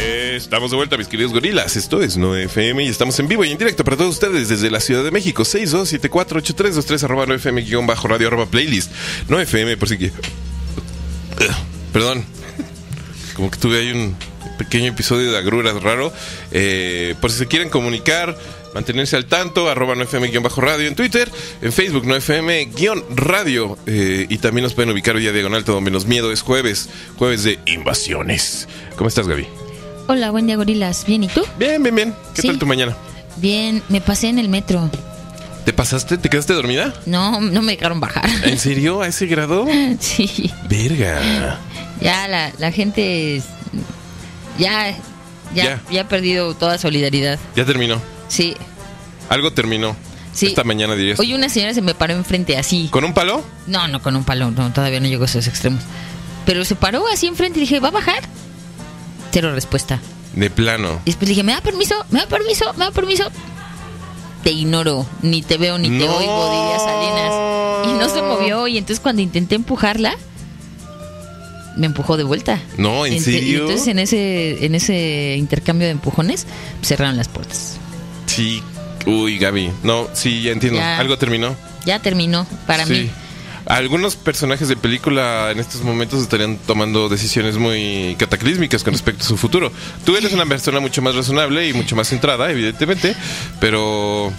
Estamos de vuelta, mis queridos gorilas. Esto es No FM y estamos en vivo y en directo para todos ustedes desde la Ciudad de México. 62748323 arroba no FM guion bajo radio arroba playlist. No FM, por si que. Perdón. Como que tuve ahí un pequeño episodio de agruras raro. Eh, por si se quieren comunicar, mantenerse al tanto, arroba no FM guion bajo radio en Twitter, en Facebook no FM guion radio. eh, y también nos pueden ubicar hoy a diagonal todo menos miedo. Es jueves, jueves de invasiones. ¿Cómo estás, Gaby? Hola, buen día, gorilas. ¿Bien y tú? Bien, bien, bien. ¿Qué Sí. tal tu mañana? Bien, me pasé en el metro. ¿Te pasaste? ¿Te quedaste dormida? No, no me dejaron bajar. ¿En serio? ¿A ese grado? Sí, Verga. ya la, la gente ya, Ya. ya, ha perdido toda solidaridad. Ya terminó. Sí, Algo terminó. sí. Esta mañana dirías. Hoy una señora se me paró enfrente así. ¿Con un palo? No, no con un palo, no, todavía no llegó a esos extremos. Pero se paró así enfrente y dije, ¿va a bajar? Cero respuesta. De plano. Y después dije, ¿me da permiso? ¿Me da permiso? ¿Me da permiso? Te ignoro, ni te veo ni te No. oigo, diría Salinas. Y no se movió. Y entonces cuando intenté empujarla, me empujó de vuelta. No, ¿en serio? Y entonces en ese, en ese intercambio de empujones, cerraron las puertas. Sí. Uy, Gaby. No, sí, ya entiendo. Ya. Algo terminó. Ya terminó para sí. mí. Algunos personajes de película en estos momentos estarían tomando decisiones muy cataclísmicas con respecto a su futuro. Tú eres una persona mucho más razonable y mucho más centrada, evidentemente, pero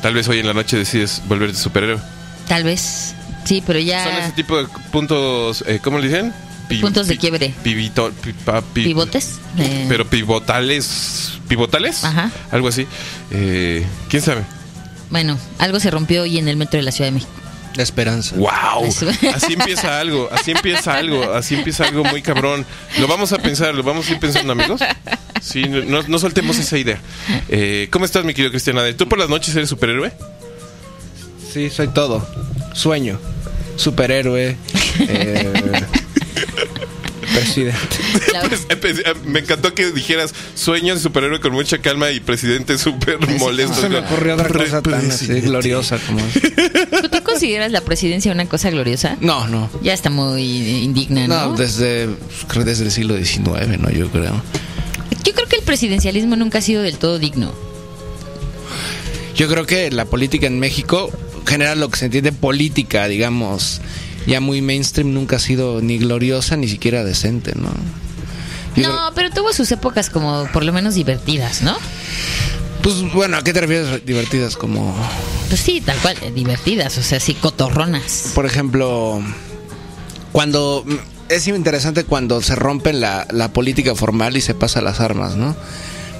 tal vez hoy en la noche decides volverte superhéroe. Tal vez. Sí, pero ya... Son ese tipo de puntos, eh, ¿cómo le dicen? Pi- Puntos de quiebre. pivito- pi- pa- pi- ¿Pivotes? Eh, Pero pivotales. ¿Pivotales? Ajá. Algo así. Eh, ¿Quién sabe? Bueno, algo se rompió hoy en el metro de la Ciudad de México. La esperanza. ¡Wow! Así empieza algo, así empieza algo, así empieza algo muy cabrón. Lo vamos a pensar, lo vamos a ir pensando, amigos. Sí, no, no soltemos esa idea. Eh, ¿Cómo estás, mi querido Cristian Ade? ¿Tú por las noches eres superhéroe? Sí, soy todo. Sueño. Superhéroe. eh, presidente. Pues, pues, me encantó que dijeras sueños de superhéroe con mucha calma y presidente súper molesto. No se me ocurrió otra cosa tan así, gloriosa como ¿Tú consideras la presidencia una cosa gloriosa? No, no. Ya está muy indigna, ¿no? No, desde, creo desde el siglo XIX, ¿no? Yo creo. Yo creo que el presidencialismo nunca ha sido del todo digno. Yo creo que la política en México, en general lo que se entiende política, digamos, ya muy mainstream, nunca ha sido ni gloriosa ni siquiera decente, ¿no? Yo creo- No, pero tuvo sus épocas como por lo menos divertidas, ¿no? Pues bueno, ¿a qué te refieres divertidas? Como, Pues sí, tal cual, eh, divertidas, o sea, sí, cotorronas. por ejemplo, cuando... Es interesante cuando se rompe la, la política formal y se pasa las armas, ¿no?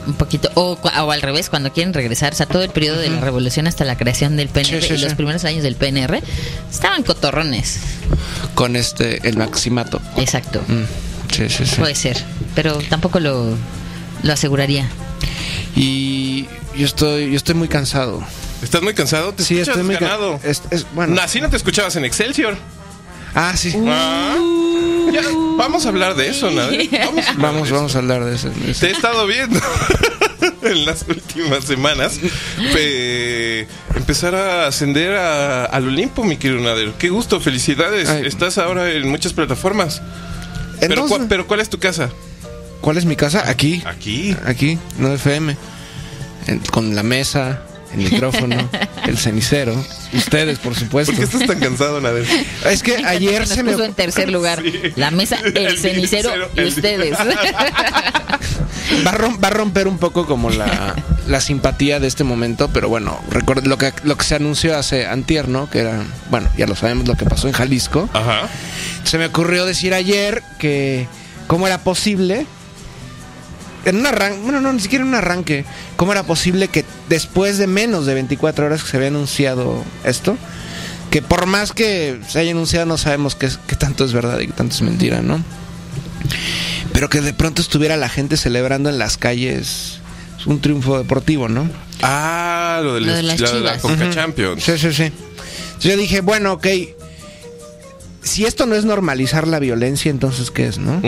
Un poquito, o, o al revés, cuando quieren regresar, o sea, todo el periodo de la revolución hasta la creación del PNR Sí, sí, y los primeros años del PNR, estaban cotorrones. Con este, el maximato. Exacto, Mm, sí, sí, sí. puede ser, pero tampoco lo, lo aseguraría. Y yo estoy, yo estoy muy cansado. ¿Estás muy cansado? ¿Te Sí, estoy muy ca- ganado? es- es- bueno. Así no te escuchabas en Excelsior. Ah, sí. Ah. Ya, vamos a hablar de eso, ¿no? Vamos, a hablar Vamos, de eso. a hablar de eso. de eso. Te he estado viendo en las últimas semanas pe- empezar a ascender a- al Olimpo, mi querido Nader. Qué gusto, felicidades. Ay. Estás ahora en muchas plataformas. Pero, ¿cuál, pero ¿cuál es tu casa? ¿Cuál es mi casa? Aquí. Aquí. Aquí, no FM. En- con la mesa, el micrófono, el cenicero. Ustedes, por supuesto. ¿Por qué estás tan cansado, Nader? Es que ayer se me. puso en tercer lugar Sí. la mesa, el, El cenicero cenicero, y ustedes. Va a, rom- va a romper un poco como la, la simpatía de este momento, pero bueno, recuerdo lo que, lo que se anunció hace antier, ¿no? Que era, bueno, ya lo sabemos lo que pasó en Jalisco. Ajá. Se me ocurrió decir ayer que cómo era posible en un arranque, bueno, no, ni siquiera en un arranque, cómo era posible que después de menos de 24 horas que se había anunciado esto, que por más que se haya anunciado no sabemos qué, tanto es verdad y qué tanto es mentira, ¿no? Pero que de pronto estuviera la gente celebrando en las calles un triunfo deportivo, ¿no? Ah, lo de, Lo las- de las la, la. Champions. Sí, sí, sí. Entonces yo dije, bueno, ok, si esto no es normalizar la violencia, entonces ¿qué es, no?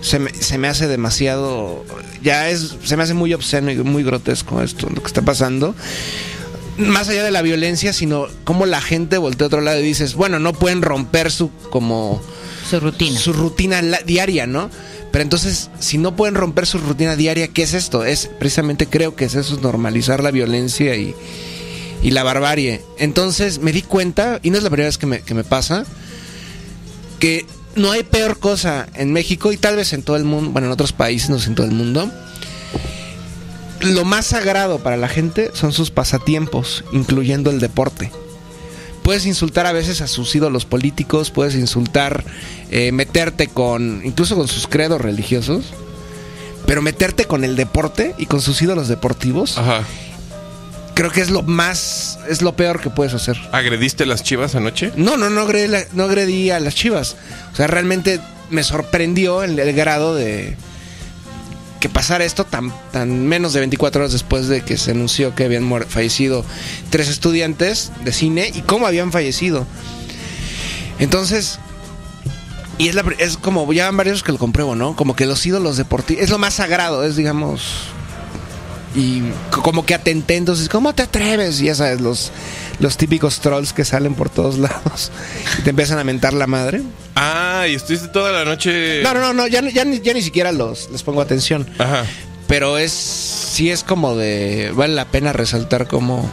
Se me, se me hace demasiado. Ya es. Se me hace muy obsceno y muy grotesco esto, lo que está pasando. Más allá de la violencia, sino cómo la gente voltea a otro lado y dices, bueno, no pueden romper su como Su rutina. su rutina diaria, ¿no? Pero entonces, si no pueden romper su rutina diaria, ¿qué es esto? Es precisamente creo que es eso, es normalizar la violencia y, y la barbarie. Entonces me di cuenta, y no es la primera vez que me, que me pasa, que no hay peor cosa en México y tal vez en todo el mundo, bueno, en otros países, no sé, en todo el mundo. Lo más sagrado para la gente son sus pasatiempos, incluyendo el deporte. Puedes insultar a veces a sus ídolos políticos, puedes insultar, eh, meterte con, incluso con sus credos religiosos, pero meterte con el deporte y con sus ídolos deportivos, Ajá. Creo que es lo más, es lo peor que puedes hacer. ¿Agrediste a las chivas anoche? No, no, no agredí, la- no agredí a las chivas. O sea, realmente me sorprendió el, el grado de que pasara esto tan, tan menos de 24 horas después de que se anunció que habían muer- fallecido tres estudiantes de cine y cómo habían fallecido. Entonces, y es, la, es como, ya van varios que lo compruebo, ¿no? Como que los ídolos deportivos, es lo más sagrado, es digamos... Y co- como que atenté, entonces, ¿cómo te atreves? Y ya sabes, los, los típicos trolls que salen por todos lados y te empiezan a mentar la madre. Ah, y estuviste toda la noche. No, no, no, no ya, ni- ya, ni- ya ni siquiera los, les pongo atención. Ajá. Pero es, sí es como de, vale la pena resaltar como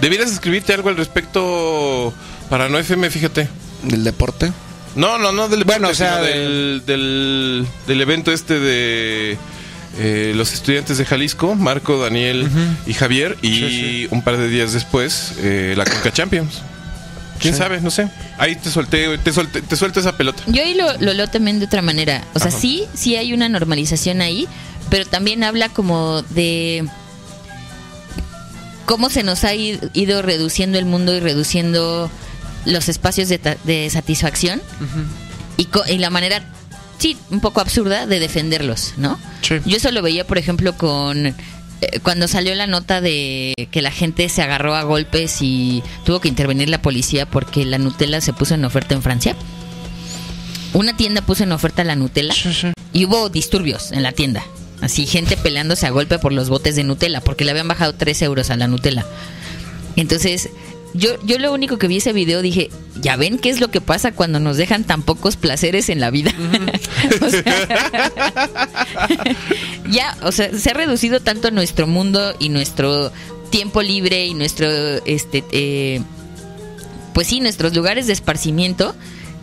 Debieras escribirte algo al respecto para no FM, fíjate. del deporte. No, no, no del Bueno, deporte, o sea, del, del, del evento este de eh, los estudiantes de Jalisco, Marco, Daniel y Javier, y Sí, un par de días después eh, la Conca Champions. ¿Quién Sí. sabe? No sé. Ahí te solté, te solté, te suelto esa pelota. Yo ahí lo, lo leo también de otra manera. O sea, Ajá. sí, sí hay una normalización ahí, pero también habla como de cómo se nos ha ido reduciendo el mundo y reduciendo los espacios de, ta- de satisfacción y, co- y la manera, sí, un poco absurda de defenderlos, ¿no? Sí. Yo eso lo veía, por ejemplo, con eh, cuando salió la nota de que la gente se agarró a golpes y tuvo que intervenir la policía porque la Nutella se puso en oferta en Francia. Una tienda puso en oferta la Nutella y hubo disturbios en la tienda. Así, gente peleándose a golpe por los botes de Nutella porque le habían bajado 3 euros a la Nutella. Entonces, yo, yo lo único que vi ese video dije, ya ven qué es lo que pasa cuando nos dejan tan pocos placeres en la vida. O sea, ya, o sea, se ha reducido tanto nuestro mundo y nuestro tiempo libre y nuestro, este, eh, pues sí, nuestros lugares de esparcimiento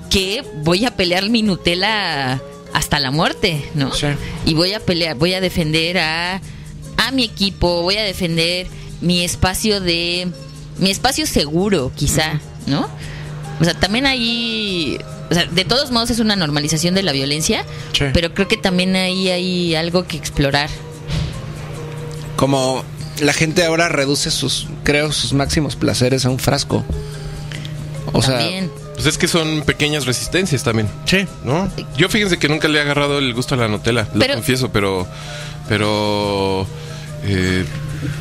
que voy a pelear mi Nutella hasta la muerte, ¿no? Sí. Y voy a pelear, voy a defender a, a mi equipo, voy a defender mi espacio de, mi espacio seguro, quizá, ¿no? O sea, también ahí, o sea, de todos modos es una normalización de la violencia, Sí. pero creo que también ahí hay algo que explorar. Como la gente ahora reduce sus, creo, sus máximos placeres a un frasco. O también. Pues es que son pequeñas resistencias también, sea, sí. ¿no? Yo fíjense que nunca le he agarrado el gusto a la Nutella, lo Pero- confieso, pero. Pero. eh,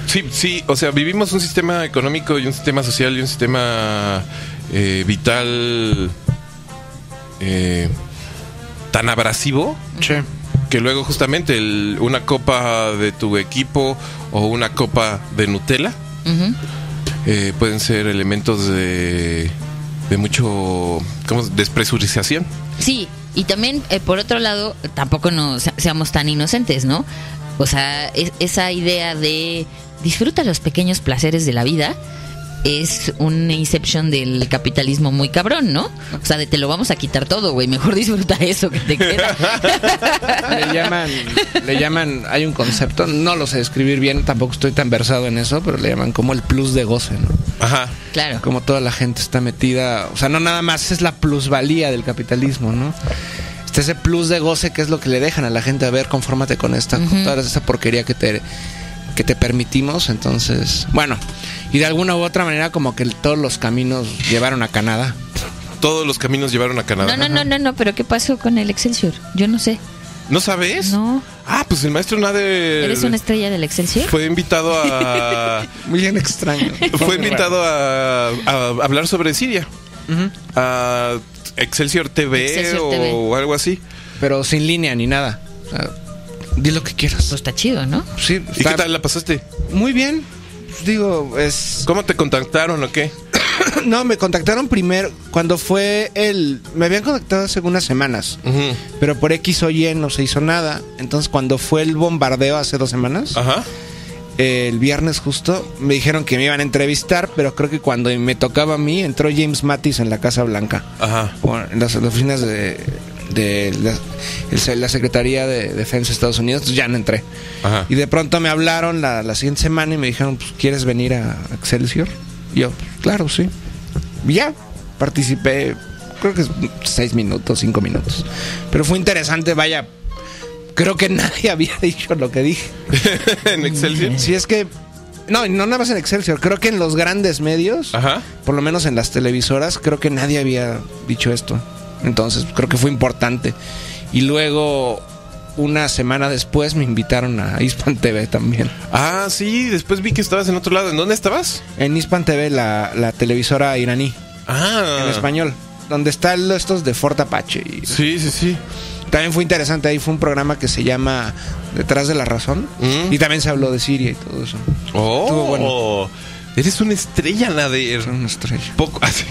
sí, sí, o sea, vivimos un sistema económico y un sistema social y un sistema eh, vital eh, tan abrasivo Sí. que luego justamente el- una copa de tu equipo o una copa de Nutella eh, pueden ser elementos de, de mucho ¿cómo? despresurización. Sí, y también, eh, por otro lado, tampoco nos seamos tan inocentes, ¿no? O sea, es- esa idea de disfruta los pequeños placeres de la vida es un inception del capitalismo muy cabrón, ¿no? O sea, de te lo vamos a quitar todo, güey. Mejor disfruta eso que te queda. Le llaman, le llaman, hay un concepto, no lo sé describir bien, tampoco estoy tan versado en eso, pero le llaman como el plus de goce, ¿no? Ajá. claro. Como toda la gente está metida, o sea, no nada más es la plusvalía del capitalismo, ¿no? Está ese plus de goce que es lo que le dejan a la gente a ver, confórmate con esta, con toda esa porquería que te que te permitimos, entonces, bueno, y de alguna u otra manera como que todos los caminos llevaron a Canadá. Todos los caminos llevaron a Canadá. No, no, no, no, no, pero ¿qué pasó con el Excelsior? Yo no sé. ¿No sabes? No. Ah, pues el maestro Nader ¿Eres una estrella del Excelsior? fue invitado a Muy bien extraño. fue invitado a, a hablar sobre Siria. A Excelsior TV Excelsior o TV. algo así. Pero sin línea ni nada. O sea, di lo que quieras. Pues está chido, ¿no? Sí, ¿Y está qué tal la pasaste? Muy bien. Digo, es ¿Cómo te contactaron o qué? no, me contactaron primero cuando fue el... Me habían contactado hace unas semanas, Ujú. pero por X o Y no se hizo nada. Entonces cuando fue el bombardeo hace dos semanas, Ajá. El viernes justo, me dijeron que me iban a entrevistar, pero creo que cuando me tocaba a mí entró James Mattis en la Casa Blanca. Ajá. en las oficinas de, de la, Secretaría de Defensa de Estados Unidos, entonces ya no entré. Ajá. Y de pronto me hablaron la, la siguiente semana y me dijeron, pues, ¿quieres venir a Excelsior? Y yo, "Pues, claro, sí. Y ya, participé, creo que seis minutos, cinco minutos. Pero fue interesante, vaya, creo que nadie había dicho lo que dije. en Excelsior. Si es que, no, no nada más en Excelsior, creo que en los grandes medios Ajá. por lo menos en las televisoras, creo que nadie había dicho esto. Entonces, creo que fue importante. Y luego, una semana después, me invitaron a Hispan TV también. Ah, sí, después vi que estabas en otro lado. ¿En dónde estabas? En Hispan TV, la, la televisora iraní, Ah. en español, donde están estos de Fort Apache. Y Sí, sí, sí. También fue interesante, ahí fue un programa que se llama Detrás de la Razón. Mm. Y también se habló de Siria y todo eso. Oh, Estuvo bueno. Eres una estrella, Nader. Una estrella. Poco así.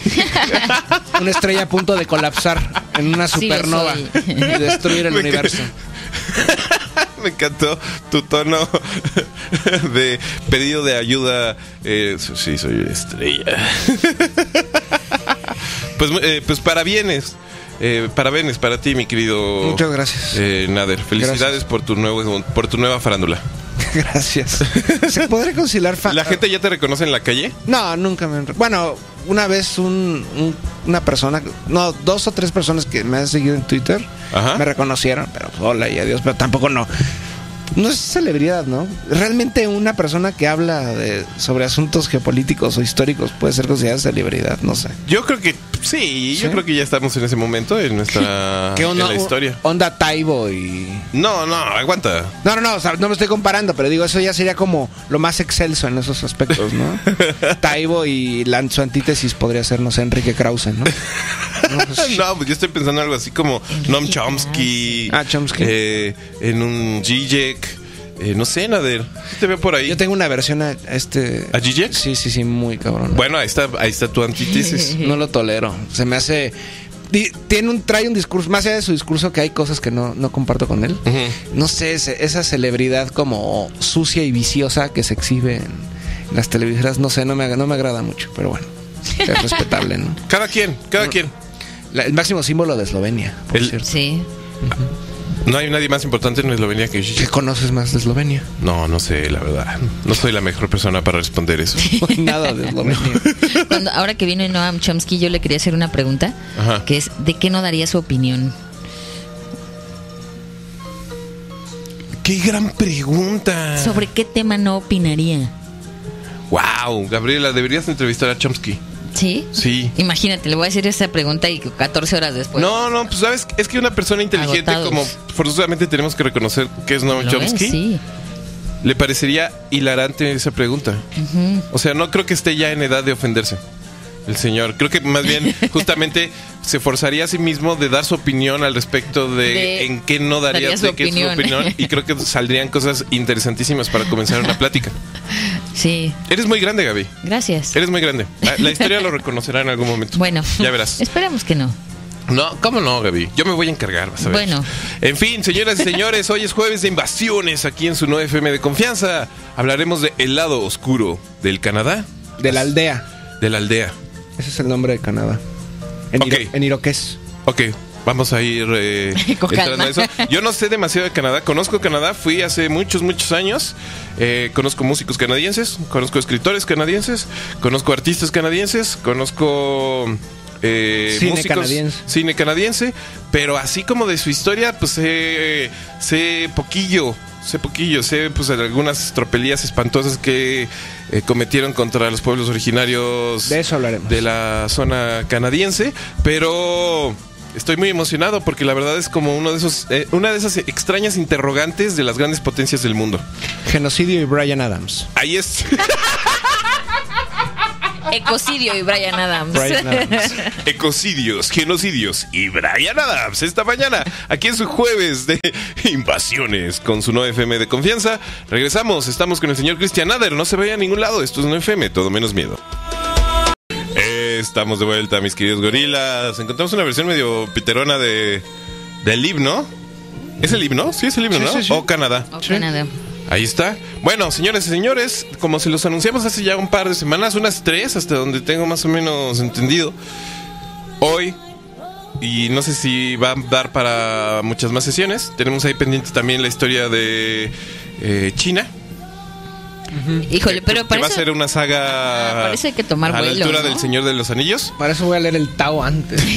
Una estrella a punto de colapsar en una supernova y destruir el Me universo. Me encantó tu tono de pedido de ayuda. Eh, sí, soy una estrella. pues, eh, pues para bienes. Eh, parabienes para ti, mi querido Muchas gracias. eh, Nader. Felicidades Gracias. por tu nuevo, por tu nueva farándula. Gracias. ¿Se podría conciliar ¿La gente ya te reconoce en la calle? No, nunca me... Bueno, una vez un, un- una persona... No, dos o tres personas que me han seguido en Twitter Ajá. me reconocieron, pero hola y adiós, pero tampoco no. No es celebridad, ¿no? Realmente una persona que habla de, sobre asuntos geopolíticos o históricos puede ser considerada celebridad, no sé. Yo creo que sí, yo ¿Sí? creo que ya estamos en ese momento en nuestra ¿Qué en onda? la historia. Onda Taibo y... No, no, aguanta. No, no, no, o sea, no me estoy comparando, pero digo, eso ya sería como lo más excelso en esos aspectos, ¿no? Taibo y la, su antítesis podría ser, no sé, Enrique Krause, ¿no? No, pues, No, pues yo estoy pensando en algo así como Noam Chomsky. Ah, Chomsky. eh, en un Zizek. Eh, no sé, Nader. Te veo por ahí. Yo tengo una versión a, a este... ¿A Zizek? Sí, sí, sí, muy cabrón. Bueno, ahí está, ahí está tu antítesis. No lo tolero. Se me hace... Tiene un, trae un discurso, más allá de su discurso, que hay cosas que no, no comparto con él. No sé, ese- esa celebridad como sucia y viciosa que se exhibe en las televisoras, no sé, no me, no me agrada mucho, pero bueno, es respetable, ¿no? Cada quien, cada quien. La- el máximo símbolo de Eslovenia, por El- cierto. Sí. No hay nadie más importante en Eslovenia que ¿Qué Zizek. conoces más de Eslovenia? No, no sé, la verdad. No soy la mejor persona para responder eso. No hay nada de Eslovenia. Cuando, ahora que vino Noam Chomsky, yo le quería hacer una pregunta, Ajá. que es, ¿de qué no daría su opinión? ¡Qué gran pregunta! ¿Sobre qué tema no opinaría? ¡Wow! Gabriela, deberías entrevistar a Chomsky. ¿Sí? Sí. Imagínate, le voy a hacer esa pregunta y 14 horas después. No, no, pues sabes, es que una persona inteligente, Agotados. como forzosamente tenemos que reconocer que es Noam. Chomsky, Sí. le parecería hilarante esa pregunta. O sea, no creo que esté ya en edad de ofenderse. El señor. Creo que más bien, justamente, se forzaría a sí mismo de dar su opinión al respecto de, De- en qué no daría, daría su de qué es su opinión. opinión. Y creo que saldrían cosas interesantísimas para comenzar una plática. Sí, Eres muy grande, Gaby. gracias. Eres muy grande. La- La historia lo reconocerá en algún momento. Bueno, Ya verás. Esperemos que no. No, ¿cómo no, Gaby? Yo me voy a encargar, vas a ver. Bueno. En fin, señoras y señores, hoy es jueves de invasiones aquí en su 9FM de confianza. Hablaremos de el lado oscuro del Canadá, De la aldea. de la aldea. Ese es el nombre de Canadá. En, Ok. iro- en iroqués. Ok, vamos a ir eh, entrando a eso. Yo no sé demasiado de Canadá. Conozco Canadá, fui hace muchos, muchos años. Eh, conozco músicos canadienses, conozco escritores canadienses, conozco artistas canadienses, conozco eh, Cine músicos, canadiense. cine canadiense, pero así como de su historia, pues sé, sé poquillo. Sé poquillo, sé pues algunas tropelías espantosas que eh, cometieron contra los pueblos originarios De eso hablaremos. de la zona canadiense, pero estoy muy emocionado porque la verdad es como uno de esos, eh, una de esas extrañas interrogantes de las grandes potencias del mundo. Genocidio y Brian Adams. Ahí es. Ecocidio y Brian Adams. Brian Adams. Ecocidios, genocidios y Brian Adams esta mañana, aquí en su jueves de invasiones con su 9FM de confianza. Regresamos, estamos con el señor Cristian Nader, no se vaya a ningún lado, esto es 9FM, todo menos miedo. estamos de vuelta, mis queridos gorilas. Encontramos una versión medio piterona de del himno. ¿Es el himno? Sí, es el himno, Sí, ¿no? sí, sí. O Canadá. O Canadá. Ahí está. Bueno, señores y señores, como se los anunciamos hace ya un par de semanas, unas tres, hasta donde tengo más o menos entendido, hoy, y no sé si va a dar para muchas más sesiones, tenemos ahí pendiente también la historia de eh, China. Híjole, pero que para va a ser una saga Ah, parece que tomar a la altura ¿no? del Señor de los Anillos. Para eso voy a leer el Tao antes.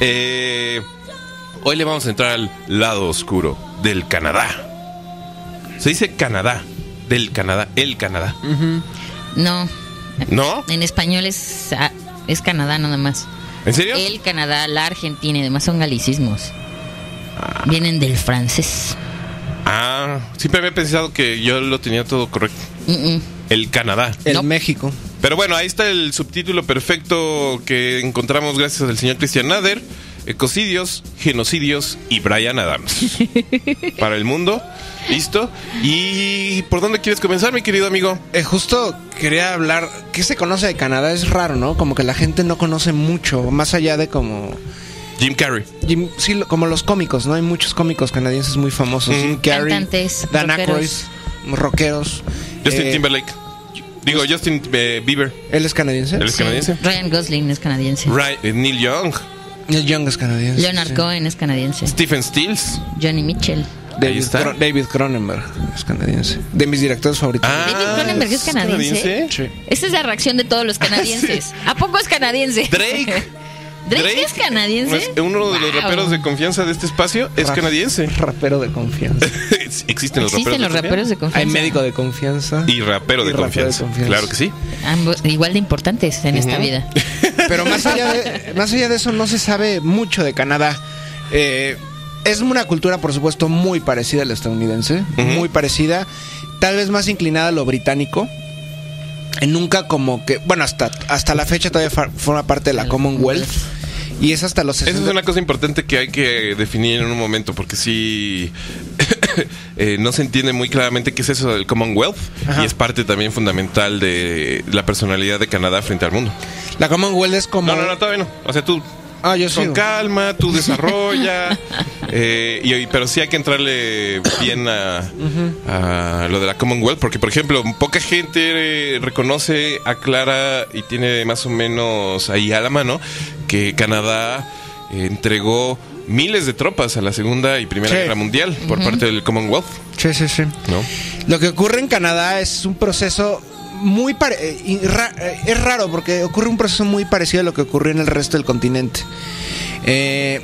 Eh, hoy le vamos a entrar al lado oscuro del Canadá. Se dice Canadá, del Canadá, el Canadá. No, ¿No? en español es, ah, es Canadá nada más. ¿En serio? El Canadá, la Argentina y demás son galicismos. Vienen del francés. Ah, siempre había pensado que yo lo tenía todo correcto. El Canadá. El No. México. Pero bueno, ahí está el subtítulo perfecto que encontramos gracias al señor Christian Nader. Ecocidios, genocidios y Brian Adams. Para el mundo. ¿Listo? ¿Y por dónde quieres comenzar, mi querido amigo? Eh, justo quería hablar. ¿Qué se conoce de Canadá? Es raro, ¿no? Como que la gente no conoce mucho, más allá de como. Jim Carrey. Jim- sí, como los cómicos, ¿no? Hay muchos cómicos canadienses muy famosos. Mm. Jim Carrey, Cantantes, Dan Aykroyd, rockeros. Justin Eh, Timberlake. Digo, Justin eh, Bieber. ¿Él es canadiense? ¿Él es Sí. canadiense? Ryan Gosling es canadiense. Right, eh, Neil Young. Neil Young es canadiense. Leonard sí. Cohen es canadiense. Stephen Stills. Johnny Mitchell. David, está. Cron- David Cronenberg es canadiense. De mis directores favoritos. Ah, David Cronenberg es canadiense. Sí. Esa es la reacción de todos los canadienses. ¿A poco es canadiense? Drake. Drake, es canadiense. uno de los Wow. raperos de confianza de este espacio es canadiense. Rapero de confianza. Existen los Existen los raperos de raperos de Hay confianza. médico de confianza. Y rapero de, rapero de confianza. confianza. Claro que sí. Ambos igual de importantes en esta vida. Pero más allá, de, más allá de eso, no se sabe mucho de Canadá. Eh, es una cultura, por supuesto, muy parecida a la estadounidense. Muy parecida. Tal vez más inclinada a lo británico. Eh, Nunca como que. Bueno, hasta, hasta la fecha todavía forma parte de la Commonwealth. Y es hasta los Esa 60. es una cosa importante que hay que definir en un momento, porque sí eh, no se entiende muy claramente qué es eso del Commonwealth Ajá. y es parte también fundamental de la personalidad de Canadá frente al mundo. La Commonwealth es como. No, no, no, todavía no. O sea, tú Ah, yo con calma, tú desarrolla, eh, y, pero sí hay que entrarle bien a, a lo de la Commonwealth, porque por ejemplo, poca gente eh, reconoce, aclara y tiene más o menos ahí a la mano que Canadá entregó miles de tropas a la Segunda y Primera Sí. Guerra Mundial por parte del Commonwealth, Sí, sí, sí. ¿no? Lo que ocurre en Canadá es un proceso muy eh, eh, es raro porque ocurre un proceso muy parecido a lo que ocurrió en el resto del continente. Eh,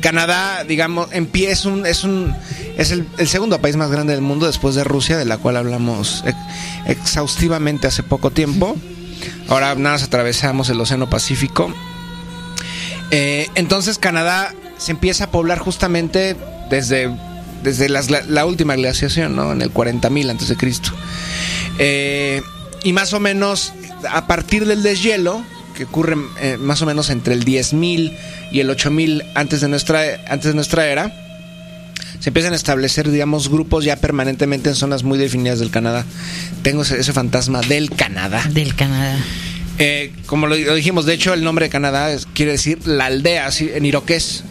Canadá, digamos, en pie es un es un es el, el segundo país más grande del mundo después de Rusia, de la cual hablamos ex- exhaustivamente hace poco tiempo. Ahora nada más atravesamos el Océano Pacífico. Eh, entonces Canadá se empieza a poblar justamente desde, desde las- la, la última glaciación, ¿no? En el 40.000 antes de Cristo. Eh, y más o menos a partir del deshielo, que ocurre eh, más o menos entre el 10.000 y el 8.000 antes de nuestra antes de nuestra era, se empiezan a establecer, digamos, grupos ya permanentemente en zonas muy definidas del Canadá. Tengo ese, ese fantasma del Canadá. Del Canadá. Eh, como lo, lo dijimos, de hecho el nombre de Canadá es- quiere decir la aldea, así, en iroqués.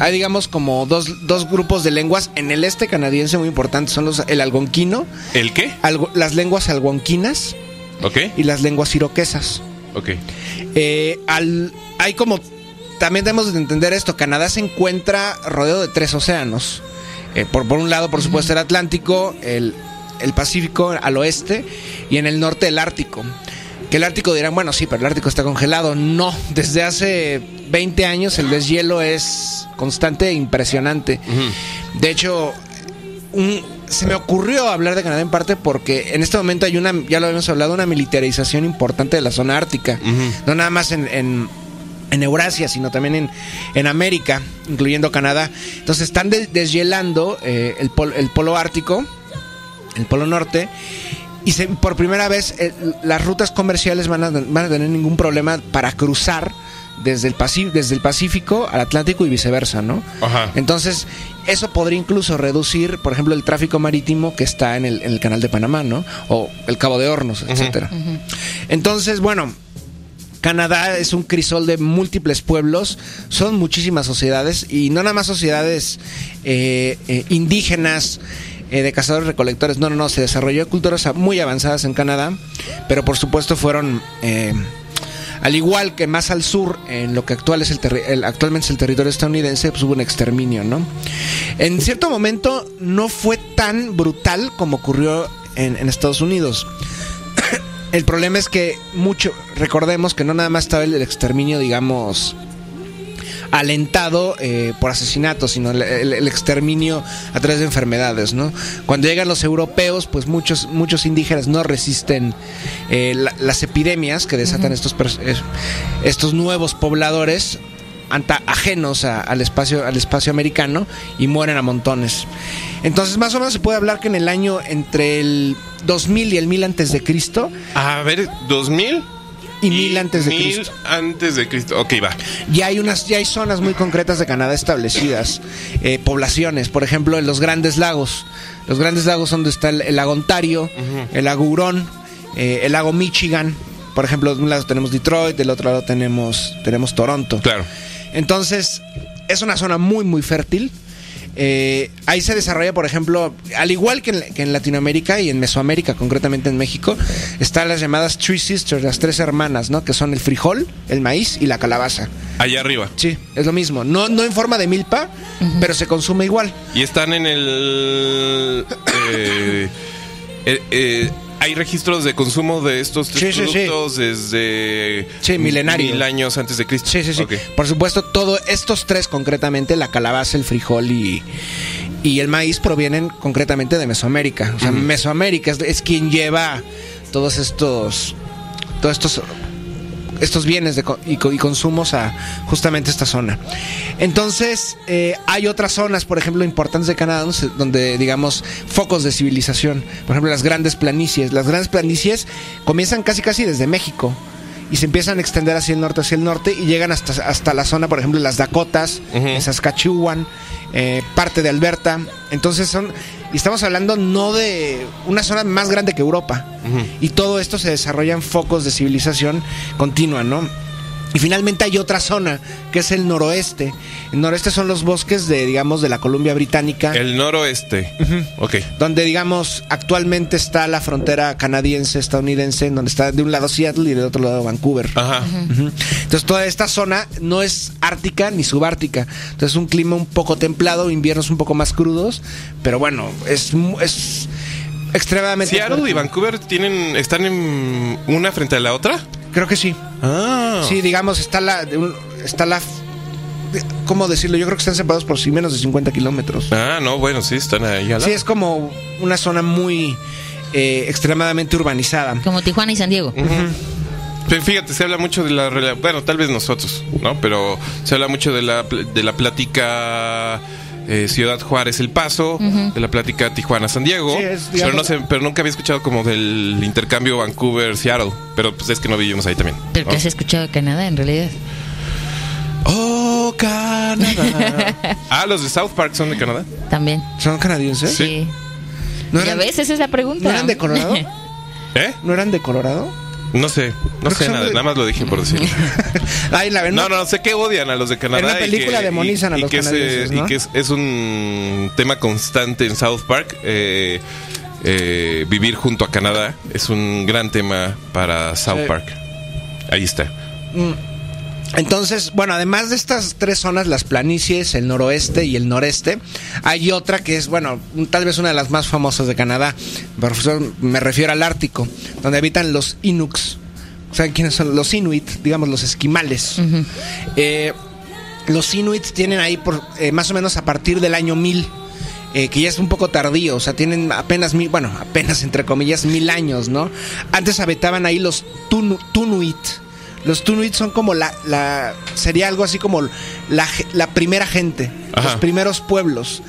Hay, digamos, como dos, dos grupos de lenguas en el este canadiense muy importantes. Son los, el algonquino, ¿El qué? algo- las lenguas algonquinas ¿Ok? y las lenguas iroquesas. Ok. Eh, al, hay como... También debemos de entender esto. Canadá se encuentra rodeado de tres océanos. Eh, por, por un lado, por supuesto, el Atlántico, el, el Pacífico al oeste y en el norte el Ártico. Que el Ártico dirán, bueno, sí, pero el Ártico está congelado. No, desde hace 20 años el deshielo es constante e impresionante. De hecho, un- se me ocurrió hablar de Canadá en parte porque en este momento hay una, ya lo habíamos hablado, una militarización importante de la zona ártica. No nada más en, en, en Eurasia, sino también en, en América, incluyendo Canadá. Entonces están de- deshielando eh, el, pol- el polo ártico, el polo norte. Y se- por primera vez eh, las rutas comerciales van a, van a tener ningún problema para cruzar desde el, Paci- desde el Pacífico al Atlántico y viceversa, ¿no? Ajá. Entonces, eso podría incluso reducir, por ejemplo, el tráfico marítimo que está en el, en el canal de Panamá, ¿no? O el Cabo de Hornos, etcétera. Entonces, bueno, Canadá es un crisol de múltiples pueblos, son muchísimas sociedades y no nada más sociedades eh, eh, indígenas. Eh, de cazadores recolectores, no, no, no, se desarrolló culturas muy avanzadas en Canadá, pero por supuesto fueron, eh, al igual que más al sur, en lo que actual es el actualmente es el territorio estadounidense, pues hubo un exterminio, ¿no? En cierto momento no fue tan brutal como ocurrió en, en Estados Unidos. El problema es que mucho, recordemos que no nada más estaba el exterminio, digamos, alentado eh, por asesinatos, sino el, el- el exterminio a través de enfermedades, ¿no? Cuando llegan los europeos, pues muchos, muchos indígenas no resisten eh, la- las epidemias que desatan estos, pers- es- estos nuevos pobladores anta- ajenos a- al espacio al espacio americano y mueren a montones. Entonces, más o menos se puede hablar que en el año entre el 2000 y el 1000 antes de Cristo A ver, 2000 y 1000 antes de 1000 Cristo. antes de Cristo. Ok, va. Ya hay unas, ya hay zonas muy concretas de Canadá establecidas, eh, poblaciones, por ejemplo, en los Grandes Lagos. Los Grandes Lagos son donde está el, el lago Ontario, el lago Hurón, eh, el lago Michigan. Por ejemplo, de un lado tenemos Detroit, del otro lado tenemos, tenemos Toronto. Claro. Entonces, es una zona muy, muy fértil. Eh, ahí se desarrolla, por ejemplo, al igual que en, que en Latinoamérica y en Mesoamérica, concretamente en México, están las llamadas Three Sisters, las tres hermanas, ¿no? Que son el frijol, el maíz y la calabaza. Allá arriba. Sí, es lo mismo. No, no en forma de milpa, pero se consume igual. Y están en el. eh, eh, eh, hay registros de consumo de estos tres Sí, sí, sí. productos desde. Sí, milenario. Mil años antes de Cristo. Sí, sí, sí. Por supuesto, todo estos tres concretamente, la calabaza, el frijol y, y el maíz provienen concretamente de Mesoamérica. O sea, Mesoamérica es, es quien lleva todos estos todos estos estos bienes de y, co- y consumos a justamente esta zona. Entonces, eh, hay otras zonas, por ejemplo, importantes de Canadá, donde, digamos, focos de civilización. Por ejemplo, las grandes planicies. Las grandes planicies comienzan casi casi desde México y se empiezan a extender hacia el norte, hacia el norte y llegan hasta, hasta la zona, por ejemplo, las Dakotas, Ujú. en Saskatchewan, eh, parte de Alberta. Entonces son, y estamos hablando no de una zona más grande que Europa. Y todo esto se desarrolla en focos de civilización continua, ¿no? Y finalmente hay otra zona, que es el noroeste. El noroeste son los bosques de, digamos, de la Columbia Británica, El noroeste. Ok. donde, digamos, actualmente está la frontera canadiense-estadounidense, en donde está de un lado Seattle y del otro lado Vancouver. Ajá. Entonces toda esta zona no es ártica ni subártica. Entonces es un clima un poco templado, inviernos un poco más crudos, pero bueno, es, es extremadamente... Seattle y. Vancouver tienen, están en una frente a la otra. Creo que sí. Ah. Sí, digamos, está la... está la... ¿Cómo decirlo? Yo creo que están separados por sí menos de 50 kilómetros. Ah, no, bueno, sí, están ahí al Sí, lado. es como una zona muy eh, extremadamente urbanizada. Como Tijuana y San Diego. Pero Fíjate, se habla mucho de la bueno, tal vez nosotros, ¿no? Pero se habla mucho de la de la plática eh, Ciudad Juárez El Paso, de la plática Tijuana San Diego, Sí, es, pero no sé, pero nunca había escuchado como del intercambio Vancouver Seattle, pero pues es que no vivimos ahí también. Pero ¿no? que has escuchado de Canadá, en realidad. Oh, Canadá. ah, los de South Park son de Canadá. También. ¿Son canadienses? Sí. ¿No ya eran, ves, esa es la pregunta. ¿No eran de Colorado? ¿Eh? ¿No eran de Colorado? No sé, no sé nada, de- nada más lo dije por decir. Ay, la verdad. No, no, sé que odian a los de Canadá. En la película y que, demonizan a y los que es, canadienses, eh, ¿no? Y que es, es un tema constante en South Park. eh, eh, vivir junto a Canadá es un gran tema para South Sí. Park. Ahí está. Mm. Entonces, bueno, además de estas tres zonas, las planicies, el noroeste y el noreste, hay otra que es, bueno, tal vez una de las más famosas de Canadá. Profesor, me refiero al Ártico, donde habitan los Inuks. ¿Saben quiénes son? Los Inuit, digamos, los esquimales. Eh, los Inuit tienen ahí por eh, más o menos a partir del año 1000. eh, que ya es un poco tardío, o sea, tienen apenas mil, bueno, apenas entre comillas mil años, ¿no? Antes habitaban ahí los Tunu- Tunuit. Los Tunuit son como la, la sería algo así como la, la primera gente, Ajá. los primeros pueblos.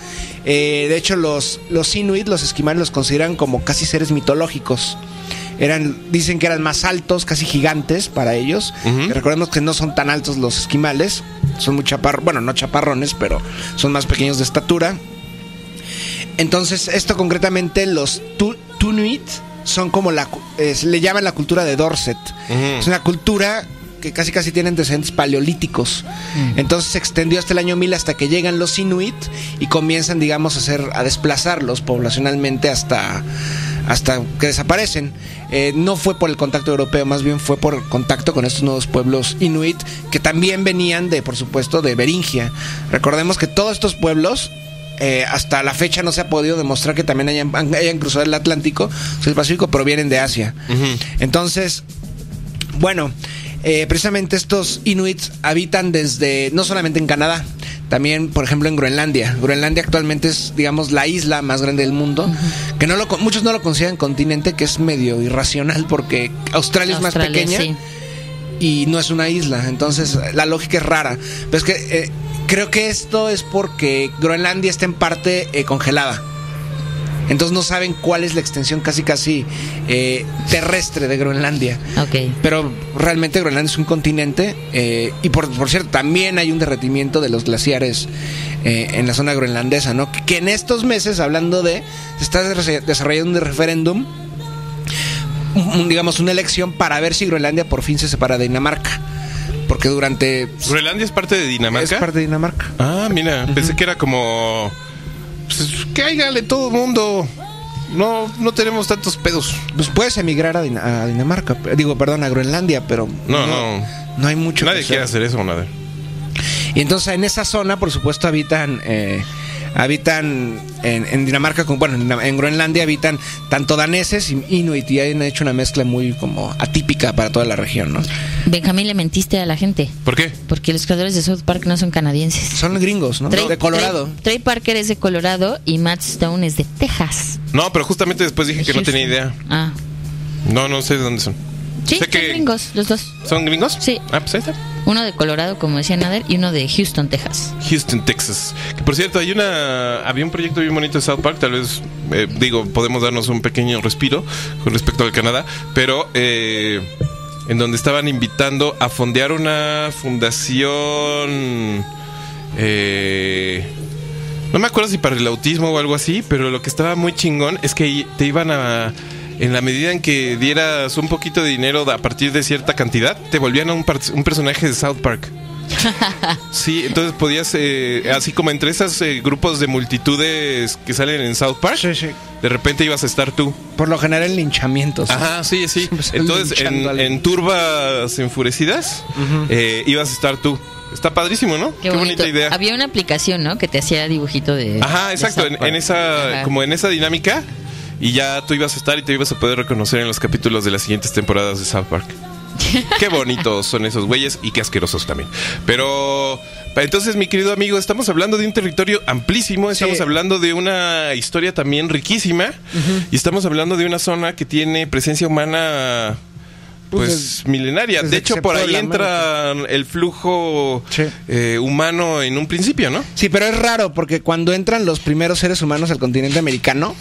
Eh, de hecho, los, los Inuit, los esquimales, los consideran como casi seres mitológicos. eran, dicen que eran más altos, casi gigantes para ellos. Recordemos que no son tan altos los esquimales, son muy chaparros, bueno, no chaparrones, pero son más pequeños de estatura. Entonces, esto concretamente, los tu- Tunuit son como la, eh, se le llaman la cultura de Dorset. Es una cultura que casi casi tienen antecedentes paleolíticos. Entonces se extendió hasta el año 1000 hasta que llegan los Inuit y comienzan, digamos, a hacer a desplazarlos poblacionalmente hasta hasta que desaparecen. Eh, no fue por el contacto europeo, más bien fue por contacto con estos nuevos pueblos inuit que también venían de, por supuesto, de Beringia. Recordemos que todos estos pueblos eh, hasta la fecha no se ha podido demostrar que también hayan, hayan cruzado el Atlántico, o sea, el Pacífico, provienen de Asia. Entonces, bueno, eh, precisamente estos inuits habitan desde, no solamente en Canadá, también, por ejemplo, en Groenlandia. Groenlandia actualmente es, digamos, la isla más grande del mundo, que no lo, con- muchos no lo consideran continente, que es medio irracional porque Australia, es más pequeña sí. y no es una isla. Entonces, la lógica es rara. Pero es que eh, creo que esto es porque Groenlandia está en parte eh, congelada. Entonces no saben cuál es la extensión casi casi eh, terrestre de Groenlandia. Ok. Pero realmente Groenlandia es un continente eh, y por, por cierto también hay un derretimiento de los glaciares eh, en la zona groenlandesa, ¿no? Que, que en estos meses, hablando de, se está desarroll- desarrollando un referéndum, un- un, digamos una elección para ver si Groenlandia por fin se separa de Dinamarca, porque durante ¿Groenlandia es parte de Dinamarca? es parte de Dinamarca. Ah, mira, pensé que era como. Pues, cáigale todo el mundo. No, no tenemos tantos pedos. Pues puedes emigrar a, Din- a Dinamarca, digo, perdón, a Groenlandia, pero No, no. no hay mucho. Nadie que quiere hacer. hacer eso, nada. Y entonces en esa zona, por supuesto, habitan eh, habitan en, en Dinamarca, como, bueno, en, en Groenlandia habitan tanto daneses y inuit y han hecho una mezcla muy como atípica para toda la región, ¿no? Benjamín le mentiste a la gente. ¿Por qué? Porque los creadores de South Park no son canadienses. Son gringos, ¿no? Trey- de Colorado. Trey, Trey Parker es de Colorado y Matt Stone es de Texas. No, pero justamente después dije que no tenía idea. Ah. No, no sé de dónde son. Sí, son gringos, los dos. ¿Son gringos? Sí. Ah, pues ahí está. Uno de Colorado, como decía Nader, y uno de Houston, Texas. Houston, Texas. Que por cierto, hay una había un proyecto bien bonito de South Park, tal vez eh, digo, podemos darnos un pequeño respiro con respecto al Canadá, pero eh, en donde estaban invitando a fondear una fundación eh, no me acuerdo si para el autismo o algo así, pero lo que estaba muy chingón es que te iban a en la medida en que dieras un poquito de dinero a partir de cierta cantidad, te volvían a un, par- un personaje de South Park. Sí, entonces podías, eh, así como entre esos eh, grupos de multitudes que salen en South Park, Sí, sí. de repente ibas a estar tú. Por lo general linchamientos. Ajá, sí, sí. Entonces, en, turbas enfurecidas, eh, ibas a estar tú. Está padrísimo, ¿no? Qué, bonita idea. Había una aplicación, ¿no? Que te hacía dibujito de. Ajá, de exacto. En, esa, Ajá. como en esa dinámica, y ya tú ibas a estar y te ibas a poder reconocer en los capítulos de las siguientes temporadas de South Park. Qué bonitos son esos güeyes y qué asquerosos también. Pero entonces, mi querido amigo, estamos hablando de un territorio amplísimo, estamos Sí. hablando de una historia también riquísima y estamos hablando de una zona que tiene presencia humana pues, Pues, milenaria. De hecho, por ahí entra el flujo Sí. eh, humano en un principio, ¿no? Sí, pero es raro porque cuando entran los primeros seres humanos al continente americano,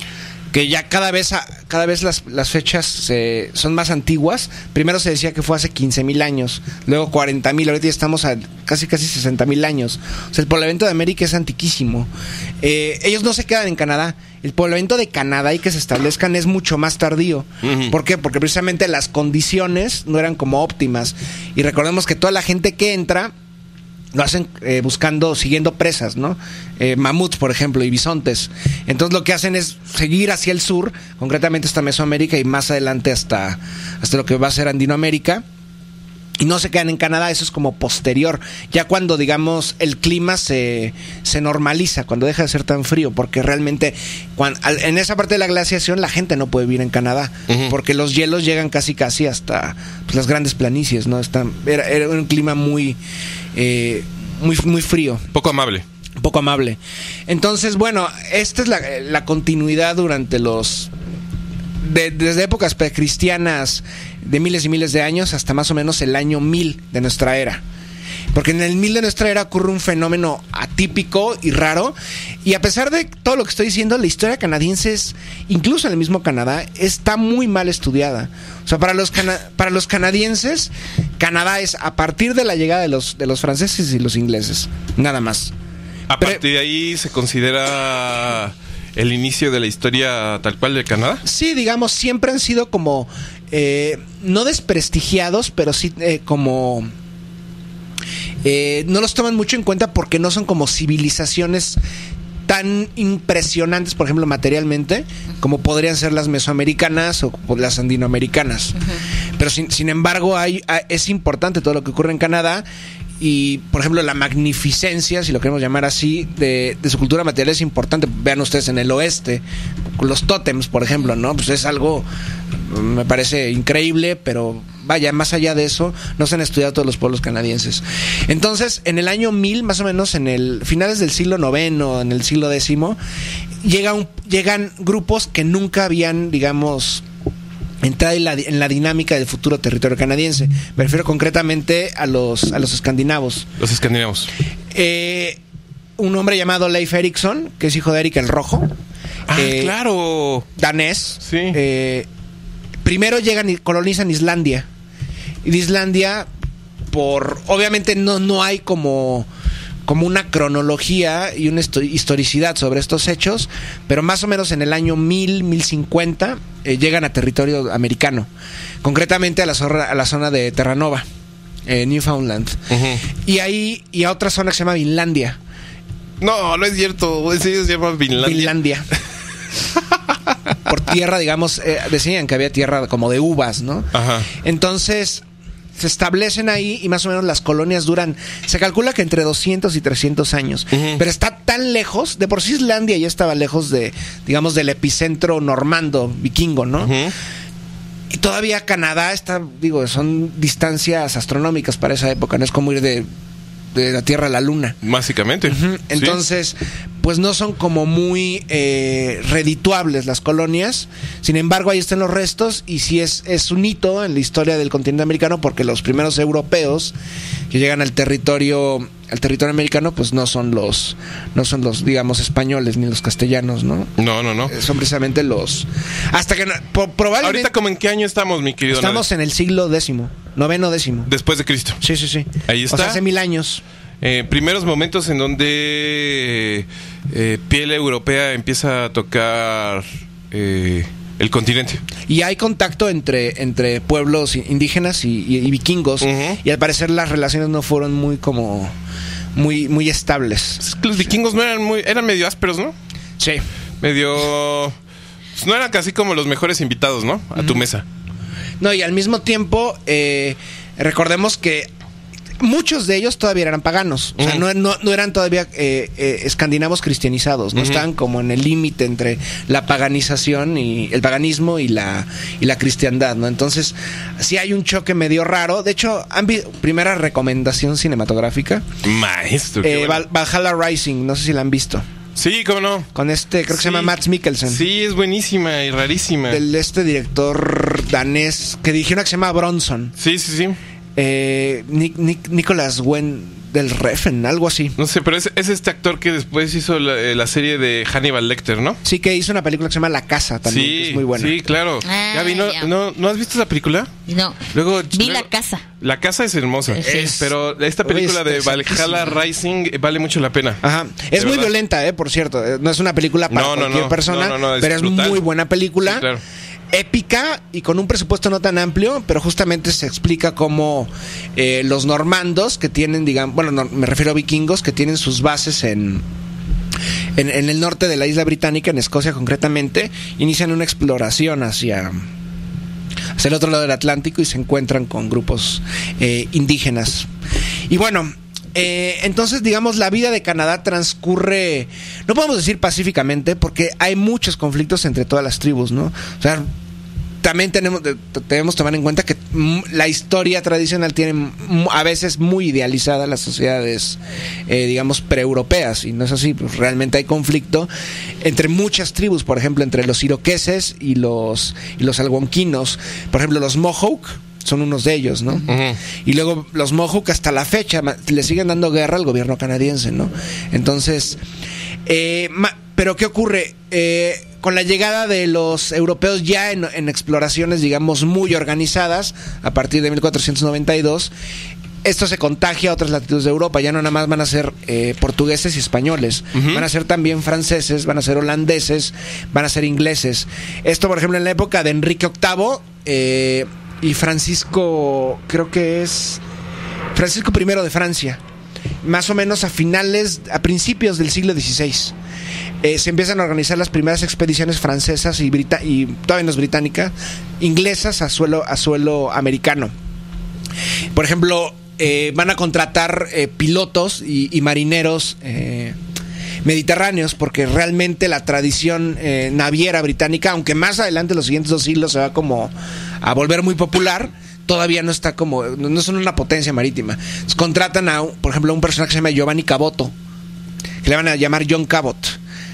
que ya cada vez, a- cada vez las, las fechas se- son más antiguas. Primero se decía que fue hace 15 mil años, luego 40 mil, ahorita ya estamos a casi casi 60 mil años. O sea, el poblamiento de América es antiquísimo. Eh, ellos no se quedan en Canadá. El poblamiento de Canadá y que se establezcan es mucho más tardío. ¿Por qué? Porque precisamente las condiciones no eran como óptimas. Y recordemos que toda la gente que entra lo hacen eh, buscando, siguiendo presas, ¿no? Eh, mamuts, por ejemplo, y bisontes. Entonces lo que hacen es seguir hacia el sur, concretamente hasta Mesoamérica y más adelante hasta, hasta lo que va a ser Andinoamérica. Y no se quedan en Canadá, eso es como posterior. Ya cuando, digamos, el clima se, se normaliza, cuando deja de ser tan frío, porque realmente en esa parte de la glaciación la gente no puede vivir en Canadá, porque los hielos llegan casi casi hasta pues, las grandes planicies, ¿no? Están, era, era un clima muy, eh, muy, muy frío Poco amable. poco amable. Entonces, bueno, esta es la, la continuidad durante los... de- desde épocas precristianas de miles y miles de años hasta más o menos el año 1000 de nuestra era. Porque en el 1000 de nuestra era ocurre un fenómeno atípico y raro. Y a pesar de todo lo que estoy diciendo, la historia canadiense es, incluso en el mismo Canadá, está muy mal estudiada. O sea, para los, cana- para los canadienses, Canadá es a partir de la llegada de los, de los franceses y los ingleses. Nada más. A Pero- partir de ahí se considera el inicio de la historia tal cual de Canadá. Sí, digamos, siempre han sido como, eh, no desprestigiados, pero sí eh, como... eh, no los toman mucho en cuenta porque no son como civilizaciones tan impresionantes, por ejemplo, materialmente, como podrían ser las mesoamericanas o las andinoamericanas. Pero sin, sin embargo, hay, hay- es importante todo lo que ocurre en Canadá y, por ejemplo, la magnificencia, si lo queremos llamar así, de, su cultura material es importante. Vean ustedes en el oeste, los tótems, por ejemplo, ¿no? Pues es algo, mm, me parece increíble, pero vaya, más allá de eso, no se han estudiado todos los pueblos canadienses. Entonces, en el año 1000, más o menos, en el finales del siglo IX, en el siglo X, llega llegan grupos que nunca habían, digamos, entrar en la, en la dinámica del futuro territorio canadiense. Me refiero concretamente a los, a los escandinavos. Los escandinavos. Eh, un hombre llamado Leif Erikson, que es hijo de Eric el Rojo. Ah, eh, claro. Danés. Sí. Eh, primero llegan y colonizan Islandia. Y de Islandia, por. Obviamente no, no hay como como una cronología y una histo- historicidad sobre estos hechos, pero más o menos en el año 1000, 1050 eh, llegan a territorio americano, concretamente a la, zona- a la zona de Terranova, eh, Newfoundland. Y ahí, y a otra zona que se llama Vinlandia. No, no es cierto. Serio se llama Vinlandia. Finlandia. Por tierra, digamos, eh, decían que había tierra como de uvas, ¿no? Ajá. Entonces, se establecen ahí y más o menos las colonias duran, se calcula que entre 200 y 300 años, pero está tan lejos, de por sí Islandia ya estaba lejos de, digamos, del epicentro normando, vikingo, ¿no? Y todavía Canadá está, digo, son distancias astronómicas para esa época, no es como ir de, de la Tierra a la Luna. Básicamente. Entonces, pues no son como muy eh, redituables las colonias. Sin embargo, ahí están los restos y sí es, es un hito en la historia del continente americano porque los primeros europeos que llegan al territorio al territorio americano pues no son los no son los digamos españoles ni los castellanos, ¿no? No, no, no. Eh, Son precisamente los hasta que no- probablemente Ahorita, como en qué año estamos, mi querido? estamos en el siglo décimo, noveno décimo. Después de Cristo. Sí, sí, sí. Ahí O sea, está. hace mil años. Eh, primeros momentos en donde eh, piel europea empieza a tocar eh, el continente. Y hay contacto entre, entre pueblos indígenas y, y- y vikingos. Y al parecer las relaciones no fueron muy como muy, muy estables. Es que los vikingos no eran muy, eran medio ásperos, ¿no? Sí. Medio, pues no eran casi como los mejores invitados, ¿no? A tu mesa. No, y al mismo tiempo, eh, recordemos que muchos de ellos todavía eran paganos. O sea, no, no- no eran todavía eh, eh, escandinavos cristianizados. No Ujú. estaban como en el límite entre la paganización y el paganismo y la, y la cristiandad, ¿no? Entonces, sí hay un choque medio raro. De hecho, primera recomendación cinematográfica. Maestro. qué Eh, bueno. Valhalla Rising, no sé si la han visto. Sí, cómo no. Con este, creo que se llama Matt Mikkelsen. Sí, es buenísima y rarísima. Del este director danés que dirigió una que se llama Bronson. Sí, sí, sí. Eh, Nic- Nic- Nicolas Wen del Reffen, algo así. No sé, pero es, es este actor que después hizo la, eh, la serie de Hannibal Lecter, ¿no? Sí, que hizo una película que se llama La Casa también, sí, que es muy buena. Sí, claro. Ah, Gaby, ¿no, ya. no, ¿no has visto esa película? No. Luego, Vi luego- la casa. La casa es hermosa. Es- Pero esta película de Valhalla. Rising vale mucho la pena. Ajá. Es muy verdad. violenta, eh, por cierto. Eh, No es una película para No, cualquier no. persona, No, no, no, es pero es brutal. muy buena película. Sí, claro. Épica y con un presupuesto no tan amplio, pero justamente se explica cómo eh, los normandos que tienen, digamos, bueno, no, me refiero a vikingos que tienen sus bases en, en, en el norte de la isla británica, en Escocia concretamente, inician una exploración hacia, hacia el otro lado del Atlántico y se encuentran con grupos eh, indígenas. Y bueno, eh, entonces digamos la vida de Canadá transcurre, no podemos decir pacíficamente, porque hay muchos conflictos entre todas las tribus, ¿no? O sea, también tenemos, de- debemos tomar en cuenta que la historia tradicional tiene a veces muy idealizada las sociedades, eh, digamos, preeuropeas, y no es así, pues realmente hay conflicto entre muchas tribus, por ejemplo, entre los iroqueses y los, y los algonquinos. Por ejemplo, los Mohawk son unos de ellos, ¿no? Y luego los Mohawk hasta la fecha le siguen dando guerra al gobierno canadiense, ¿no? Entonces, eh, ma- pero ¿qué ocurre? Eh, con la llegada de los europeos ya en, en exploraciones, digamos, muy organizadas, a partir de 1492, esto se contagia a otras latitudes de Europa. Ya no nada más van a ser eh, portugueses y españoles. Van a ser también franceses, van a ser holandeses, van a ser ingleses. Esto, por ejemplo, en la época de Enrique VIII eh, y Francisco, creo que es Francisco I de Francia. Más o menos a finales, a principios del siglo XVI. Eh, se empiezan a organizar las primeras expediciones francesas y, brita- todavía no es británica, inglesas a suelo, americano. Por ejemplo, eh, van a contratar eh, pilotos y, marineros mediterráneos porque realmente la tradición eh, naviera británica, aunque más adelante los siguientes dos siglos se va como a volver muy popular, todavía no está como, no son una potencia marítima. Entonces, contratan a, por ejemplo, a un personaje que se llama Giovanni Caboto, que le van a llamar John Cabot.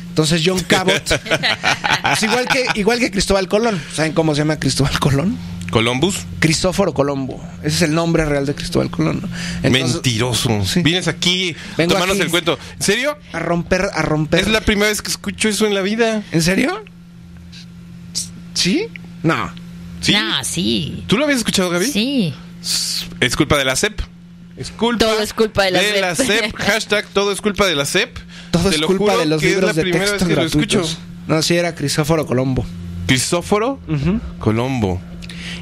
Entonces John Cabot, es igual que, igual que Cristóbal Colón. ¿Saben cómo se llama Cristóbal Colón? Columbus. Cristóforo Colombo. Ese es el nombre real de Cristóbal Colón. ¿no? Entonces, Mentiroso. Sí. Vienes aquí Vengo tomarnos aquí. el cuento. ¿En serio? A romper, a romper. Es la primera vez que escucho eso en la vida. ¿En serio? ¿Sí? No. ¿Sí? No, sí. ¿Tú lo habías escuchado, Gaby? Sí. Es culpa de la CEP. Es culpa Todo es culpa de la CEP. CEP. Hashtag todo es culpa de la CEP. Todo Te es lo culpa juro de los libros es la de primera texto vez que lo gratuitos. escucho. No, sí, era Cristóforo Colombo. Cristóforo Colombo.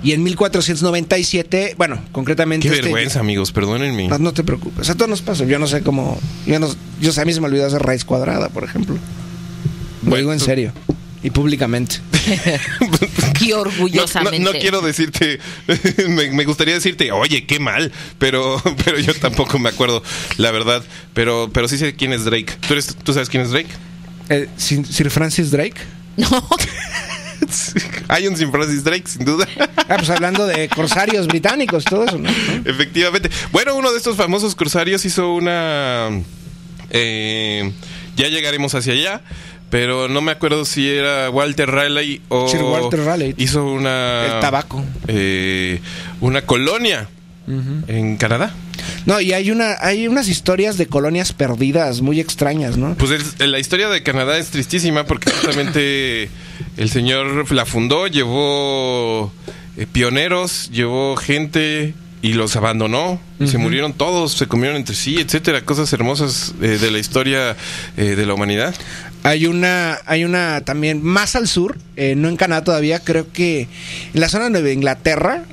Y en 1497, bueno, concretamente. Qué este- vergüenza, amigos, perdónenme. No, no te preocupes. A todos nos pasa. Yo no sé cómo. Yo no, yo a mí se me olvidó hacer raíz cuadrada, por ejemplo. Lo Bueno, digo en serio. Y públicamente. Qué No, no- orgullosamente. no quiero decirte, me, me gustaría decirte, oye, qué mal, pero, pero yo tampoco me acuerdo, la verdad. Pero, pero sí sé quién es Drake. ¿Tú, eres, ¿tú sabes quién es Drake? Eh, Sir Sir Francis Drake. No. Hay un Sin Francis Drake, sin duda. Ah, pues hablando de corsarios británicos, todo eso, ¿no? Efectivamente. Bueno, uno de estos famosos corsarios hizo una... eh, ya llegaremos hacia allá, pero no me acuerdo si era Walter Raleigh o... Sir Walter Raleigh. Hizo una... El tabaco. eh, una colonia en Canadá. No, y hay una, hay unas historias de colonias perdidas muy extrañas, ¿no? Pues el- la historia de Canadá es tristísima porque justamente el señor la fundó, llevó eh, pioneros, llevó gente y los abandonó. Se murieron todos, se comieron entre sí, etcétera. Cosas hermosas eh, de la historia eh, de la humanidad. Hay una, hay una también más al sur, eh, no en Canadá todavía, creo que en la zona de Nueva Inglaterra,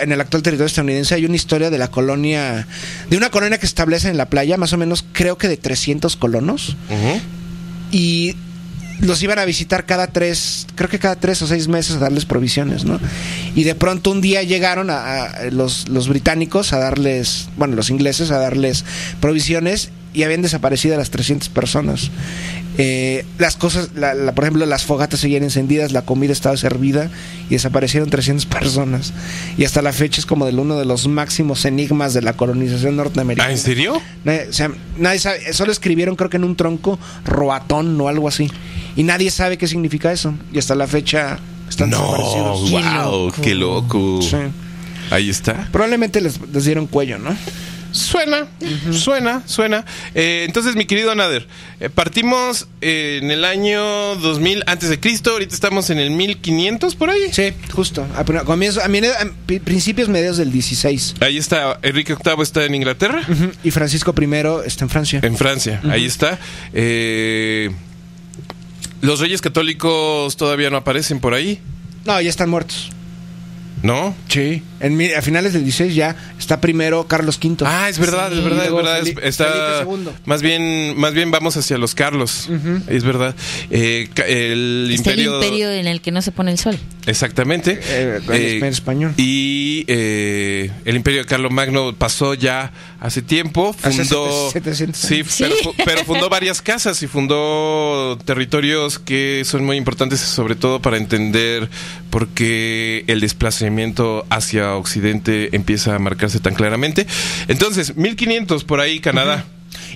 en el actual territorio estadounidense, hay una historia de la colonia, de una colonia que se establece en la playa, más o menos creo que de 300 colonos, y los iban a visitar cada tres, creo que cada tres o seis meses a darles provisiones, ¿no? Y de pronto un día llegaron a, a los, los británicos a darles, bueno, los ingleses a darles provisiones y habían desaparecido a las 300 personas. Eh, las cosas, la- la- por ejemplo, las fogatas seguían encendidas, la comida estaba servida y desaparecieron 300 personas. Y hasta la fecha es como de uno de los máximos enigmas de la colonización norteamericana. ¿Ah, en serio? Nadie, o sea, nadie sabe, solo escribieron creo que en un tronco roatón o algo así. Y nadie sabe qué significa eso. Y hasta la fecha están No, desaparecidos. Qué wow, loco. qué loco. Sí. Ahí está. Probablemente les, les dieron cuello, ¿no? Suena, suena, suena. Eh, entonces, mi querido Nader, eh, partimos eh, en el año 2000 antes de Cristo, ahorita estamos en el 1500 por ahí. Sí, justo. A, comienzo, a, principios medios del 16. Ahí está, Enrique VIII está en Inglaterra. Y Francisco I está en Francia. en Francia, ahí está. Eh, los reyes católicos todavía no aparecen por ahí, No, ya están muertos. ¿no? Sí. En, a finales del 16 ya está primero Carlos V. Ah, es verdad, Sí. es verdad, es verdad. Felipe- está Felipe II. más bien, más bien vamos hacia los Carlos. Es verdad. Eh, el Está imperio, el imperio en el que no se pone el sol. exactamente. Eh, el Imperio español. Y eh, el imperio de Carlos Magno pasó ya hace tiempo. Fundó, sete- 700 sí, pero fundó varias casas y fundó territorios que son muy importantes, sobre todo para entender por qué el desplazamiento hacia Occidente empieza a marcarse tan claramente. Entonces, 1500 por ahí, Canadá.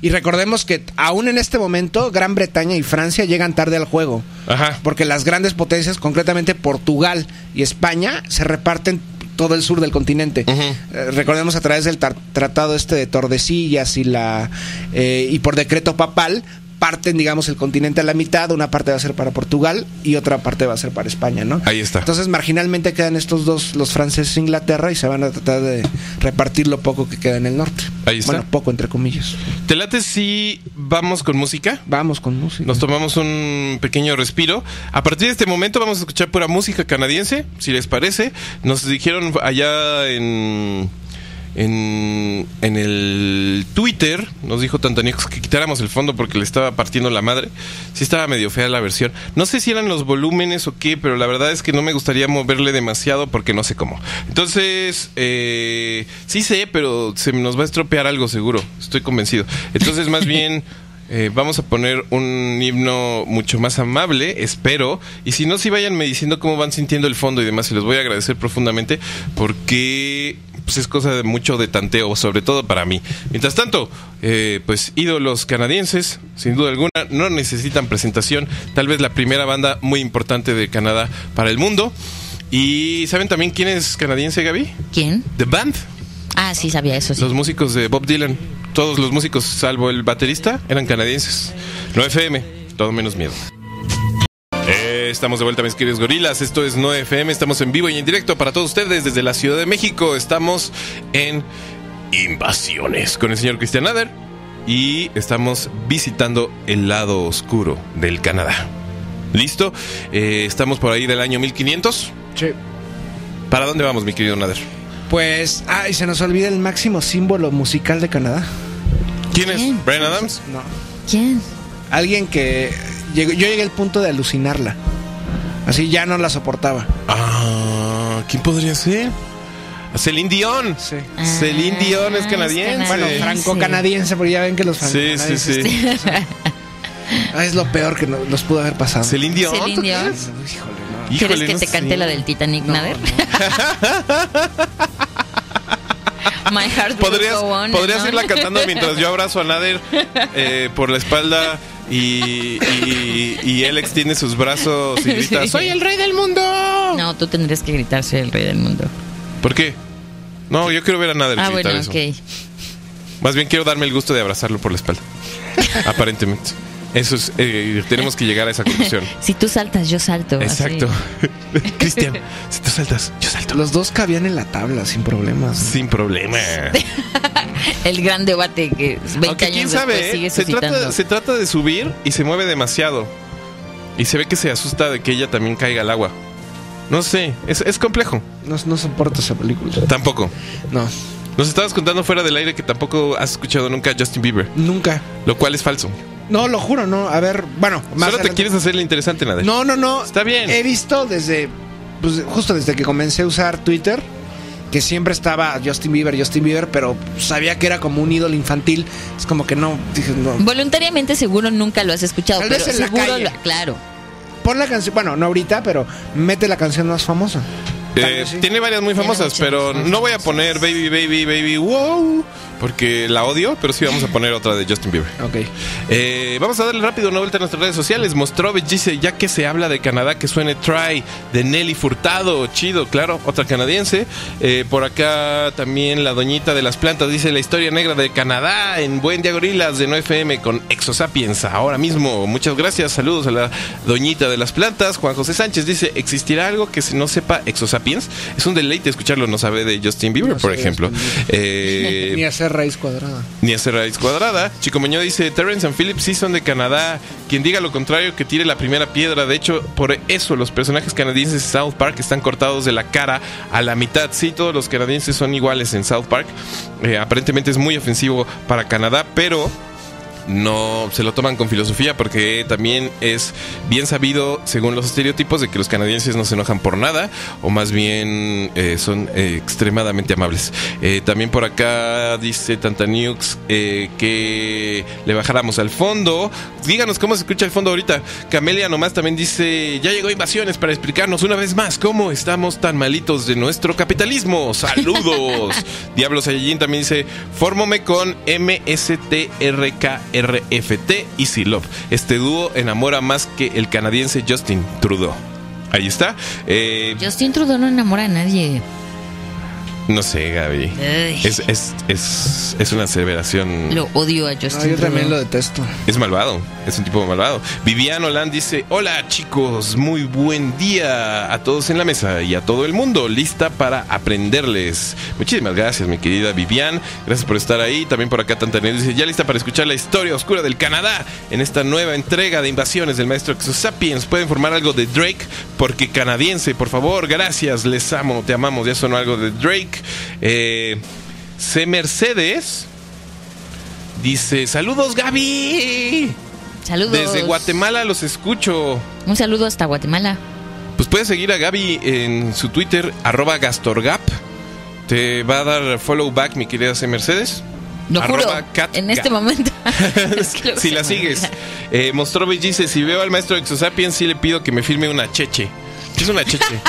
Y recordemos que aún en este momento Gran Bretaña y Francia llegan tarde al juego. Ajá. Porque las grandes potencias, concretamente Portugal y España, se reparten todo el sur del continente. Eh, recordemos a través del tratado este de Tordesillas y la eh, y por decreto papal parten digamos el continente a la mitad, una parte va a ser para Portugal y otra parte va a ser para España, ¿no? Ahí está. Entonces marginalmente quedan estos dos, los franceses e Inglaterra y se van a tratar de repartir lo poco que queda en el norte. Ahí está. Bueno, poco entre comillas. ¿Te late si vamos con música? Vamos con música. Nos tomamos un pequeño respiro. A partir de este momento vamos a escuchar pura música canadiense, si les parece. Nos dijeron allá en en, en el Twitter, nos dijo Tantanix que quitáramos el fondo porque le estaba partiendo la madre. Sí estaba medio fea la versión. No sé si eran los volúmenes o qué, pero la verdad es que no me gustaría moverle demasiado porque no sé cómo. Entonces, eh, sí sé, pero se nos va a estropear algo seguro. Estoy convencido. Entonces, más bien... Eh, vamos a poner un himno mucho más amable, espero. Y si no, si váyanme diciendo cómo van sintiendo el fondo y demás. Y les voy a agradecer profundamente porque pues, es cosa de mucho de tanteo, sobre todo para mí. Mientras tanto, eh, pues ídolos canadienses, sin duda alguna, no necesitan presentación. Tal vez la primera banda muy importante de Canadá para el mundo. Y ¿saben también quién es canadiense, Gaby? ¿Quién? The Band. Ah, sí, sabía eso. Sí. Los músicos de Bob Dylan, todos los músicos, salvo el baterista, eran canadienses. No FM, todo menos miedo. Eh, estamos de vuelta, mis queridos gorilas. Esto es No FM. Estamos en vivo y en directo para todos ustedes desde la Ciudad de México. Estamos en Invasiones con el señor Cristian Nader y estamos visitando el lado oscuro del Canadá. ¿Listo? Eh, estamos por ahí del año 1500. Sí. ¿Para dónde vamos, mi querido Nader? Pues, ay, se nos olvida el máximo símbolo musical de Canadá. ¿Quién es? ¿Brian Adams? No. ¿Quién? Alguien que llegó- yo llegué al punto de alucinarla. Así ya no la soportaba. Ah, ¿quién podría ser? Celine Dion. Sí. Celine Dion es Ah, canadiense. es Bueno, Sí. franco-canadiense, porque ya ven que los Sí, sí, franco-canadienses sí. Ah, es lo peor que no- nos pudo haber pasado. Celine Dion. Celine ¿tú Dion. crees? Híjole. ¿Quieres que no te cante sé. la del Titanic, No, Nader? My heart will Podrías, go on podrías irla cantando mientras yo abrazo a Nader eh, por la espalda y, y, y él extiende sus brazos y grita: Sí. ¡Soy el rey del mundo! No, tú tendrías que gritar soy el rey del mundo. ¿Por qué? No, yo quiero ver a Nader Ah, gritar bueno, eso. ok. Más bien quiero darme el gusto de abrazarlo por la espalda. Aparentemente. Eso es, eh, tenemos que llegar a esa conclusión. Si tú saltas, yo salto. Exacto. Cristian, si tú saltas, yo salto. Los dos cabían en la tabla sin problemas. Sin problema. El gran debate que 20 Aunque años quién sabe, ¿eh? sigue se, trata, se trata de subir y se mueve demasiado. Y se ve que se asusta de que ella también caiga al agua. No sé, es, es complejo. No, no soporto esa película. Tampoco. No, Nos estabas contando fuera del aire que tampoco has escuchado nunca a Justin Bieber, nunca. lo cual es falso. No, lo juro, no. A ver, bueno, más Solo te quieres hacerle interesante, Nader. No, no, no. Está bien. He visto desde, pues, justo desde que comencé a usar Twitter, que siempre estaba Justin Bieber, Justin Bieber, pero sabía que era como un ídolo infantil. Es como que no, dije, no. Voluntariamente seguro nunca lo has escuchado, Tal pero vez en la seguro calle. lo- claro. Pon la canción, bueno, no ahorita, pero mete la canción más famosa. Eh, sí. Tiene varias muy famosas, pero no voy a poner Baby, Baby, Baby, wow, porque la odio, pero sí vamos a poner otra de Justin Bieber. Ok. Eh, vamos a darle rápido una vuelta a nuestras redes sociales. Mostrovich dice, ya que se habla de Canadá, que suene Try de Nelly Furtado. Chido, claro, otra canadiense. Eh, por acá también la doñita de las plantas dice la historia negra de Canadá en Buen Día Gorilas de No FM con Exosapiens. Ahora mismo, muchas gracias. Saludos a la doñita de las plantas. Juan José Sánchez dice, ¿existirá algo que se no sepa Exosapiens? Es un deleite escucharlo, no sabe de Justin Bieber, No por ejemplo. Justin Eh, Ni hacer raíz cuadrada. ni hacer raíz cuadrada. Chico Meñó dice, Terrence and Phillips sí son de Canadá. Quien diga lo contrario, que tire la primera piedra. De hecho, por eso los personajes canadienses de South Park están cortados de la cara a la mitad. Sí, todos los canadienses son iguales en South Park. Eh, aparentemente es muy ofensivo para Canadá, pero no se lo toman con filosofía porque también es bien sabido, según los estereotipos, de que los canadienses no se enojan por nada o más bien eh, son eh, extremadamente amables. Eh, también por acá dice Tantanux eh, que le bajáramos al fondo. Díganos cómo se escucha el fondo ahorita. Camelia nomás también dice, ya llegó Invasiones para explicarnos una vez más cómo estamos tan malitos de nuestro capitalismo. Saludos. Diablo Saiyajin también dice, fórmome con MSTRKRFT y Silop. Este dúo enamora más que el canadiense Justin Trudeau. Ahí está. Eh, Justin Trudeau no enamora a nadie. No sé, Gaby. Es, es, es, es una aseveración. Lo odio a Justin No, yo también Trudeau. lo detesto. Es malvado, es un tipo malvado. Vivian Holand dice, hola chicos, muy buen día a todos en la mesa y a todo el mundo, lista para aprenderles. Muchísimas gracias mi querida Vivian, gracias por estar ahí. También por acá Tantanel dice, ya lista para escuchar la historia oscura del Canadá en esta nueva entrega de invasiones del maestro Exosapiens. ¿Pueden formar algo de Drake? Porque canadiense, por favor, gracias, les amo, te amamos, ya sonó algo de Drake. Eh, C. Mercedes... Dice, saludos Gaby. Saludos. Desde Guatemala los escucho. Un saludo hasta Guatemala. Pues puedes seguir a Gaby en su Twitter, arroba Gastorgap. Te va a dar follow back, mi querida C. Mercedes. Lo juro. Cat- en este momento. Es que si la sigues. Eh, Mostrovich dice, si veo al maestro Exosapiens, sí le pido que me filme una cheche. ¿Qué es una cheche?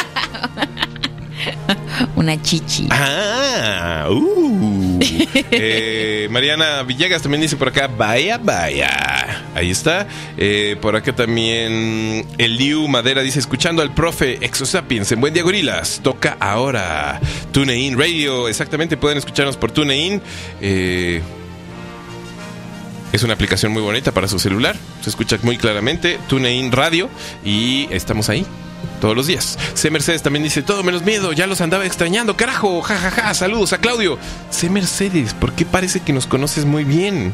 Una chichi. ah, uh. Eh, Mariana Villegas también dice por acá, vaya, vaya. Ahí está. Eh, por acá también Eliu Madera dice, escuchando al profe Exosapiens en Buen Día Gorilas, toca ahora. TuneIn Radio, exactamente, pueden escucharnos por TuneIn. Eh, es una aplicación muy bonita para su celular. Se escucha muy claramente. TuneIn Radio. Y estamos ahí. Todos los días. C. Mercedes también dice, todo menos miedo, ya los andaba extrañando, carajo, jajaja, saludos a Claudio. C. Mercedes, ¿por qué parece que nos conoces muy bien?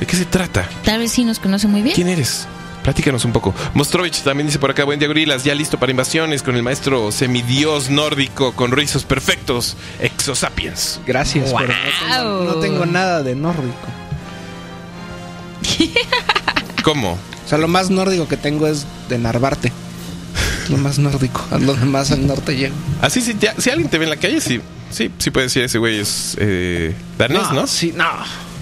¿De qué se trata? Tal vez sí nos conoce muy bien. ¿Quién eres? Platícanos un poco. Mostrovich también dice por acá, buen día gorilas, ya listo para invasiones con el maestro semidios nórdico con rizos perfectos, Exosapiens. Gracias, pero no tengo, Guau. no tengo nada de nórdico. ¿Cómo? O sea, lo más nórdico que tengo es de Narvarte. Lo más nórdico, a donde más al norte llego. Así, si, te- si alguien te ve en la calle, sí, sí, sí puede decir ese güey es eh, danés, ¿no? Sí, no.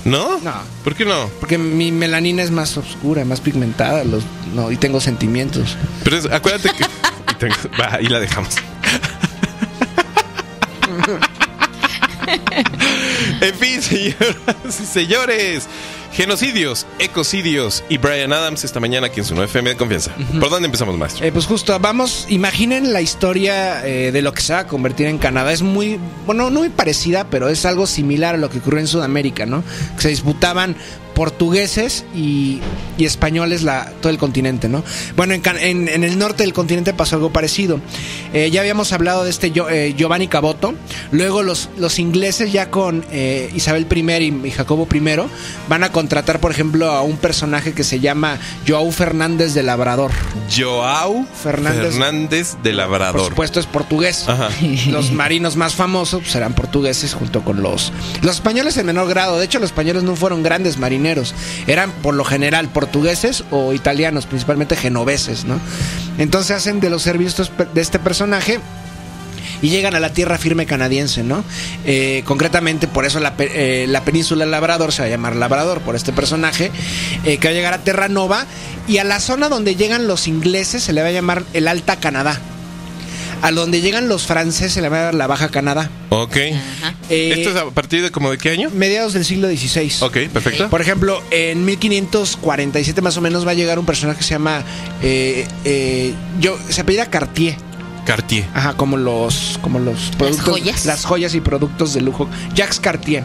¿No? No. ¿Por qué no? Porque mi melanina es más oscura, más pigmentada, los, no, y tengo sentimientos. Pero es- acuérdate que... y tengo- va, ahí la dejamos. en fin, señoras y señores. Genocidios, ecocidios y Brian Adams esta mañana aquí en su 9FM de confianza. ¿Por dónde empezamos, maestro? Eh, pues justo, vamos, imaginen la historia eh, de lo que se va a convertir en Canadá. Es muy, bueno, no muy parecida, pero es algo similar a lo que ocurrió en Sudamérica, ¿no? Que se disputaban portugueses y, y españoles la, todo el continente, ¿no? Bueno, en, Can- en- en el norte del continente pasó algo parecido. Eh, ya habíamos hablado de este eh, Giovanni Caboto. Luego los, los ingleses ya con eh, Isabel I y, Jacobo I van a contratar, por ejemplo, a un personaje que se llama Joao Fernández de Labrador. Joao Fernández. Fernández, de Por Labrador. supuesto es portugués. Ajá. Los marinos más famosos serán portugueses junto con los los españoles en menor grado. De hecho, los españoles no fueron grandes marineros. Eran por lo general portugueses o italianos, principalmente genoveses, ¿no? Entonces hacen de los servicios de este personaje y llegan a la tierra firme canadiense, ¿no? Eh, concretamente, por eso la, eh, la península Labrador se va a llamar Labrador, por este personaje, eh, que va a llegar a Terranova, y a la zona donde llegan los ingleses se le va a llamar el Alta Canadá. A donde llegan los franceses se le va a llamar la Baja Canadá. Ok. Ajá. Eh, ¿Esto es a partir de como de qué año? mediados del siglo XVI. Ok, perfecto. Por ejemplo, en 1547 más o menos va a llegar un personaje que se llama, eh, eh, yo, se apellida Cartier. Cartier. Ajá, como los, como los productos, joyas. las joyas y productos de lujo. Jacques Cartier.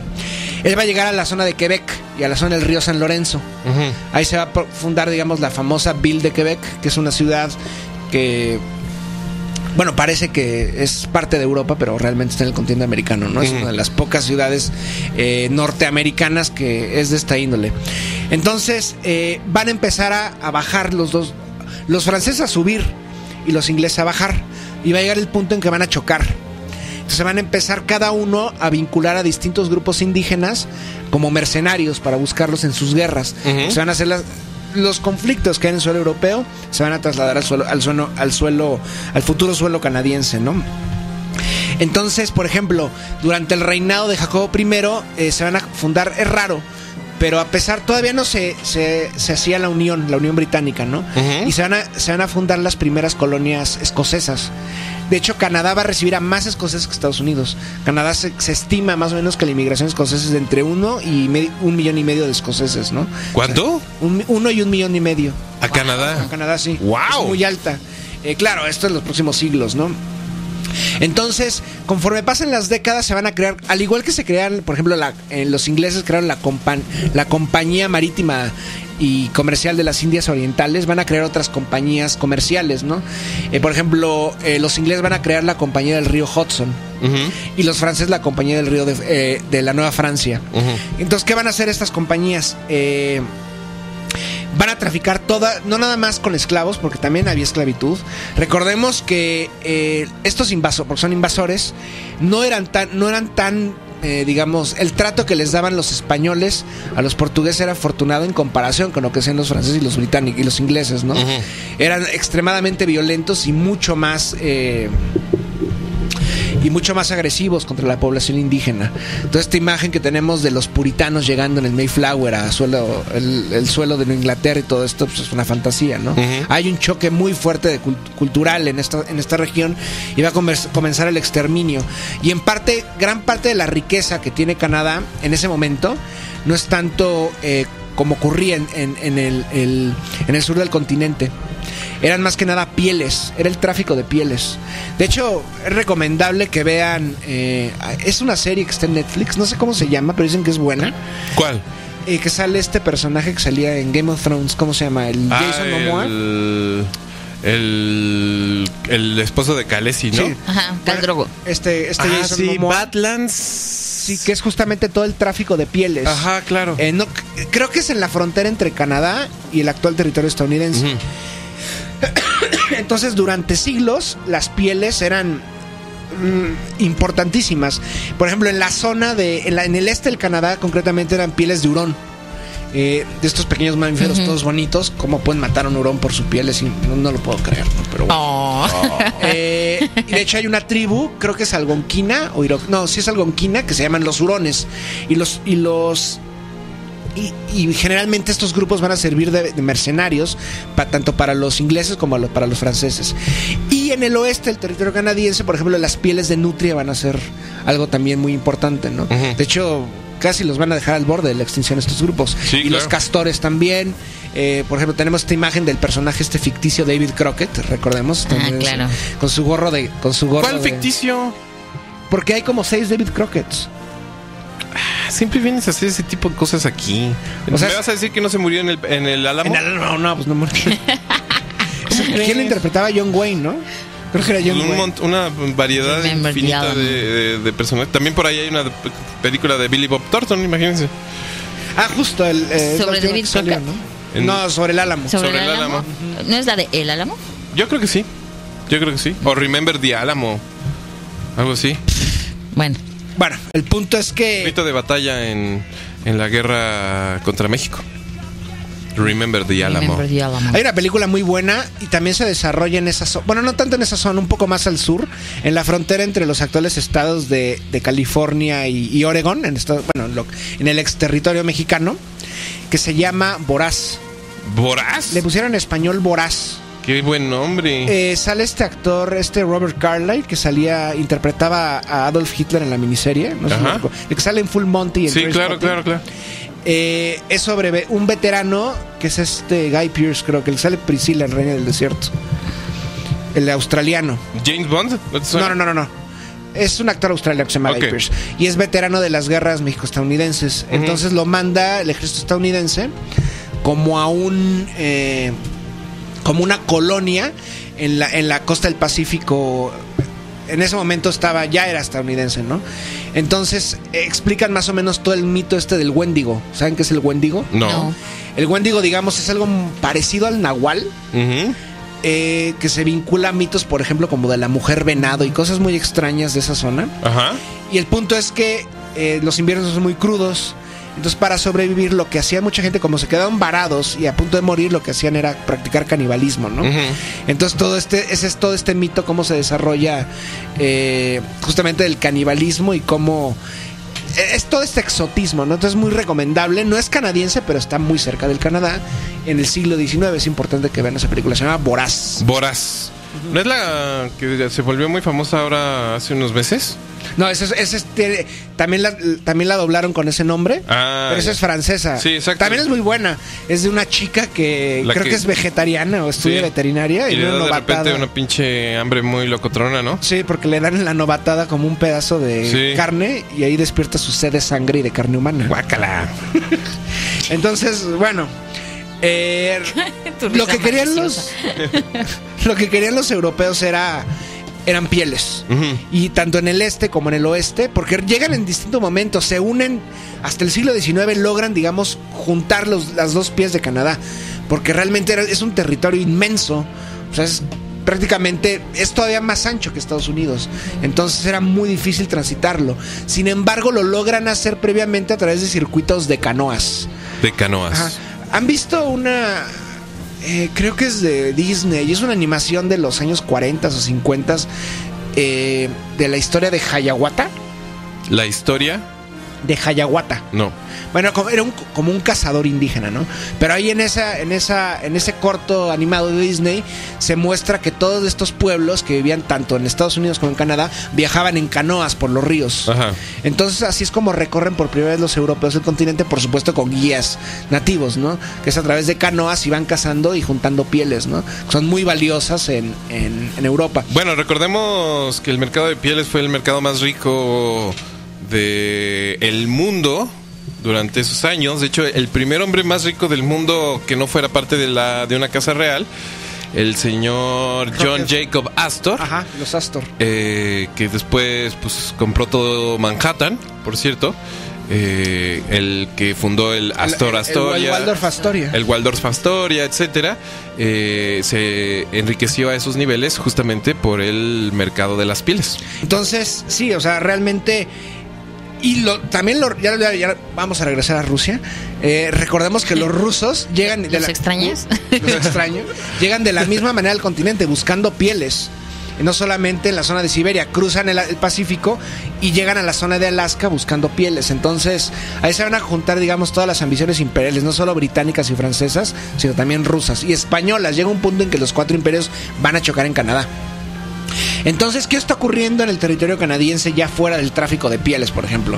Él va a llegar a la zona de Quebec y a la zona del río San Lorenzo. Ujú. Ahí se va a fundar, digamos, la famosa Ville de Quebec, que es una ciudad que, bueno, parece que es parte de Europa, pero realmente está en el continente americano, ¿no? Es una de las pocas ciudades eh, norteamericanas que es de esta índole. Entonces, eh, van a empezar a, a bajar los dos, los franceses a subir y los ingleses a bajar. Y va a llegar el punto en que van a chocar. Entonces van a empezar cada uno a vincular a distintos grupos indígenas como mercenarios para buscarlos en sus guerras. Se van a hacer las- los conflictos que hay en el suelo europeo, se van a trasladar al suelo, al suelo, al suelo, al futuro suelo canadiense, ¿no? Entonces, por ejemplo, durante el reinado de Jacobo I eh, se van a fundar, es raro, pero a pesar, todavía no se, se, se hacía la unión, la unión británica, ¿no? Y se van, a, se van a fundar las primeras colonias escocesas. De hecho, Canadá va a recibir a más escoceses que Estados Unidos. Canadá se, se estima más o menos que la inmigración escocesa es de entre uno y un millón y medio de escoceses, ¿no? ¿Cuánto? Un- uno y un millón y medio. A Canadá. A Canadá sí. ¡Guau! Es muy alta. Eh, claro, esto en los próximos siglos, ¿no? Entonces, conforme pasen las décadas, se van a crear, al igual que se crean, por ejemplo, la- los ingleses crearon la, compañía marítima y comercial de las Indias Orientales, van a crear otras compañías comerciales, ¿no? Eh, por ejemplo, eh, los ingleses van a crear la compañía del río Hudson y los franceses la compañía del río de, eh, de la Nueva Francia. Entonces, ¿qué van a hacer estas compañías? Eh, van a traficar toda, no nada más con esclavos, porque también había esclavitud. Recordemos que eh, estos invasores, porque son invasores, no eran tan, no eran tan, eh, digamos, el trato que les daban los españoles a los portugueses era afortunado en comparación con lo que hacían los franceses y los británicos y los ingleses, ¿no? Eran extremadamente violentos y mucho más. eh, y mucho más agresivos contra la población indígena. Entonces esta imagen que tenemos de los puritanos llegando en el Mayflower a suelo, el, el suelo de Inglaterra y todo esto pues, es una fantasía, ¿no? Hay un choque muy fuerte de cult- cultural en esta, en esta región y va a comenzar el exterminio. Y en parte, gran parte de la riqueza que tiene Canadá en ese momento no es tanto eh, como ocurría en, en- en el, el- en el sur del continente. Eran más que nada pieles, era el tráfico de pieles. De hecho, es recomendable que vean, eh, es una serie que está en Netflix, no sé cómo se llama, pero dicen que es buena. ¿Cuál? eh, que sale este personaje que salía en Game of Thrones, ¿cómo se llama? El Ah, Jason Momoa. el, el, el esposo de Khaleesi, ¿no? Sí. Ajá, Khal Drogo. Este, este ah, Jason sí, Momoa. Badlands. Sí, que es justamente todo el tráfico de pieles. Ajá, claro. Eh, no, creo que es en la frontera entre Canadá y el actual territorio estadounidense. Entonces, durante siglos, las pieles eran mm, importantísimas. Por ejemplo, en la zona de. En, la- en el este del Canadá, concretamente, eran pieles de hurón. Eh, de estos pequeños mamíferos todos bonitos. ¿Cómo pueden matar a un hurón por su piel? Es no, no lo puedo creer, ¿no? pero bueno. Oh. Eh, y de hecho hay una tribu, creo que es algonquina, o Iro- no, sí es algonquina, que se llaman los hurones. Y los, y los y, y generalmente estos grupos van a servir de, de mercenarios, pa- tanto para los ingleses como lo- para los franceses. Y en el oeste del territorio canadiense, por ejemplo, las pieles de nutria van a ser algo también muy importante, ¿no? De hecho, casi los van a dejar al borde de la extinción estos grupos. Sí, y claro. los castores también. Eh, por ejemplo, tenemos esta imagen del personaje este ficticio David Crockett, recordemos. Ah, claro. Con su gorro de... Con su gorro ¿Cuál de- ficticio? Porque hay como seis David Crockett's. Siempre vienes a hacer ese tipo de cosas aquí. O sea, ¿Me vas a decir que no se murió en el, en el Álamo? En el- no, no, pues no. ¿Quién lo interpretaba? John Wayne, ¿no? Creo que era John Un Wayne. una variedad the infinita Álamo. de, de- de personajes. También por ahí hay una película de Billy Bob Thornton, imagínense. Ah, justo el. eh, Sobre David salió. ¿no? En- No, sobre el álamo. ¿Sobre, Sobre el el Álamo? Álamo. ¿No es la de El Álamo? Yo creo que sí. Yo creo que sí. O Remember the Álamo. Algo así. Bueno, Bueno, el punto es que. Grito de batalla en, en la guerra contra México. Remember the. Remember the Álamo. Hay una película muy buena y también se desarrolla en esa zona. Bueno, no tanto en esa zona, un poco más al sur, en la frontera entre los actuales estados de, de California y, y Oregon, en, estado- bueno, lo- en el ex territorio mexicano, que se llama Voraz. ¿Voraz? Le pusieron en español Voraz. Qué buen nombre. Eh, sale este actor, este Robert Carlyle, que salía, interpretaba a Adolf Hitler en la miniserie. No sé Ajá. el que sale en Full Monty. en sí, claro, claro, claro. Eh, es sobre un veterano que es este Guy Pierce, creo que le sale Priscilla en Reina del Desierto. El australiano. James Bond. ¿No? No, no, no, no. Es un actor australiano que se llama Ok. Guy Pearce. Y es veterano de las guerras México-estadounidenses. Entonces lo manda el ejército estadounidense como a un. eh, como una colonia en la, en la costa del Pacífico. En ese momento estaba, ya era estadounidense, ¿no? Entonces explican más o menos todo el mito este del Wendigo. ¿Saben qué es el Wendigo? No. No. El Wendigo, digamos, es algo parecido al Nahual eh, que se vincula a mitos, por ejemplo, como de la mujer venado y cosas muy extrañas de esa zona. Ajá. Y el punto es que eh, los inviernos son muy crudos. Entonces, para sobrevivir, lo que hacía mucha gente, como se quedaban varados y a punto de morir, lo que hacían era practicar canibalismo, ¿no? Entonces, todo este, ese es todo este mito, cómo se desarrolla eh, justamente el canibalismo y cómo. eh, Es todo este exotismo, ¿no? Entonces, muy recomendable. No es canadiense, pero está muy cerca del Canadá. En el siglo XIX es importante que vean esa película. Se llama Voraz. Boraz. ¿No es la que se volvió muy famosa ahora hace unos meses? No, ese, es- ese es- tiene- también, la, también la doblaron con ese nombre. Ah, pero esa es francesa. Sí, exacto. También es muy buena. Es de una chica que La creo que, que- es vegetariana o estudia Sí. veterinaria. Y Y, le da de repente una pinche hambre muy locotrona, ¿no? Sí, porque le dan la novatada como un pedazo de Sí. carne y ahí despierta su sed de sangre y de carne humana. Guácala. Entonces, bueno. Eh, lo que querían los lo que querían los europeos era eran pieles. Y tanto en el este como en el oeste porque llegan en distintos momentos se unen hasta el siglo XIX logran digamos juntar los, las dos pies de Canadá porque realmente era- es un territorio inmenso o sea es prácticamente es todavía más ancho que Estados Unidos entonces era muy difícil transitarlo. Sin embargo lo logran hacer previamente a través de circuitos de canoas. De canoas. Ajá. ¿Han visto una... eh, creo que es de Disney y es una animación de los años 40 o 50 eh, de la historia de Hayawata? La historia, De Hayawata. no. Bueno, era un- como un cazador indígena, ¿no? Pero ahí en esa, en esa, en ese corto animado de Disney se muestra que todos estos pueblos que vivían tanto en Estados Unidos como en Canadá viajaban en canoas por los ríos. Ajá. Entonces así es como recorren por primera vez los europeos el continente, por supuesto con guías nativos, ¿no? Que es a través de canoas y van cazando y juntando pieles, ¿no? Son muy valiosas en, en- en Europa. Bueno, recordemos que el mercado de pieles fue el mercado más rico de el mundo durante esos años. De hecho, el primer hombre más rico del mundo que no fuera parte de la de una casa real, el señor John. Jacob Astor. Ajá, los Astor. eh, que después pues compró todo Manhattan, por cierto, eh, el que fundó el Astor Astoria, el Waldorf Astoria. el Waldorf Astoria, etcétera, eh, se enriqueció a esos niveles justamente por el mercado de las pieles. Entonces, sí, o sea, realmente. Y lo, también lo, ya, ya- ya vamos a regresar a Rusia. Eh, recordemos que los rusos llegan de ¿Los la- extrañas? los extraño, llegan de la misma manera al continente buscando pieles. Y no solamente en la zona de Siberia, cruzan el, el Pacífico y llegan a la zona de Alaska buscando pieles. Entonces, ahí se van a juntar, digamos, todas las ambiciones imperiales, no solo británicas y francesas, sino también rusas y españolas. Llega un punto en que los cuatro imperios van a chocar en Canadá. Entonces, ¿qué está ocurriendo en el territorio canadiense ya fuera del tráfico de pieles, por ejemplo?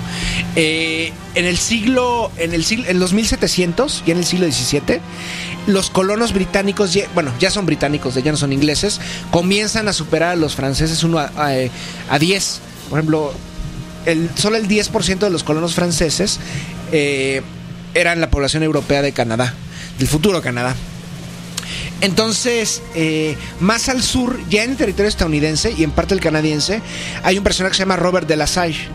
Eh, en el siglo, en el siglo, en los 1700 y en el siglo XVII, los colonos británicos, bueno, ya son británicos, ya no son ingleses, comienzan a superar a los franceses uno a, a, eh, a 10. Por ejemplo, el, solo el 10% de los colonos franceses eh, eran la población europea de Canadá, del futuro Canadá. Entonces, eh, más al sur, ya en el territorio estadounidense y en parte el canadiense, hay un personaje que se llama Robert de la Salle.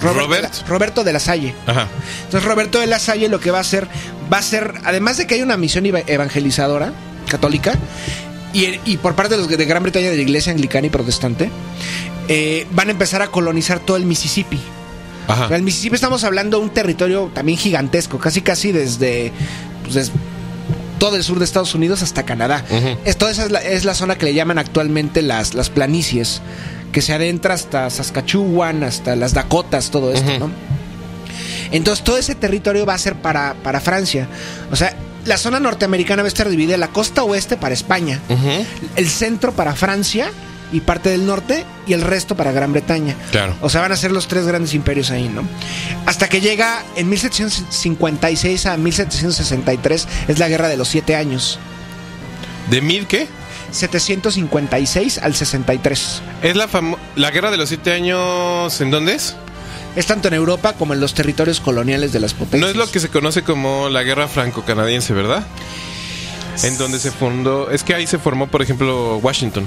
¿Robert? de la- Roberto de la Salle. Ajá. Entonces Roberto de la Salle lo que va a hacer, va a ser, además de que hay una misión eva- evangelizadora católica, y, y por parte de los de Gran Bretaña de la iglesia anglicana y protestante, eh, van a empezar a colonizar todo el Mississippi. Ajá. El Mississippi estamos hablando de un territorio también gigantesco, casi casi desde, pues, des- todo el sur de Estados Unidos hasta Canadá. Esto esa es la, es la zona que le llaman actualmente las, las planicies, que se adentra hasta Saskatchewan, hasta las Dakotas, todo esto. ¿no? Entonces todo ese territorio va a ser para, para Francia. O sea, la zona norteamericana va a estar dividida, la costa oeste para España, el centro para Francia y parte del norte y el resto para Gran Bretaña. Claro. O sea, van a ser los tres grandes imperios ahí, ¿no? Hasta que llega en 1756 a 1763, es la guerra de los siete años. ¿De mil qué? 756 al 63. ¿Es la, la guerra de los siete años en dónde es? Es tanto en Europa como en los territorios coloniales de las potencias. No es lo que se conoce como la guerra franco-canadiense, ¿verdad? En donde se fundó. Es que ahí se formó, por ejemplo, Washington.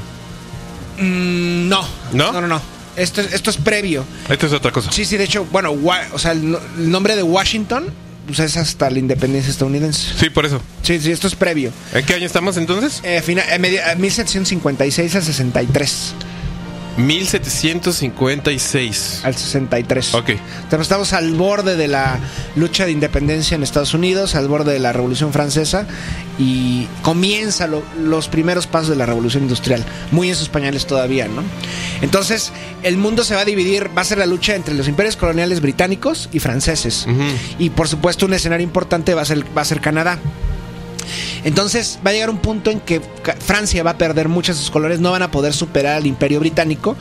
Mm, no. ¿No? No, no, no. Esto, es- esto es previo. Esto es otra cosa. Sí, sí, de hecho, bueno, o sea, el, el nombre de Washington pues, es hasta la independencia estadounidense. Sí, por eso. Sí, sí, esto es previo. ¿En qué año estamos entonces? Eh, fina- eh, media- eh, 1756 al 63. 1756. Al 63. Ok. Entonces, Estamos al borde de la lucha de independencia en Estados Unidos, al borde de la Revolución Francesa y comienza lo- los primeros pasos de la Revolución Industrial, muy en sus pañales todavía, ¿no? Entonces, el mundo se va a dividir, va a ser la lucha entre los imperios coloniales británicos y franceses. Y por supuesto, un escenario importante va a ser, va a ser Canadá. Entonces va a llegar un punto en que Francia va a perder muchas de sus colores, no van a poder superar al imperio británico,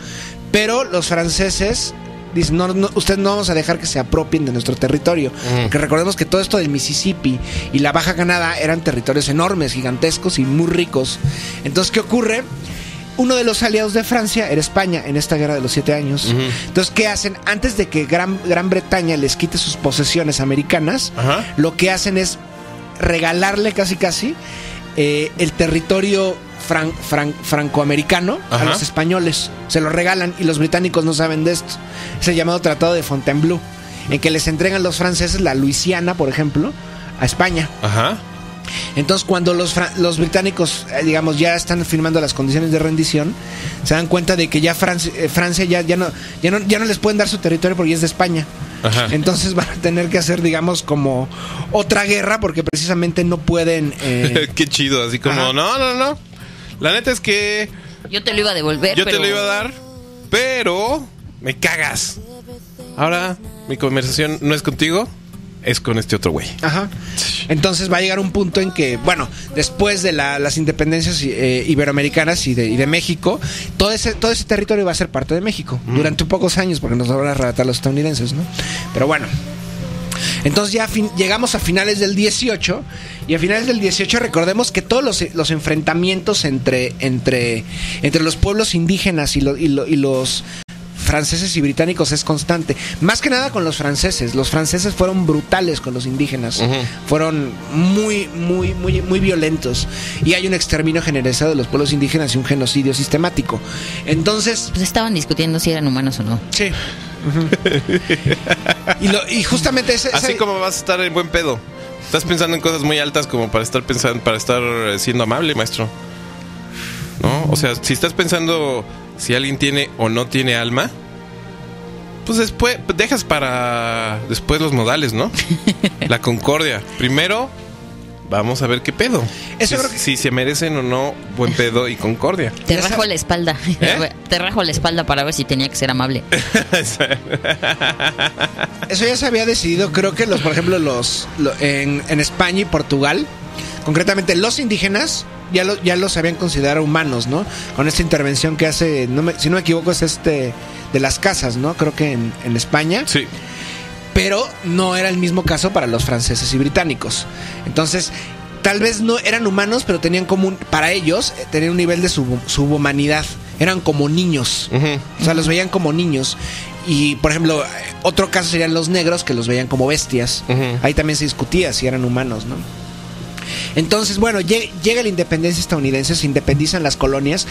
pero los franceses dicen, no, no, ustedes no vamos a dejar que se apropien de nuestro territorio. Porque recordemos que todo esto del Mississippi y la Baja Canadá eran territorios enormes, gigantescos y muy ricos. Entonces, ¿qué ocurre? Uno de los aliados de Francia era España en esta guerra de los siete años. Entonces, ¿qué hacen? Antes de que Gran, Gran Bretaña les quite sus posesiones americanas, lo que hacen es regalarle casi casi eh, el territorio fran- fran- francoamericano a los españoles. Se lo regalan y los británicos no saben de esto. Es el llamado Tratado de Fontainebleau, en que les entregan los franceses la Luisiana, por ejemplo, a España. Ajá. Entonces, cuando los, británicos, eh, digamos, ya están firmando las condiciones de rendición, se dan cuenta de que ya Francia, eh, Francia ya, ya, no, ya, no, ya no les pueden dar su territorio porque es de España. Ajá. Entonces van a tener que hacer, digamos, como otra guerra porque precisamente no pueden... eh, Qué chido, así como, Ajá. no, no, no. La neta es que Yo te lo iba a devolver, yo pero... te lo iba a dar, pero me cagas. Ahora mi conversación no es contigo, es con este otro güey. Ajá. Entonces va a llegar un punto en que, bueno, después de la- las independencias eh, iberoamericanas y de, y de México, todo ese, todo ese territorio va a ser parte de México durante pocos años, porque nos lo van a arrebatar los estadounidenses, ¿no? Pero bueno. Entonces ya fin- llegamos a finales del 18 y a finales del 18 recordemos que todos los, los enfrentamientos entre, entre, entre los pueblos indígenas y, lo- y lo- y los franceses y británicos es constante. Más que nada con los franceses. Los franceses fueron brutales con los indígenas. Fueron muy, muy, muy, muy violentos. Y hay un exterminio generalizado de los pueblos indígenas y un genocidio sistemático. Entonces, Pues estaban discutiendo si eran humanos o no. sí. y, lo- y justamente ese, Así ese- como vas a estar en buen pedo. Estás pensando en cosas muy altas como para estar pensando, para estar eh, siendo amable, maestro. ¿No? O sea, si estás pensando si alguien tiene o no tiene alma, pues después dejas para después los modales, ¿no? La concordia. Primero, vamos a ver qué pedo. Eso si, creo que- si se merecen o no buen pedo y concordia. Te rajo la espalda. ¿Eh? Te rajo la espalda para ver si tenía que ser amable. Eso ya se había decidido, creo que los, por ejemplo, los lo- en, en España y Portugal, concretamente los indígenas, ya, lo- ya los habían considerado humanos, ¿no? Con esta intervención que hace, no me- si no me equivoco, es este de las casas, ¿no? Creo que en, en España. Sí. Pero no era el mismo caso para los franceses y británicos. Entonces, tal vez no eran humanos, pero tenían como un, para ellos, eh, tenían un nivel de sub- subhumanidad. Eran como niños. O sea, los veían como niños. Y, por ejemplo, otro caso serían los negros que los veían como bestias. Ahí también se discutía si eran humanos, ¿no? Entonces, bueno, lle- llega la independencia estadounidense, se independizan las colonias,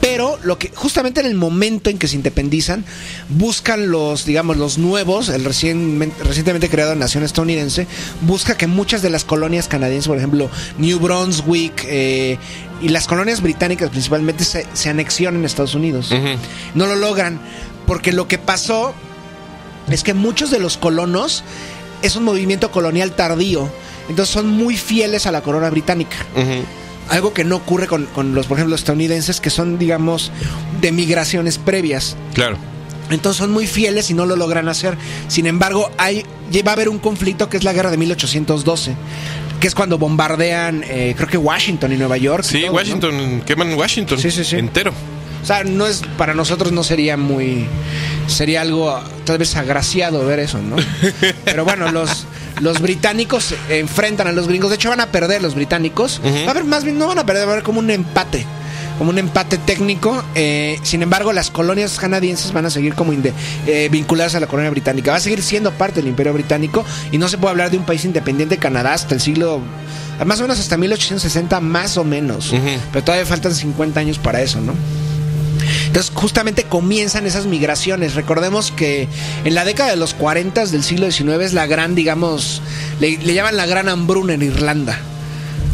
pero lo que justamente en el momento en que se independizan, buscan los, digamos, los nuevos, el recién, recientemente creado nación estadounidense, busca que muchas de las colonias canadienses, por ejemplo, New Brunswick eh, y las colonias británicas principalmente, se, se anexionen a Estados Unidos. No lo logran, porque lo que pasó es que muchos de los colonos es un movimiento colonial tardío, entonces son muy fieles a la corona británica. Algo que no ocurre con, con los, por ejemplo, los estadounidenses, que son, digamos, de migraciones previas. Claro. Entonces son muy fieles y no lo logran hacer. Sin embargo, hay, va a haber un conflicto que es la guerra de 1812, que es cuando bombardean, eh, creo que Washington y Nueva York. y Sí, todo, ¿no? Washington, queman Washington Sí, sí, sí. entero. O sea, no es para nosotros no sería muy sería algo tal vez agraciado ver eso, ¿no? Pero bueno, los los británicos enfrentan a los gringos, de hecho van a perder los británicos. Va a haber más bien no van a perder, va a haber como un empate, como un empate técnico. eh, sin embargo, las colonias canadienses van a seguir como inde- eh, vinculadas a la colonia británica, va a seguir siendo parte del Imperio británico y no se puede hablar de un país independiente Canadá hasta el siglo más o menos hasta 1860 más o menos. Pero todavía faltan 50 años para eso, ¿no? Entonces justamente comienzan esas migraciones. Recordemos que en la década de los 40 del siglo XIX es la gran, digamos, le, le llaman la gran hambruna en Irlanda.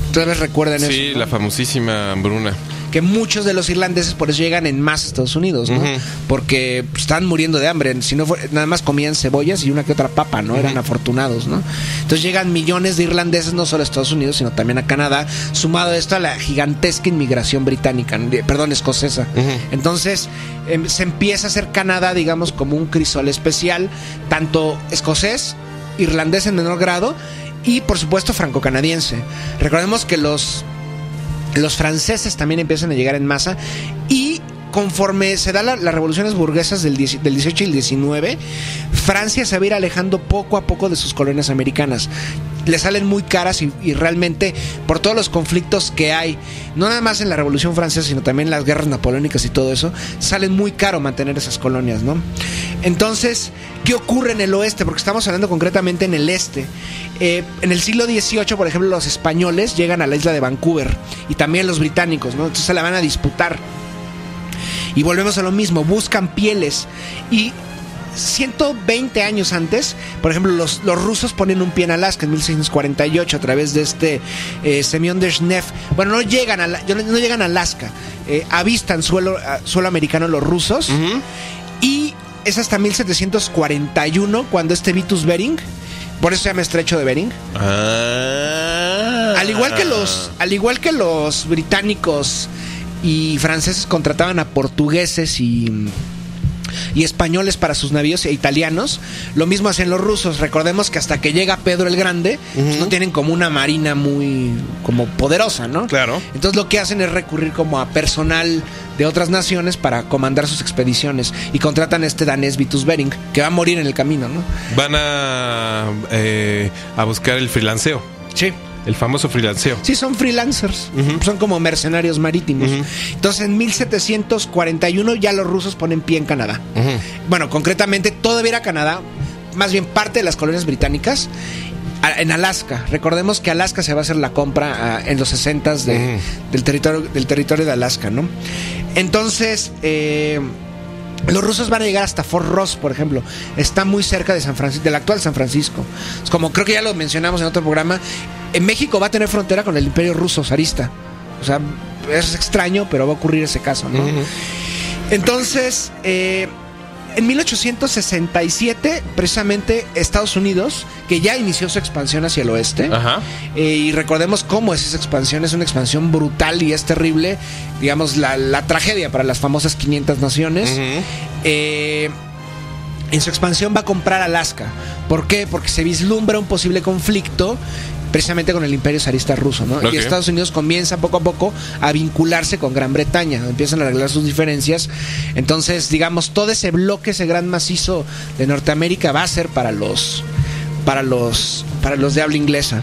Ustedes recuerdan Sí, eso. ¿no? la famosísima hambruna. Que muchos de los irlandeses por eso llegan en más a Estados Unidos, ¿no? Porque pues, estaban muriendo de hambre. Si no fue- nada más comían cebollas y una que otra papa, ¿no? Eran afortunados, ¿no? Entonces llegan millones de irlandeses no solo a Estados Unidos, sino también a Canadá, sumado esto a la gigantesca inmigración británica, de- perdón, escocesa. Entonces em, se empieza a hacer Canadá, digamos, como un crisol especial, tanto escocés, irlandés en menor grado y por supuesto franco-canadiense. Recordemos que los, los franceses también empiezan a llegar en masa y conforme se dan la- las revoluciones burguesas del, 10 del 18 y el 19, Francia se va a ir alejando poco a poco de sus colonias americanas. Le salen muy caras y, y realmente por todos los conflictos que hay, no nada más en la Revolución Francesa, sino también en las guerras napoleónicas y todo eso, salen muy caro mantener esas colonias, ¿no? Entonces, ¿qué ocurre en el oeste? Porque estamos hablando concretamente en el este. Eh, en el siglo XVIII, por ejemplo, los españoles llegan a la isla de Vancouver y también los británicos, ¿no? Entonces se la van a disputar. Y volvemos a lo mismo, buscan pieles. Y 120 años antes, por ejemplo, los, los rusos ponen un pie en Alaska en 1648 a través de este eh, Semyon Deshnev. Bueno, no llegan a, no llegan a Alaska, eh, avistan suelo, suelo americano los rusos. Y es hasta 1741 cuando este Vitus Bering, por eso se llama Estrecho de Bering, Ah. al igual que los, al igual que los británicos y franceses contrataban a portugueses y y españoles para sus navíos e italianos, lo mismo hacen los rusos. Recordemos que hasta que llega Pedro el Grande, pues, no tienen como una marina muy como poderosa, ¿no? Claro. Entonces lo que hacen es recurrir como a personal de otras naciones para comandar sus expediciones y contratan a este danés Vitus Bering, que va a morir en el camino, ¿no? Van a, eh, a buscar el freelanceo. Sí. El famoso freelanceo. Sí, son freelancers. Son como mercenarios marítimos. Ujú. Entonces, en 1741 ya los rusos ponen pie en Canadá. Ujú. Bueno, concretamente todavía era Canadá, más bien parte de las colonias británicas. En Alaska, recordemos que Alaska se va a hacer la compra en los 60 de, Ujú. del, territorio, del territorio de Alaska, ¿no? Entonces, eh, los rusos van a llegar hasta Fort Ross, por ejemplo. Está muy cerca de San Francisco, del actual San Francisco. Es como creo que ya lo mencionamos en otro programa. En México va a tener frontera con el Imperio Ruso zarista. O sea, es extraño, pero va a ocurrir ese caso, ¿no? Entonces, eh, en 1867, precisamente Estados Unidos, que ya inició su expansión hacia el oeste, Ajá. eh, y recordemos cómo es esa expansión, es una expansión brutal y es terrible, digamos, la, la tragedia para las famosas 500 naciones. Eh, en su expansión va a comprar Alaska. ¿Por qué? Porque se vislumbra un posible conflicto precisamente con el imperio zarista ruso, ¿no? Y Estados Unidos comienza poco a poco a vincularse con Gran Bretaña, empiezan a arreglar sus diferencias. Entonces, digamos, todo ese bloque, ese gran macizo de Norteamérica va a ser para los para los para los de habla inglesa.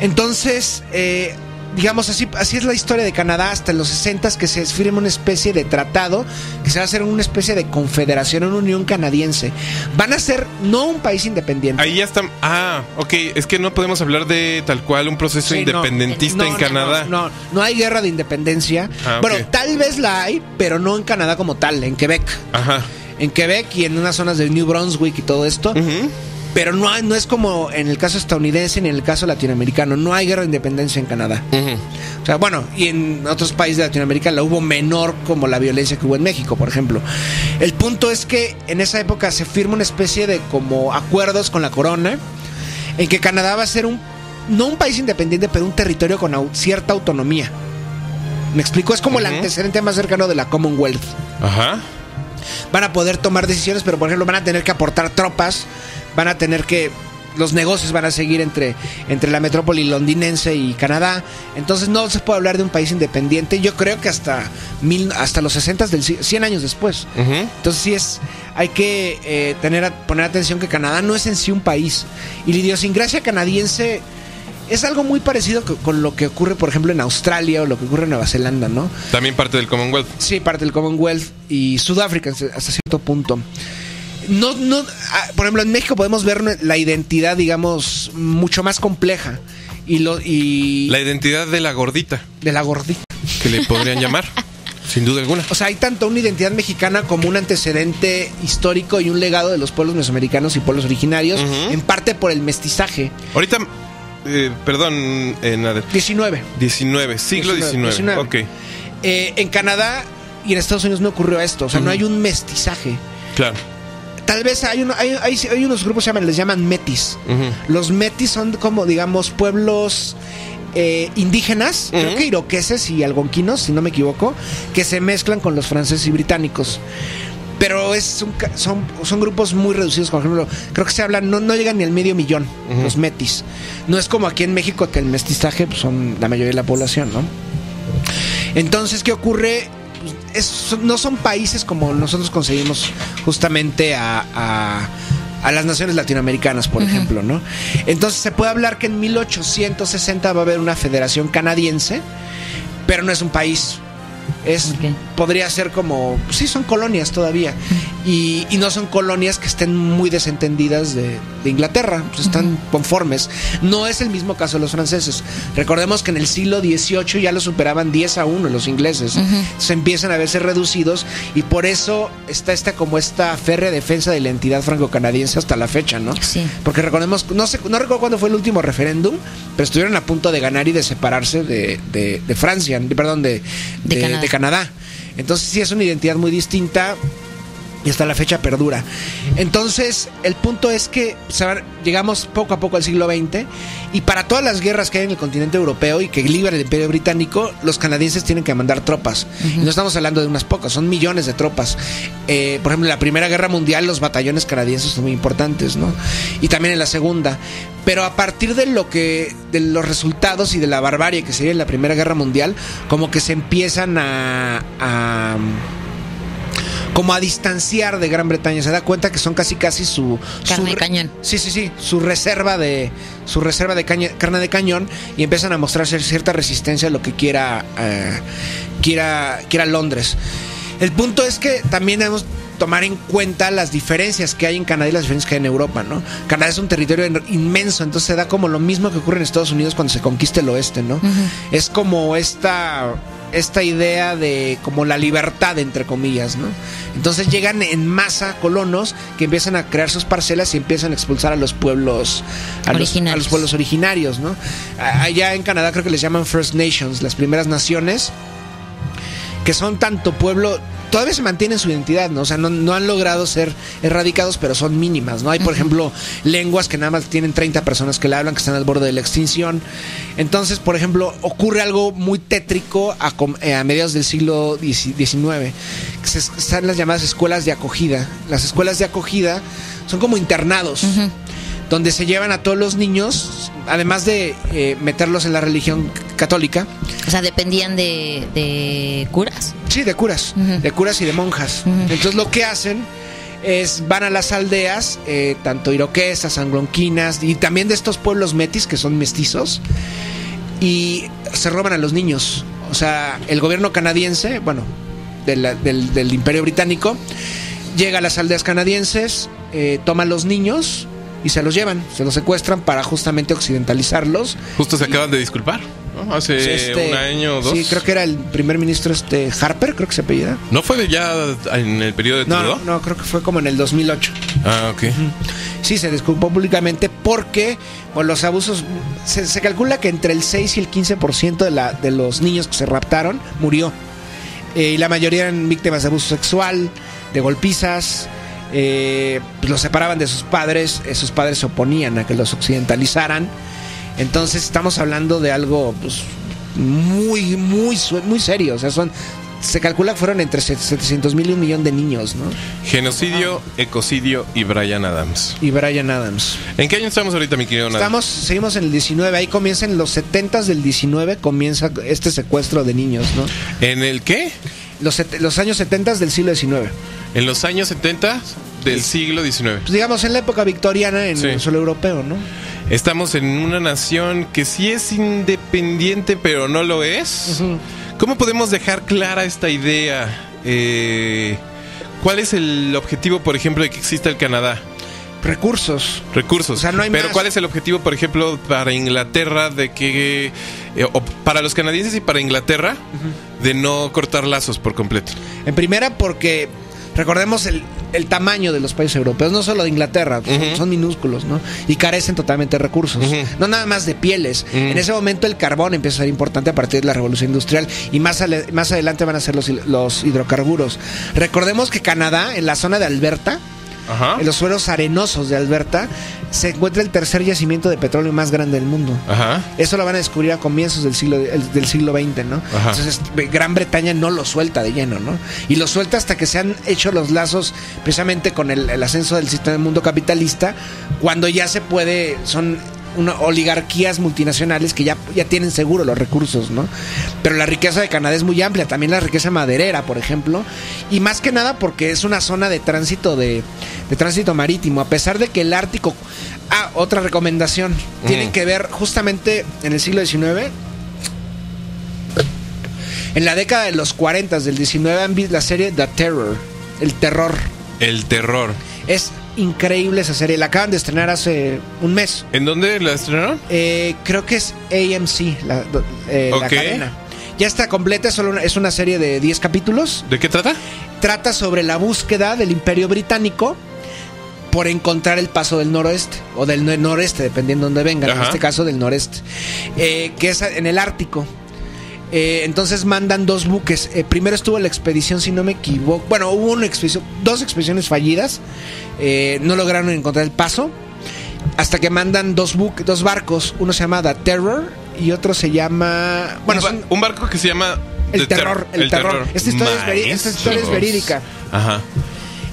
Entonces, eh, digamos así, así es la historia de Canadá hasta los 60 que se firma una especie de tratado que se va a hacer una especie de confederación, una unión canadiense. Van a ser no un país independiente. Ahí ya está. Ah, ok. Es que no podemos hablar de tal cual un proceso Sí, independentista No, en Canadá. No, no, no hay guerra de independencia. Ah, bueno, tal vez la hay, pero no en Canadá como tal, en Quebec. Ajá. En Quebec y en unas zonas de New Brunswick y todo esto. Ujú. Pero no, hay- no es como en el caso estadounidense ni en el caso latinoamericano. No hay guerra de independencia en Canadá. Ujú. O sea, bueno, y en otros países de Latinoamérica la hubo menor como la violencia que hubo en México, por ejemplo. El punto es que en esa época se firma una especie de como acuerdos con la corona en que Canadá va a ser un no un país independiente, pero un territorio con au- cierta autonomía. Me explico, es como el antecedente más cercano de la Commonwealth. Ajá. Van a poder tomar decisiones, pero por ejemplo van a tener que aportar tropas, van a tener que los negocios van a seguir entre, entre la metrópoli londinense y Canadá. Entonces no se puede hablar de un país independiente. Yo creo que hasta mil, hasta los 60 del si- 100 años después. Entonces sí es, hay que eh, tener, poner atención que Canadá no es en sí un país. Y la idiosincrasia canadiense es algo muy parecido co- con lo que ocurre, por ejemplo, en Australia o lo que ocurre en Nueva Zelanda, ¿no? También parte del Commonwealth. Sí, parte del Commonwealth y Sudáfrica hasta cierto punto. No, no, ah, por ejemplo, en México podemos ver la identidad, digamos, mucho más compleja y lo y La identidad de la gordita, de la gordita. que le podrían llamar, sin duda alguna. O sea, hay tanto una identidad mexicana como un antecedente histórico y un legado de los pueblos mesoamericanos y pueblos originarios, en parte por el mestizaje. Ahorita, eh, perdón, eh, Nader. 19. 19, siglo 19. 19. Ok, Eh, en Canadá y en Estados Unidos no ocurrió esto, o sea, no hay un mestizaje. claro. Tal vez hay, uno- hay, hay- hay unos grupos que llaman, les llaman metis. Los metis son como, digamos, pueblos eh, indígenas, creo que iroqueses y algonquinos, si no me equivoco, que se mezclan con los franceses y británicos. Pero es un son, son grupos muy reducidos, por ejemplo, creo que se hablan, no, no llegan ni al medio millón, los metis. No es como aquí en México que el mestizaje pues, son la mayoría de la población, ¿no? Entonces, ¿qué ocurre? es- son- no son países como nosotros conseguimos justamente a, a- a las naciones latinoamericanas, por ejemplo, ¿no? Entonces se puede hablar que en 1860 va a haber una federación canadiense, pero no es un país. Es, Ok. podría ser como, sí, son colonias todavía. Y, y no son colonias que estén muy desentendidas de, de Inglaterra, pues están conformes. No es el mismo caso de los franceses. Recordemos que en el siglo XVIII ya lo superaban 10 a 1 los ingleses. Se empiezan a verse reducidos y por eso está esta como esta férrea defensa de la entidad franco-canadiense hasta la fecha, ¿no? Sí. Porque recordemos, no sé, no recuerdo cuándo fue el último referéndum, pero estuvieron a punto de ganar y de separarse de, de- de Francia, de- perdón, de, De de- Canadá. Canadá. Entonces sí es una identidad muy distinta y hasta la fecha perdura. Entonces, el punto es que van- llegamos poco a poco al siglo XX y para todas las guerras que hay en el continente europeo y que libra el imperio británico, los canadienses tienen que mandar tropas. Y no estamos hablando de unas pocas, son millones de tropas. Eh, por ejemplo, en la Primera Guerra Mundial los batallones canadienses son muy importantes, ¿no? Y también en la Segunda. Pero a partir de lo que de los resultados y de la barbarie que se dio en la Primera Guerra Mundial, como que se empiezan a- a como a distanciar de Gran Bretaña. Se da cuenta que son casi casi su Carne su de cañón. Sí, sí, sí, su reserva de su reserva de caña- carne de cañón y empiezan a mostrarse cierta resistencia a lo que quiera eh, quiera quiera Londres. El punto es que también debemos tomar en cuenta las diferencias que hay en Canadá y las diferencias que hay en Europa, ¿no? Canadá es un territorio en- inmenso, entonces se da como lo mismo que ocurre en Estados Unidos cuando se conquista el oeste, ¿no? Es como esta esta idea de como la libertad entre comillas, ¿no? Entonces llegan en masa colonos que empiezan a crear sus parcelas y empiezan a expulsar a los pueblos a los, Originarios. a los pueblos originarios, ¿no? Allá en Canadá creo que les llaman First Nations, las primeras naciones que son tanto pueblo, todavía se mantienen su identidad, ¿no? O sea, no, no han logrado ser erradicados, pero son mínimas, ¿no? Hay, por ejemplo, lenguas que nada más tienen 30 personas que la hablan, que están al borde de la extinción. Entonces, por ejemplo, ocurre algo muy tétrico a, eh, a mediados del siglo XIX, que se- están las llamadas escuelas de acogida. Las escuelas de acogida son como internados donde se llevan a todos los niños, además de eh, meterlos en la religión católica, O sea, dependían de, de curas. Sí, de curas, de curas y de monjas. Entonces lo que hacen es van a las aldeas, eh, tanto iroquesas, anglonquinas y también de estos pueblos metis que son mestizos y se roban a los niños. O sea, el gobierno canadiense, bueno, de la- del, del imperio británico, llega a las aldeas canadienses, eh, toma a los niños y se los llevan, se los secuestran para justamente occidentalizarlos Justo se acaban de disculpar, ¿no? Hace Este, un año o dos. Sí, creo que era el primer ministro este Harper, creo que se apellida. ¿No fue ya en el periodo de No, Trudeau? no, no, creo que fue como en el 2008. Ah, ok. Sí, se disculpó públicamente porque por los abusos. Se, se calcula que entre el 6 y el 15% de, la, de los niños que se raptaron murió. Eh, y la mayoría eran víctimas de abuso sexual, de golpizas. Eh, pues los separaban de sus padres. eh, sus padres se oponían a que los occidentalizaran. Entonces estamos hablando de algo pues, muy, muy, muy serio. O sea, son. Se calcula que fueron entre 700 mil y un millón de niños, ¿no? Genocidio, ecocidio y Brian Adams. Y Brian Adams. ¿En qué año estamos ahorita, mi querido? Estamos, seguimos en el 19, ahí comienza en los 70 del 19, comienza este secuestro de niños, ¿no? ¿En el qué? Los años 70 del siglo XIX. En los años 70 del siglo XIX. Pues digamos en la época victoriana en Sí. el suelo europeo, ¿no? Estamos en una nación que sí es independiente, pero no lo es. ¿Cómo podemos dejar clara esta idea? Eh, ¿Cuál es el objetivo, por ejemplo, de que exista el Canadá? Recursos. Recursos. O sea, no hay Pero más. ¿cuál es el objetivo, por ejemplo, para Inglaterra de que... eh, o para los canadienses y para Inglaterra de no cortar lazos por completo? En primera porque recordemos el, el tamaño de los países europeos, no solo de Inglaterra, son- minúsculos, ¿no? Y carecen totalmente de recursos, no nada más de pieles. En ese momento el carbón empieza a ser importante a partir de la revolución industrial y más, ale- más adelante van a ser los, los hidrocarburos. Recordemos que Canadá, en la zona de Alberta, Ajá. en los suelos arenosos de Alberta, se encuentra el tercer yacimiento de petróleo más grande del mundo. Ajá. Eso lo van a descubrir a comienzos del siglo el- del siglo XX, ¿no? Ajá. Entonces Gran Bretaña no lo suelta de lleno, ¿no? Y lo suelta hasta que se han hecho los lazos precisamente con el, el ascenso del sistema del mundo capitalista, cuando ya se puede, son una oligarquías multinacionales que ya, ya tienen seguro los recursos, ¿no? Pero la riqueza de Canadá es muy amplia, también la riqueza maderera, por ejemplo, y más que nada porque es una zona de tránsito de, de tránsito marítimo, a pesar de que el Ártico... Ah, otra recomendación, tienen Mm. que ver justamente en el siglo XIX, en la década de los 40 del 19 han visto la serie The Terror, el terror. El terror. Es increíble esa serie. La acaban de estrenar hace un mes. ¿En dónde la estrenaron? Eh, creo que es AMC, la, eh, la cadena. Ya está completa, es, solo una- es una serie de 10 capítulos. ¿De qué trata? Trata sobre la búsqueda del Imperio Británico por encontrar el paso del noroeste o del no- noreste, dependiendo de dónde vengan. En este caso del noreste, eh, que es en el Ártico. Eh, entonces mandan dos buques. Eh, primero estuvo la expedición, si no me equivoco. Bueno, hubo una expedición, dos expediciones fallidas. Eh, no lograron encontrar el paso. Hasta que mandan dos buques, dos barcos. Uno se llama The Terror y otro se llama. Bueno, un, ba- son- un barco que se llama El terror, el terror. Esta historia es veri- esta historia es Maestros. verídica. Ajá.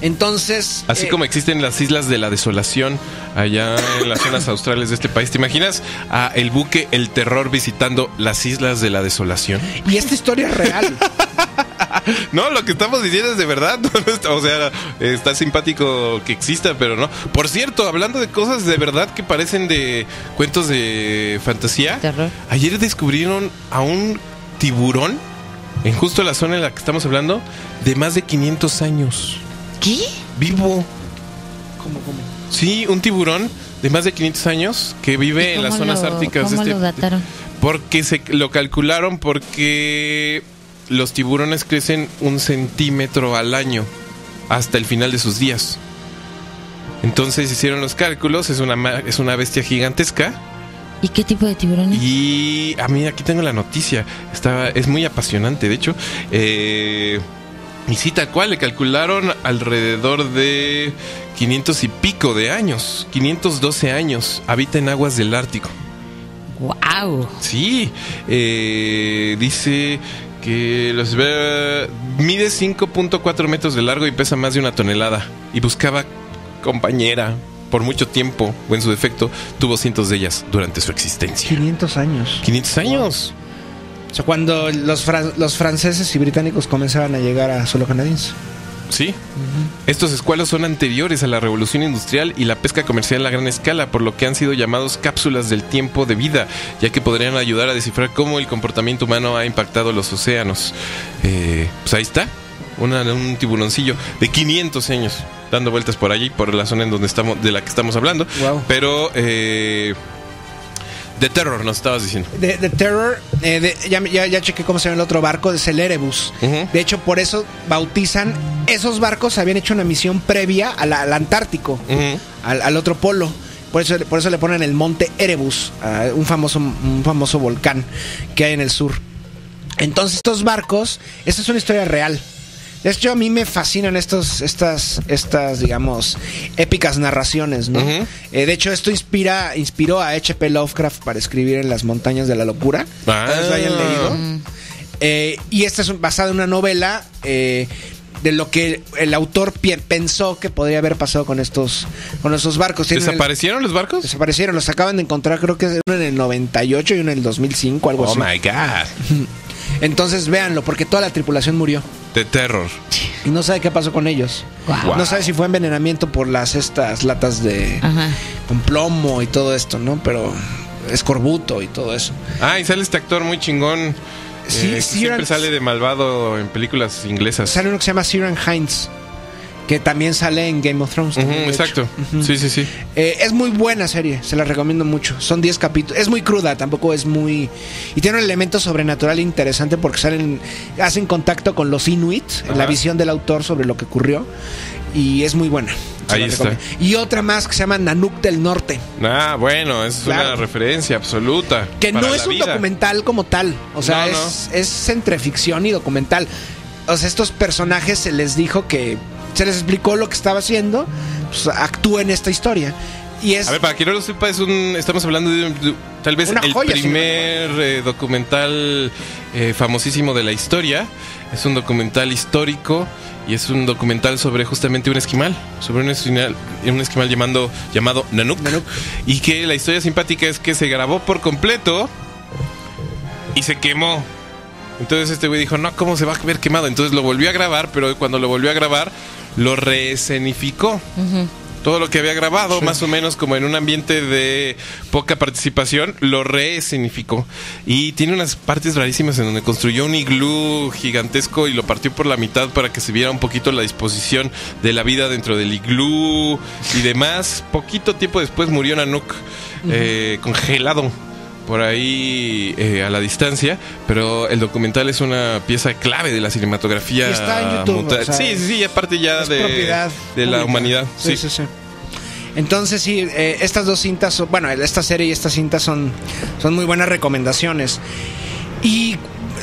Entonces. Así eh, como existen las islas de la desolación allá en las zonas australes de este país. ¿Te imaginas a el buque El Terror visitando las islas de la desolación? Y esta historia es real. No, lo que estamos diciendo es de verdad. o sea, está simpático que exista, pero no. Por cierto, hablando de cosas de verdad que parecen de cuentos de fantasía, Terror. ayer descubrieron a un tiburón en justo la zona en la que estamos hablando de más de 500 años. ¿Qué? Vivo. ¿Cómo, cómo? Sí, un tiburón de más de 500 años que vive ¿Y en las zonas lo- árticas de cómo este lo dataron? porque se lo calcularon porque los tiburones crecen un centímetro al año hasta el final de sus días. Entonces hicieron los cálculos, es una, ma- es una bestia gigantesca ¿Y qué tipo de tiburones? y a mí aquí tengo la noticia, Estaba, es muy apasionante de hecho. Eh, y sí, tal cual, le calcularon alrededor de 500 y pico de años, 512 años, habita en aguas del Ártico. ¡Wow! Sí, eh, dice que los mide 5.4 metros de largo y pesa más de una tonelada. Y buscaba compañera por mucho tiempo, o en su defecto, tuvo cientos de ellas durante su existencia. 500 años. 500 años. O sea, cuando los, fra- los franceses y británicos comenzaban a llegar a suelo canadiense. Sí. Estos escualos son anteriores a la revolución industrial y la pesca comercial a gran escala, por lo que han sido llamados cápsulas del tiempo de vida, ya que podrían ayudar a descifrar cómo el comportamiento humano ha impactado los océanos. Eh, pues ahí está, una- un tiburoncillo de 500 años dando vueltas por allí, por la zona en donde estamos, de la que estamos hablando. Wow. Pero eh, de terror nos estabas diciendo. De, de Terror, eh, de- ya, ya, ya chequé cómo se llama el otro barco, es el Erebus. De hecho, por eso bautizan. Esos barcos habían hecho una misión previa al Antártico, al, al otro polo. Por eso, por eso le ponen el monte Erebus, un, famoso, un famoso volcán que hay en el sur. Entonces, estos barcos, esta es una historia real. De hecho, a mí me fascinan estos, estas, estas, digamos, épicas narraciones, ¿no? Eh, de hecho, esto inspira, inspiró a H.P. Lovecraft para escribir en las montañas de la locura. Ah. Lo hayan leído. Eh, y esta es basada en una novela eh, de lo que el autor pensó que podría haber pasado con estos, con barcos. Tienen el- ¿Desaparecieron los barcos? desaparecieron, los acaban de encontrar, creo que uno en el 98 y uno en el 2005, algo Oh así. my god. Entonces véanlo, porque toda la tripulación murió. De terror. Y no sabe qué pasó con ellos. No sabe si fue envenenamiento por las estas latas de Ajá. con plomo y todo esto, ¿no? Pero escorbuto y todo eso. Ah, y sale este actor muy chingón. Sí, eh, siempre sale de malvado en películas inglesas. Sale uno que se llama Ciaran Hines, que también sale en Game of Thrones. De exacto. Sí, sí, sí. Eh, es muy buena serie, se la recomiendo mucho. Son 10 capítulos. Es muy cruda, tampoco es muy. Y tiene un elemento sobrenatural interesante porque salen. Hacen contacto con los Inuit, la visión del autor sobre lo que ocurrió. Y es muy buena. Ahí está. Y otra más que se llama Nanook del Norte. Ah, bueno, es Claro. una referencia absoluta. Que no es un vida. documental como tal. O sea, No, no. es, es entre ficción y documental. O sea, estos personajes se les dijo que. Se les explicó lo que estaba haciendo. Pues actúen esta historia. Y es A ver, para quien no lo sepa, es un, estamos hablando de, de- tal vez el joya primer eh, documental eh, famosísimo de la historia. Es un documental histórico y es un documental sobre justamente un esquimal, sobre un esquimal, un esquimal llamando, llamado Nanook. Nanook. Y que la historia simpática es que se grabó por completo y se quemó. Entonces este güey dijo, no, ¿cómo se va a ver quemado? Entonces lo volvió a grabar, pero cuando lo volvió a grabar, lo reescenificó. Todo lo que había grabado, más o menos como en un ambiente de poca participación, lo reescenificó. Y tiene unas partes rarísimas en donde construyó un iglú gigantesco y lo partió por la mitad para que se viera un poquito la disposición de la vida dentro del iglú y demás. Poquito tiempo después murió Nanook eh, congelado por ahí eh, a la distancia, pero el documental es una pieza clave de la cinematografía. Y está en YouTube, monta- o sea, sí, sí, sí, aparte ya de, propiedad de la humanidad. Sí, sí, sí. Entonces sí, eh, estas dos cintas, bueno, esta serie y esta cinta son, son muy buenas recomendaciones. Y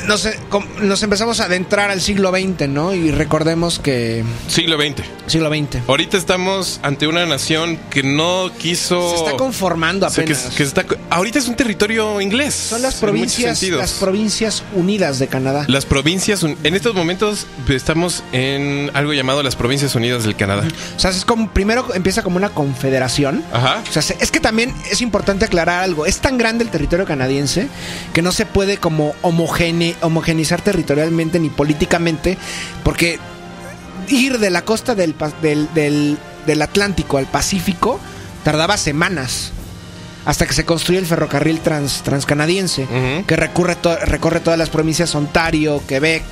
nos, eh, nos empezamos a adentrar al siglo XX, ¿no? Y recordemos que... Siglo XX. Siglo XX. Ahorita estamos ante una nación que no quiso. Se está conformando o sea, que, apenas. que está, ahorita es un territorio inglés. Son las provincias, las provincias unidas de Canadá. Las provincias, en estos momentos estamos en algo llamado las Provincias Unidas del Canadá. O sea, es como, primero empieza como una confederación. Ajá. O sea, se- es que también es importante aclarar algo. Es tan grande el territorio canadiense que no se puede como homogene- homogeneizar territorialmente ni políticamente, porque ir de la costa del, del, del- del Atlántico al Pacífico tardaba semanas. Hasta que se construye el ferrocarril trans, transcanadiense, que recurre to- recorre todas las provincias Ontario, Quebec,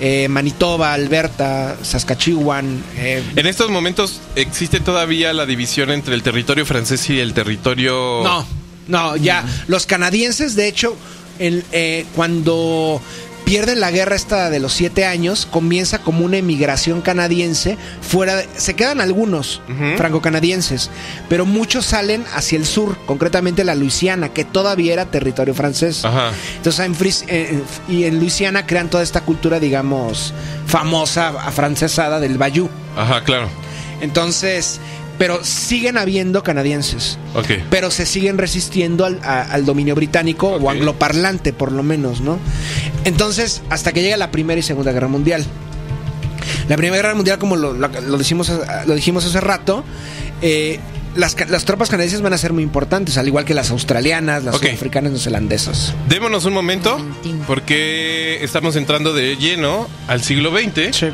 eh, Manitoba, Alberta, Saskatchewan, eh, En estos momentos existe todavía la división entre el territorio francés y el territorio. No, no, ya. Los canadienses, de hecho, el, eh, cuando pierden la guerra esta de los siete años, comienza como una emigración canadiense fuera de- Se quedan algunos Ujú. franco-canadienses, pero muchos salen hacia el sur, concretamente la Luisiana, que todavía era territorio francés. Ajá. Entonces, en Fris- eh, y en Luisiana crean toda esta cultura, digamos, famosa, afrancesada del Bayou. Ajá, claro. Entonces, pero siguen habiendo canadienses Ok. pero se siguen resistiendo al, a- al dominio británico o angloparlante, por lo menos, ¿no? Entonces, hasta que llega la Primera y Segunda Guerra Mundial. La Primera Guerra Mundial, como lo, lo- lo dijimos, lo dijimos hace rato, eh, las, ca- las tropas canadienses van a ser muy importantes, al igual que las australianas, las Ok. sudafricanas, neozelandesas. Démonos un momento, porque estamos entrando de lleno al siglo XX.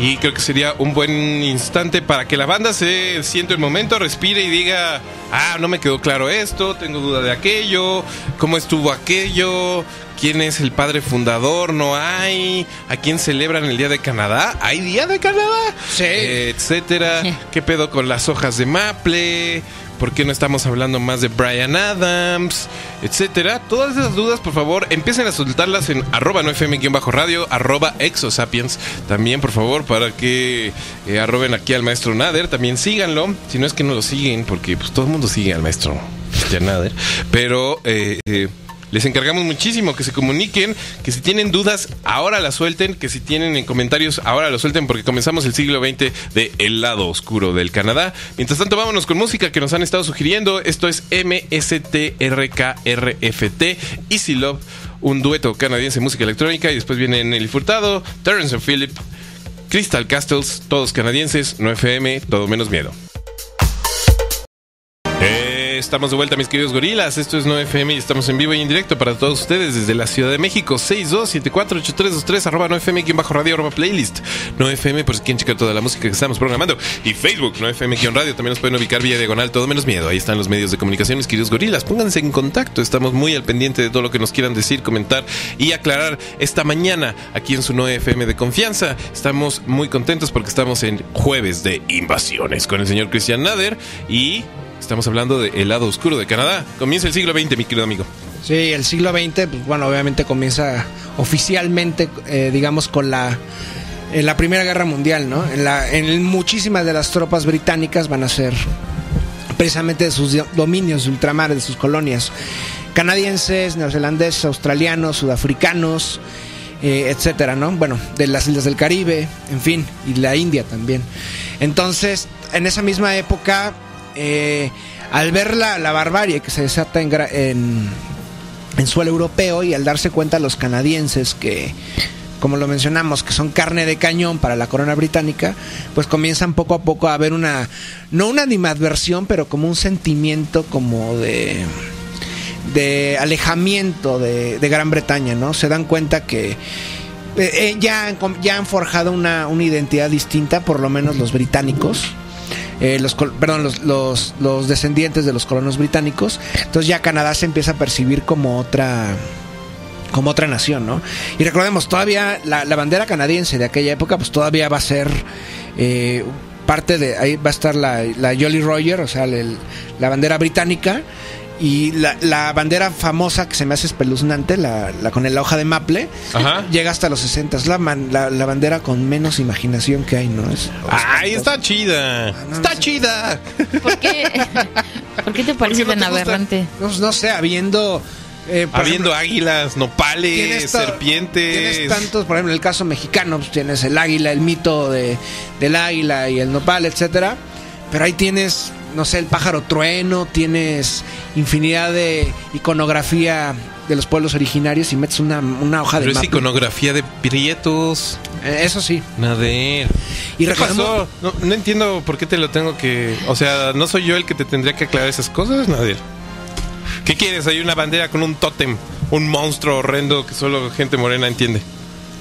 Y creo que sería un buen instante para que la banda se siente el momento, respire y diga, ah, no me quedó claro esto, tengo duda de aquello, cómo estuvo aquello, quién es el padre fundador, no hay, a quién celebran el Día de Canadá, ¿hay Día de Canadá? Sí. Eh, etcétera, qué pedo con las hojas de maple, por qué no estamos hablando más de Brian Adams, etcétera. Todas esas dudas, por favor, empiecen a soltarlas en arroba no fm-radio, arroba exosapiens, también, por favor, para que eh, arroben aquí al maestro Nader, también síganlo, si no es que no lo siguen, porque pues todo el mundo sigue al maestro Nader, pero... eh, eh, les encargamos muchísimo que se comuniquen, que si tienen dudas, ahora las suelten, que si tienen en comentarios, ahora lo suelten, porque comenzamos el siglo XX de El lado oscuro del Canadá. Mientras tanto, vámonos con música que nos han estado sugiriendo. Esto es MSTRKRFT, Easy Love, un dueto canadiense de música electrónica, y después vienen Nelly Furtado, Terrence and Phillip, Crystal Castles, todos canadienses, no FM, todo menos miedo. Estamos de vuelta, mis queridos gorilas. Esto es 9FM y estamos en vivo y en directo para todos ustedes desde la Ciudad de México. 62748323 arroba 9FM, quien bajo radio, arroba playlist. 9FM, por si quieren checar toda la música que estamos programando. Y Facebook, 9FM, guion radio. También nos pueden ubicar vía diagonal, todo menos miedo. Ahí están los medios de comunicación, mis queridos gorilas. Pónganse en contacto. Estamos muy al pendiente de todo lo que nos quieran decir, comentar y aclarar esta mañana aquí en su 9FM de confianza. Estamos muy contentos porque estamos en jueves de invasiones con el señor Christian Nader y Estamos hablando de lado oscuro de Canadá. Comienza el siglo XX, mi querido amigo. Sí, el siglo XX, pues bueno, obviamente comienza oficialmente, eh, digamos, con la, la Primera Guerra Mundial, ¿no? En, la, en muchísimas de las tropas británicas van a ser precisamente de sus dominios de ultramar, de sus colonias. Canadienses, neozelandeses, australianos, sudafricanos, eh, etcétera, ¿no? Bueno, de las islas del Caribe, en fin, y la India también. Entonces, en esa misma época, eh, al ver la, la barbarie que se desata en, en, en suelo europeo y al darse cuenta los canadienses que, como lo mencionamos, que son carne de cañón para la corona británica, pues comienzan poco a poco a haber una, no una animadversión, pero como un sentimiento como de de alejamiento de, Gran Bretaña, ¿no? Se dan cuenta que eh, eh, ya, han ya han forjado una, una identidad distinta, por lo menos los británicos. Eh, los, perdón, los, los, los descendientes de los colonos británicos. Entonces ya Canadá se empieza a percibir como otra como otra nación, ¿no? Y recordemos, todavía la, la bandera canadiense de aquella época, pues todavía va a ser eh, parte de, ahí va a estar la, la Jolly Roger, o sea, el- la bandera británica, y la, la bandera famosa que se me hace espeluznante, la, la con la hoja de maple, Ajá. llega hasta los 60, es la, man- la, la bandera con menos imaginación que hay, ¿no? Es, Ay, está chida. no, Está no. chida. ¿Por qué, ¿Por qué te parece no tan gusta? aberrante? no, no sé, habiendo... eh, Habiendo ejemplo, águilas, nopales, serpientes. Tienes tantos, por ejemplo, en el caso mexicano, pues tienes el águila, el mito de, del águila y el nopal, etcétera. Pero ahí tienes, no sé, el pájaro trueno, tienes infinidad de iconografía de los pueblos originarios y metes una, una hoja de Pero es maple. iconografía de prietos. Eh, Eso sí. Nader. Y ¿Qué pasó? No, no entiendo por qué te lo tengo que. O sea, ¿no soy yo el que te tendría que aclarar esas cosas, Nader? ¿Qué quieres? Hay una bandera con un tótem, un monstruo horrendo que solo gente morena entiende.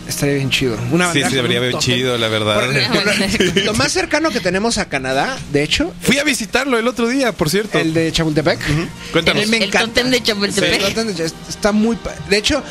Estaría bien chido. Una Sí, bandera sí, debería haber chido, la verdad. Por Lo más cercano que tenemos a Canadá, de hecho, Fui a visitarlo el otro día, por cierto. el de Chapultepec. Cuéntanos. Mí me El encanta. tótem de Chapultepec. Sí, el tótem de- Está muy... pa- De hecho,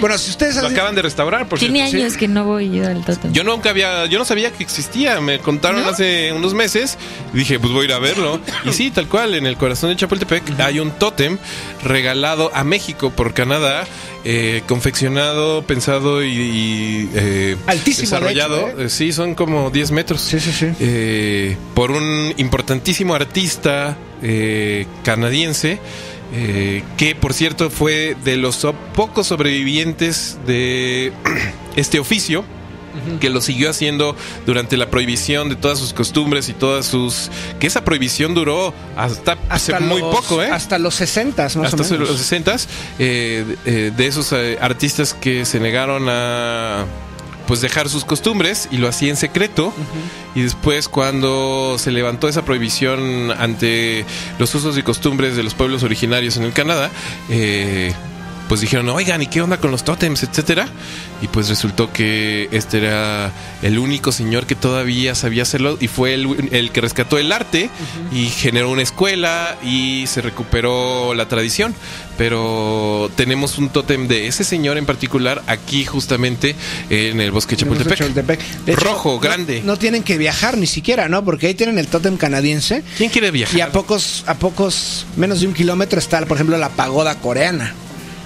bueno, si ustedes... Lo han- acaban de restaurar, por Tiene cierto. años que no voy yo al tótem. Yo nunca había, yo no sabía que existía, me contaron ¿No? hace unos meses, dije, pues voy a ir a verlo. Y sí, tal cual, en el corazón de Chapultepec hay un tótem regalado a México por Canadá, eh, confeccionado, pensado y, y, eh, Altísimo, de desarrollado. hecho, ¿eh? Eh, Sí, son como 10 metros. Sí, sí, sí. Eh, por un importantísimo artista canadiense. que por cierto fue de los pocos sobrevivientes de este oficio que lo siguió haciendo durante la prohibición de todas sus costumbres y todas sus que esa prohibición duró hasta, hace muy poco eh Hasta los 60 más hasta o menos. los 60 de esos eh, artistas que se negaron a pues dejar sus costumbres y lo hacía en secreto. Y después cuando se levantó esa prohibición ante los usos y costumbres de los pueblos originarios en el Canadá eh, pues dijeron, oigan, ¿y qué onda con los tótems, etcétera? Y pues resultó que este era el único señor que todavía sabía hacerlo y fue el, el que rescató el arte y generó una escuela y se recuperó la tradición. Pero tenemos un tótem de ese señor en particular aquí justamente en el bosque de Chapultepec. Chapultepec. De hecho, Rojo, no- grande. No, tienen que viajar ni siquiera, ¿no? Porque ahí tienen el tótem canadiense. ¿Quién quiere viajar? Y a pocos, a pocos, menos de un kilómetro está, por ejemplo, la pagoda coreana.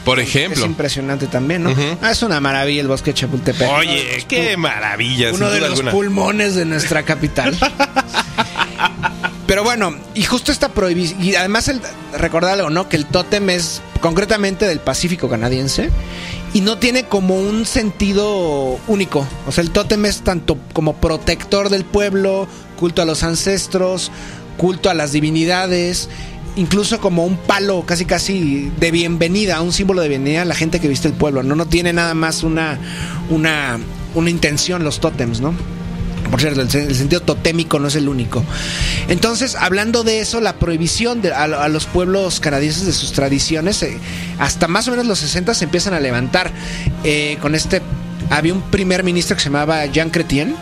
Por Es ejemplo. impresionante también, ¿no? Ah, es una maravilla el bosque de Chapultepec. Oye, qué maravilla. Uno de los alguna. pulmones de nuestra capital. Pero bueno, y justo esta prohibición, y además el, recordar algo, ¿no? Que el tótem es concretamente del Pacífico canadiense y no tiene como un sentido único. O sea, el tótem es tanto como protector del pueblo, culto a los ancestros, culto a las divinidades, incluso como un palo casi casi de bienvenida, un símbolo de bienvenida a la gente que viste el pueblo. No, no tiene nada más una, una, una intención los tótems, ¿no? Por cierto, el, sen- el sentido totémico no es el único. Entonces, hablando de eso, la prohibición de, a, a los pueblos canadienses de sus tradiciones, eh, hasta más o menos los 60 se empiezan a levantar. Eh, con este, había un primer ministro que se llamaba Jean Chrétien.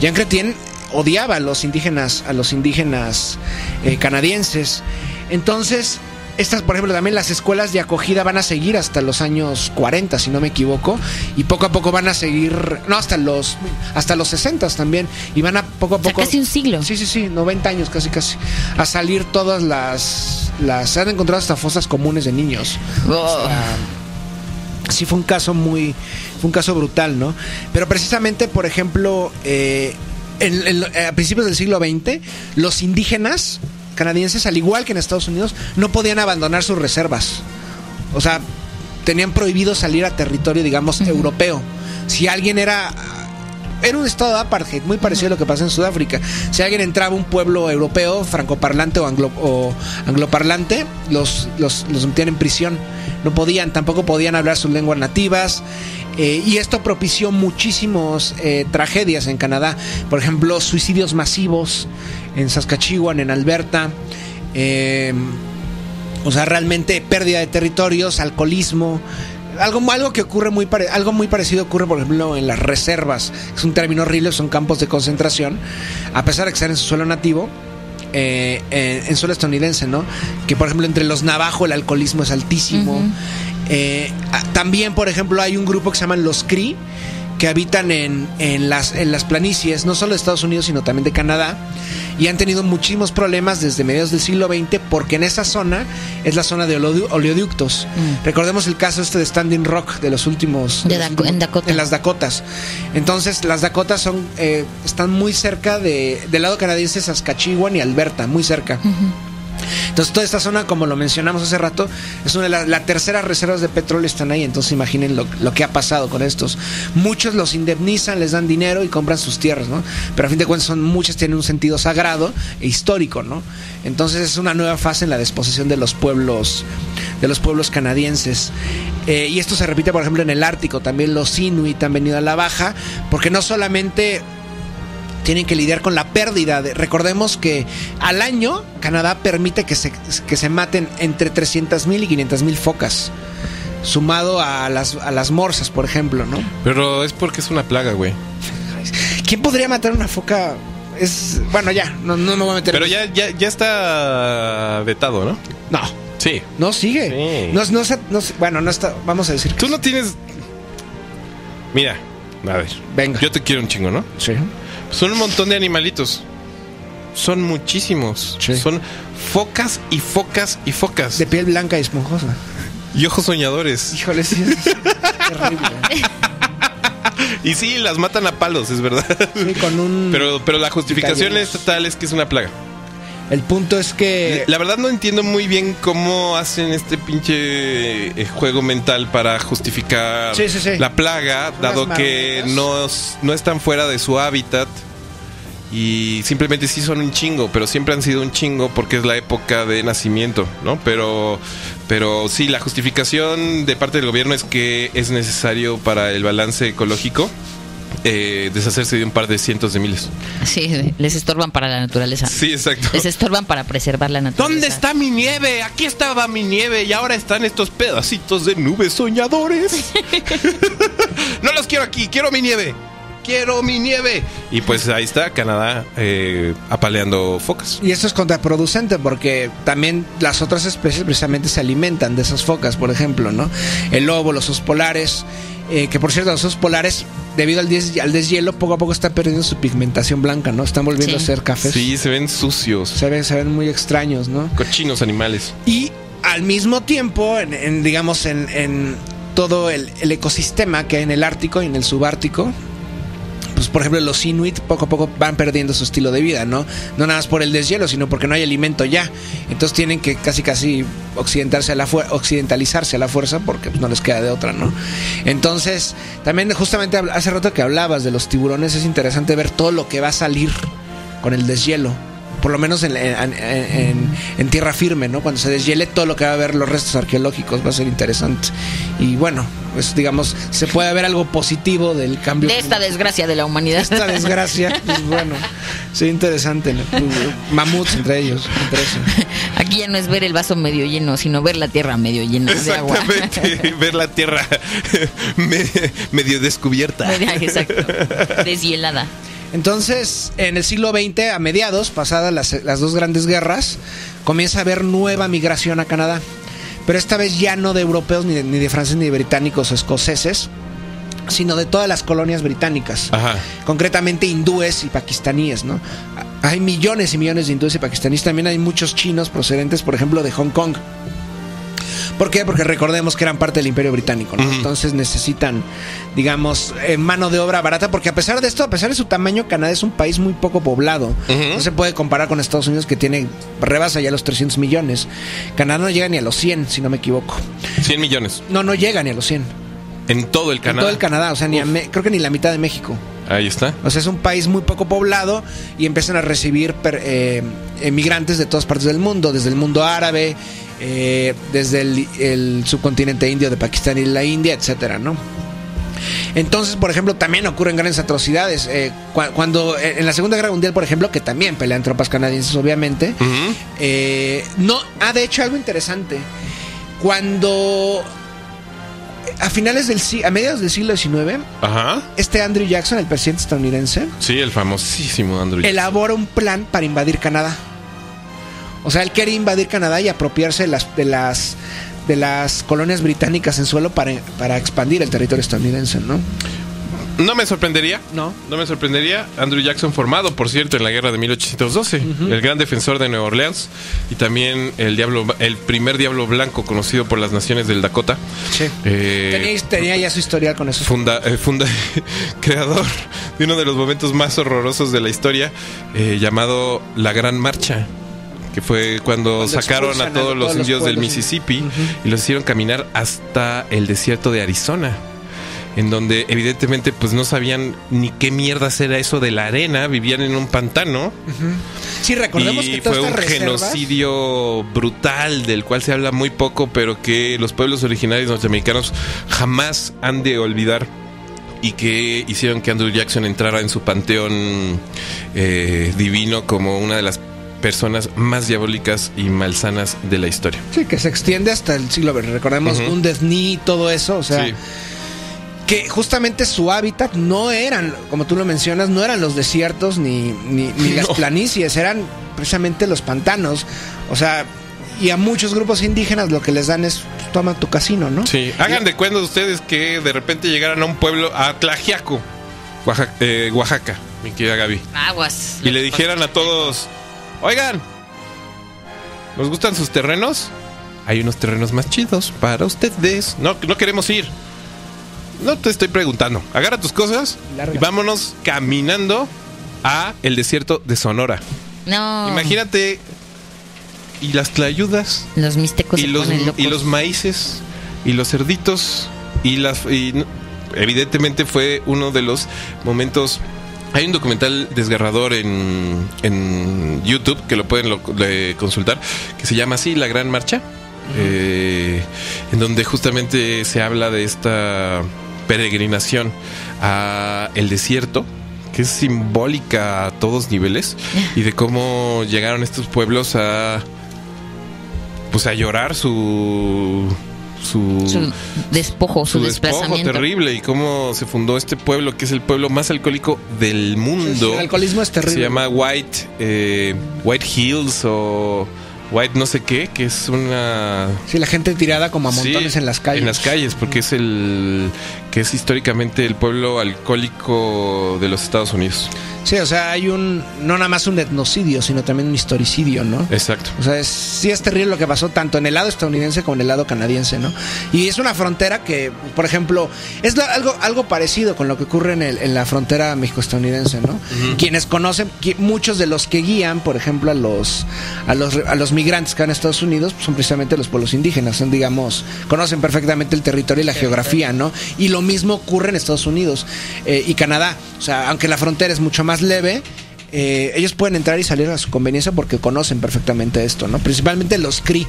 Jean Chrétien odiaba a los indígenas, a los indígenas eh, canadienses. Entonces, estas, por ejemplo, también las escuelas de acogida van a seguir hasta los años 40, si no me equivoco, y poco a poco van a seguir, no, hasta los hasta los 60 también, y van a poco a O sea, poco casi un siglo. Sí, sí, sí, 90 años casi casi a salir todas las las se han encontrado hasta fosas comunes de niños. Oh. Sí fue un caso muy fue un caso brutal, ¿no? Pero precisamente, por ejemplo, eh, en- en- a principios del siglo XX, los indígenas canadienses, al igual que en Estados Unidos, no podían abandonar sus reservas. O sea, tenían prohibido salir a territorio, digamos, europeo. Si alguien era era un estado de apartheid, muy parecido a lo que pasa en Sudáfrica. Si alguien entraba a un pueblo europeo, francoparlante o, anglo, o angloparlante, los, los, los metían en prisión. No podían, tampoco podían hablar sus lenguas nativas. Eh, y esto propició muchísimas eh, tragedias en Canadá. Por ejemplo, suicidios masivos en Saskatchewan, en Alberta. Eh, o sea, realmente pérdida de territorios, alcoholismo. Algo, algo que ocurre muy pare- algo muy parecido ocurre, por ejemplo, en las reservas. Es un término horrible, son campos de concentración. A pesar de que están en su suelo nativo, eh, en, en suelo estadounidense, ¿no? Que por ejemplo entre los navajo el alcoholismo es altísimo. Eh, también, por ejemplo, hay un grupo que se llaman los Cree que habitan en, en las, en las planicies, no solo de Estados Unidos, sino también de Canadá, y han tenido muchísimos problemas desde mediados del siglo XX, porque en esa zona es la zona de oleo- oleoductos. Mm. Recordemos el caso este de Standing Rock de los últimos... De los en Dakota. En las Dakotas. Entonces, las Dakotas son eh, están muy cerca de, del lado canadiense, Saskatchewan y Alberta, muy cerca. Entonces, toda esta zona, como lo mencionamos hace rato, es una de las la terceras reservas de petróleo están ahí. Entonces, imaginen lo, lo que ha pasado con estos. Muchos los indemnizan, les dan dinero y compran sus tierras, ¿no? Pero a fin de cuentas, son, muchas tienen un sentido sagrado e histórico, ¿no? Entonces, es una nueva fase en la disposición de los pueblos, de los pueblos canadienses. Eh, y esto se repite, por ejemplo, en el Ártico. También los Inuit han venido a la baja, porque no solamente tienen que lidiar con la pérdida. De, recordemos que al año Canadá permite que se, que se maten entre 300 mil y 500 mil focas. Sumado a las, a las morsas, por ejemplo, ¿no? Pero es porque es una plaga, güey. ¿Quién podría matar una foca? Es. Bueno, ya, no, no me voy a meter Pero en- ya, ya, ya está vetado, ¿no? No, Sí. no sigue. Sí. No, no, no bueno, no está. Vamos a decir. que- Tú no tienes. Mira, a ver. Venga. Yo te quiero un chingo, ¿no? Sí. Son un montón de animalitos. Son muchísimos. Sí. Son focas y focas y focas. De piel blanca y esponjosa. Y ojos soñadores. Híjole, sí, es terrible. Y sí, las matan a palos, es verdad. Sí, con un. Pero, pero la justificación Italianos. estatal es que es una plaga. El punto es que. La verdad no entiendo muy bien cómo hacen este pinche eh, juego mental para justificar Sí, sí, sí. la plaga, Unas dado que no, no están fuera de su hábitat y simplemente sí son un chingo, pero siempre han sido un chingo porque es la época de nacimiento, ¿no? Pero, pero sí, la justificación de parte del gobierno es que es necesario para el balance ecológico eh, deshacerse de un par de cientos de miles. Sí, les estorban para la naturaleza. Sí, exacto. Les estorban para preservar la naturaleza. ¿Dónde está mi nieve? Aquí estaba mi nieve y ahora están estos pedacitos de nubes soñadores. no los quiero aquí, quiero mi nieve. Quiero mi nieve. Y pues ahí está Canadá eh, apaleando focas. Y esto es contraproducente porque también las otras especies precisamente se alimentan de esas focas, por ejemplo, ¿no? El lobo, los osos polares, eh, que por cierto, los osos polares, debido al, des- al deshielo, poco a poco están perdiendo su pigmentación blanca, ¿no? Están volviendo Sí. a ser cafés. Sí, se ven sucios. Se ven, se ven muy extraños, ¿no? Cochinos animales. Y al mismo tiempo, en, en, digamos, en, en todo el, el ecosistema que hay en el Ártico y en el Subártico, pues por ejemplo los Inuit poco a poco van perdiendo su estilo de vida, ¿no? No nada más por el deshielo, sino porque no hay alimento ya. Entonces tienen que casi casi occidentarse a la occidentalizarse a la fuerza porque pues, no les queda de otra, ¿no? Entonces, también justamente hace rato que hablabas de los tiburones, es interesante ver todo lo que va a salir con el deshielo. Por lo menos en, en- en- en tierra firme, ¿no? Cuando se deshiele todo lo que va a haber, los restos arqueológicos, va a ser interesante. Y bueno, pues digamos, se puede ver algo positivo del cambio. De esta desgracia de la humanidad. esta desgracia, pues bueno, sí, interesante. ¿no? Mamuts entre ellos, entre eso. Aquí ya no es ver el vaso medio lleno, sino ver la tierra medio llena de agua. Exactamente. Ver la tierra me- medio descubierta. Exacto. Deshielada. Entonces, en el siglo XX, a mediados, pasadas las, las dos grandes guerras, comienza a haber nueva migración a Canadá. Pero esta vez ya no de europeos, ni de, ni de franceses, ni de británicos o escoceses, sino de todas las colonias británicas. Ajá. Concretamente hindúes y pakistaníes, ¿no? Hay millones y millones de hindúes y pakistaníes. También hay muchos chinos procedentes, por ejemplo, de Hong Kong. ¿Por qué? Porque recordemos que eran parte del Imperio Británico, ¿no? Entonces necesitan, digamos, eh, mano de obra barata, porque a pesar de esto, a pesar de su tamaño, Canadá es un país muy poco poblado. No se puede comparar con Estados Unidos que tiene, rebasa ya los 300 millones. Canadá no llega ni a los 100, si no me equivoco. 100 millones. No, no llega ni a los 100. En todo el En Canadá. todo el Canadá, o sea, ni a. Me- creo que ni la mitad de México. Ahí está. O sea, es un país muy poco poblado y empiezan a recibir per- eh, emigrantes de todas partes del mundo, desde el mundo árabe, eh, desde el, el subcontinente indio de Pakistán y la India, etcétera, ¿no? Entonces, por ejemplo, también ocurren grandes atrocidades. Eh, cua- cuando eh, en la Segunda Guerra Mundial, por ejemplo, que también pelean tropas canadienses, obviamente, eh, no, ah, de hecho, algo interesante. Cuando a finales del a mediados del siglo XIX, Ajá. este Andrew Jackson, el presidente estadounidense, Sí, el famosísimo Andrew. elabora un plan para invadir Canadá. O sea, él quería invadir Canadá y apropiarse de las de las de las colonias británicas en suelo para, para expandir el territorio estadounidense, ¿no? No me sorprendería. No. No me sorprendería. Andrew Jackson, formado, por cierto, en la guerra de 1812, el gran defensor de Nueva Orleans y también el diablo, el primer diablo blanco conocido por las naciones del Dakota. Sí. Eh, Tenía, tenía ya su historial con eso. funda, eh, funda- creador de uno de los momentos más horrorosos de la historia, eh, llamado la Gran Marcha, que fue cuando, Cuando sacaron a todos a los indios del. Mississippi y los hicieron caminar hasta el desierto de Arizona. En donde evidentemente pues no sabían ni qué mierdas era eso de la arena, vivían en un pantano Sí, recordemos y que fue un genocidio brutal del cual se habla muy poco, pero que los pueblos originarios norteamericanos jamás han de olvidar y que hicieron que Andrew Jackson entrara en su panteón eh, divino como una de las personas más diabólicas y malsanas de la historia. Sí, que se extiende hasta el siglo XX. Recordemos un Knee y todo eso, o sea, Sí. que justamente su hábitat no eran, como tú lo mencionas, no eran los desiertos ni, ni, ni las No. planicies, eran precisamente los pantanos. O sea, y a muchos grupos indígenas lo que les dan es, pues, toma tu casino, ¿no? Sí, hagan de cuenta ustedes que de repente llegaran a un pueblo, a Tlajiaco, Oaxaca, eh, Oaxaca mi querida Gaby. Aguas. y le dijeran a todos, oigan, ¿nos gustan sus terrenos? Hay unos terrenos más chidos para ustedes. No, no queremos ir. No te estoy preguntando. Agarra tus cosas Larga. y vámonos caminando a el desierto de Sonora. No. Imagínate y las tlayudas Los mixtecos y se los, ponen locos. y los maíces y los cerditos y las y evidentemente fue uno de los momentos hay un documental desgarrador en, en YouTube que lo pueden lo- le- consultar que se llama así La Gran Marcha eh, en donde justamente se habla de esta peregrinación a el desierto que es simbólica a todos niveles y de cómo llegaron estos pueblos a pues a llorar su su, Su despojo, su, su despojo desplazamiento. terrible y cómo se fundó este pueblo que es el pueblo más alcohólico del mundo. El alcoholismo es terrible. Se llama White eh, White Hills o White no sé qué, que es una Sí, la gente tirada como a montones Sí, en las calles. En las calles, porque es el que es históricamente el pueblo alcohólico de los Estados Unidos. Sí, o sea, hay un, no nada más un etnocidio, sino también un historicidio, ¿no? Exacto. O sea, es- sí es terrible lo que pasó tanto en el lado estadounidense como en el lado canadiense, ¿no? Y es una frontera que, por ejemplo, es lo- algo, algo parecido con lo que ocurre en, el- en la frontera México-estadounidense, ¿no? Quienes conocen, qui- muchos de los que guían, por ejemplo, a los, a los, a los migrantes que van a Estados Unidos, pues, son precisamente los pueblos indígenas, son, digamos, conocen perfectamente el territorio y la geografía, ¿no? Y lo mismo ocurre en Estados Unidos eh, y Canadá. O sea, aunque la frontera es mucho más leve, eh, ellos pueden entrar y salir a su conveniencia porque conocen perfectamente esto, ¿no? Principalmente los Cree.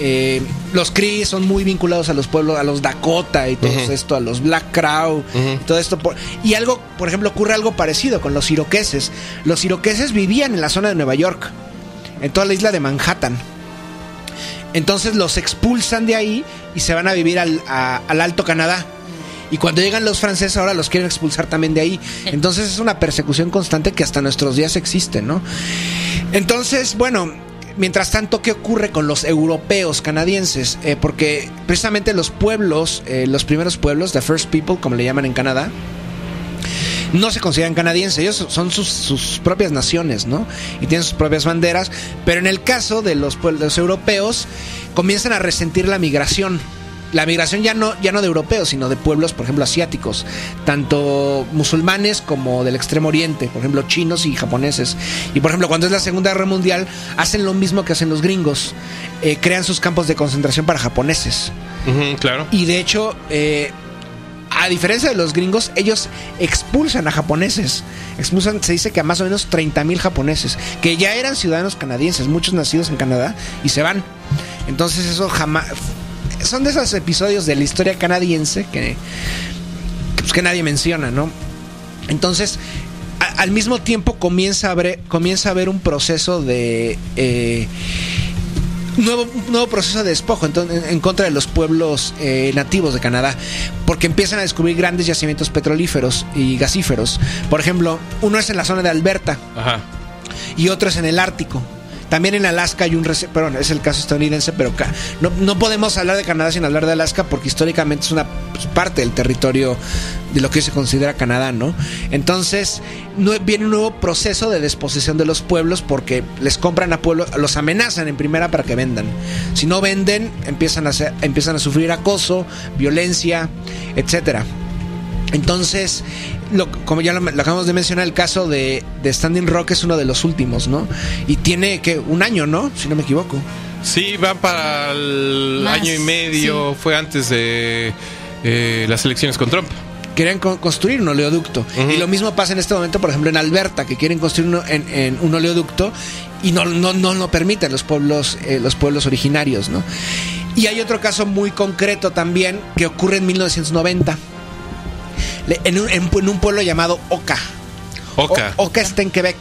Eh, los Cree son muy vinculados a los pueblos, a los Dakota y todo esto, a los Black Crow y todo esto. por- y algo, por ejemplo, ocurre algo parecido con los iroqueses. Los iroqueses vivían en la zona de Nueva York, en toda la isla de Manhattan. Entonces los expulsan de ahí y se van a vivir al, a- al Alto Canadá. Y cuando llegan los franceses ahora los quieren expulsar también de ahí. Entonces es una persecución constante que hasta nuestros días existe, ¿no? Entonces, bueno, mientras tanto, ¿qué ocurre con los europeos canadienses? Eh, porque precisamente los pueblos, eh, los primeros pueblos, the first people, como le llaman en Canadá, no se consideran canadienses, ellos son sus, sus propias naciones, ¿no? Y tienen sus propias banderas, pero en el caso de los pueblos europeos, comienzan a resentir la migración. La migración ya no, ya no de europeos, sino de pueblos, por ejemplo, asiáticos, tanto musulmanes como del extremo oriente, por ejemplo, chinos y japoneses. Y por ejemplo, cuando es la Segunda Guerra Mundial, hacen lo mismo que hacen los gringos, eh, crean sus campos de concentración para japoneses. Claro. Y de hecho, eh, a diferencia de los gringos, ellos expulsan a japoneses. Expulsan, se dice que a más o menos 30 mil japoneses, que ya eran ciudadanos canadienses, muchos nacidos en Canadá, y se van. Entonces eso jamás... Son de esos episodios de la historia canadiense que, pues, que nadie menciona, ¿no? Entonces, al mismo tiempo comienza a haber, comienza a un proceso de... eh, nuevo, nuevo proceso de despojo en, en contra de los pueblos eh, nativos de Canadá, porque empiezan a descubrir grandes yacimientos petrolíferos y gasíferos. Por ejemplo, uno es en la zona de Alberta Ajá. y otro es en el Ártico. También en Alaska hay un... rece- Perdón, es el caso estadounidense, pero no, no podemos hablar de Canadá sin hablar de Alaska porque históricamente es una pues, parte del territorio de lo que se considera Canadá, ¿no? Entonces no, viene un nuevo proceso de desposesión de los pueblos porque les compran a pueblos, los amenazan en primera para que vendan. Si no venden, empiezan a, hacer- empiezan a sufrir acoso, violencia, etcétera. Entonces, lo- como ya lo, lo acabamos de mencionar, el caso de, de Standing Rock es uno de los últimos, ¿no? Y tiene que un año, ¿no? Si no me equivoco. Sí, va para el Más, año y medio. Fue antes de eh, las elecciones con Trump. Querían co- construir un oleoducto. Y lo mismo pasa en este momento, por ejemplo, en Alberta, que quieren construir uno- en, en un oleoducto y no, no, no lo permiten los pueblos, eh, los pueblos originarios, ¿no? Y hay otro caso muy concreto también que ocurre en 1990. En un, en- un pueblo llamado Oka. Oka. O- Oka está en Quebec.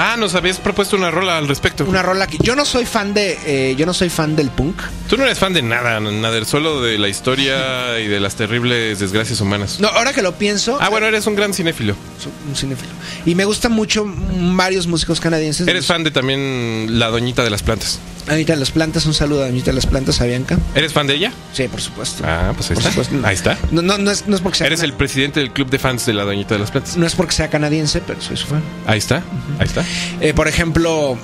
Ah, nos habías propuesto una rola al respecto. Una rola que yo no soy fan de eh, yo no soy fan del punk. Tú no eres fan de nada, Nader, solo de la historia y de las terribles desgracias humanas. No, ahora que lo pienso, Ah, bueno, eres un gran cinéfilo. soy un cinéfilo. Y me gustan mucho varios músicos canadienses. Eres fan de también la doñita de las plantas. Anita de las Plantas, un saludo a Anita de las Plantas, a Bianca. ¿Eres fan de ella? Sí, por supuesto. Ah, pues ahí Por está. supuesto. Ahí está. No, no, no es, no es porque sea Eres el presidente del club de fans de la doñita de las plantas. no es porque sea canadiense, pero soy su fan. Ahí está. Ahí está. Eh, por ejemplo,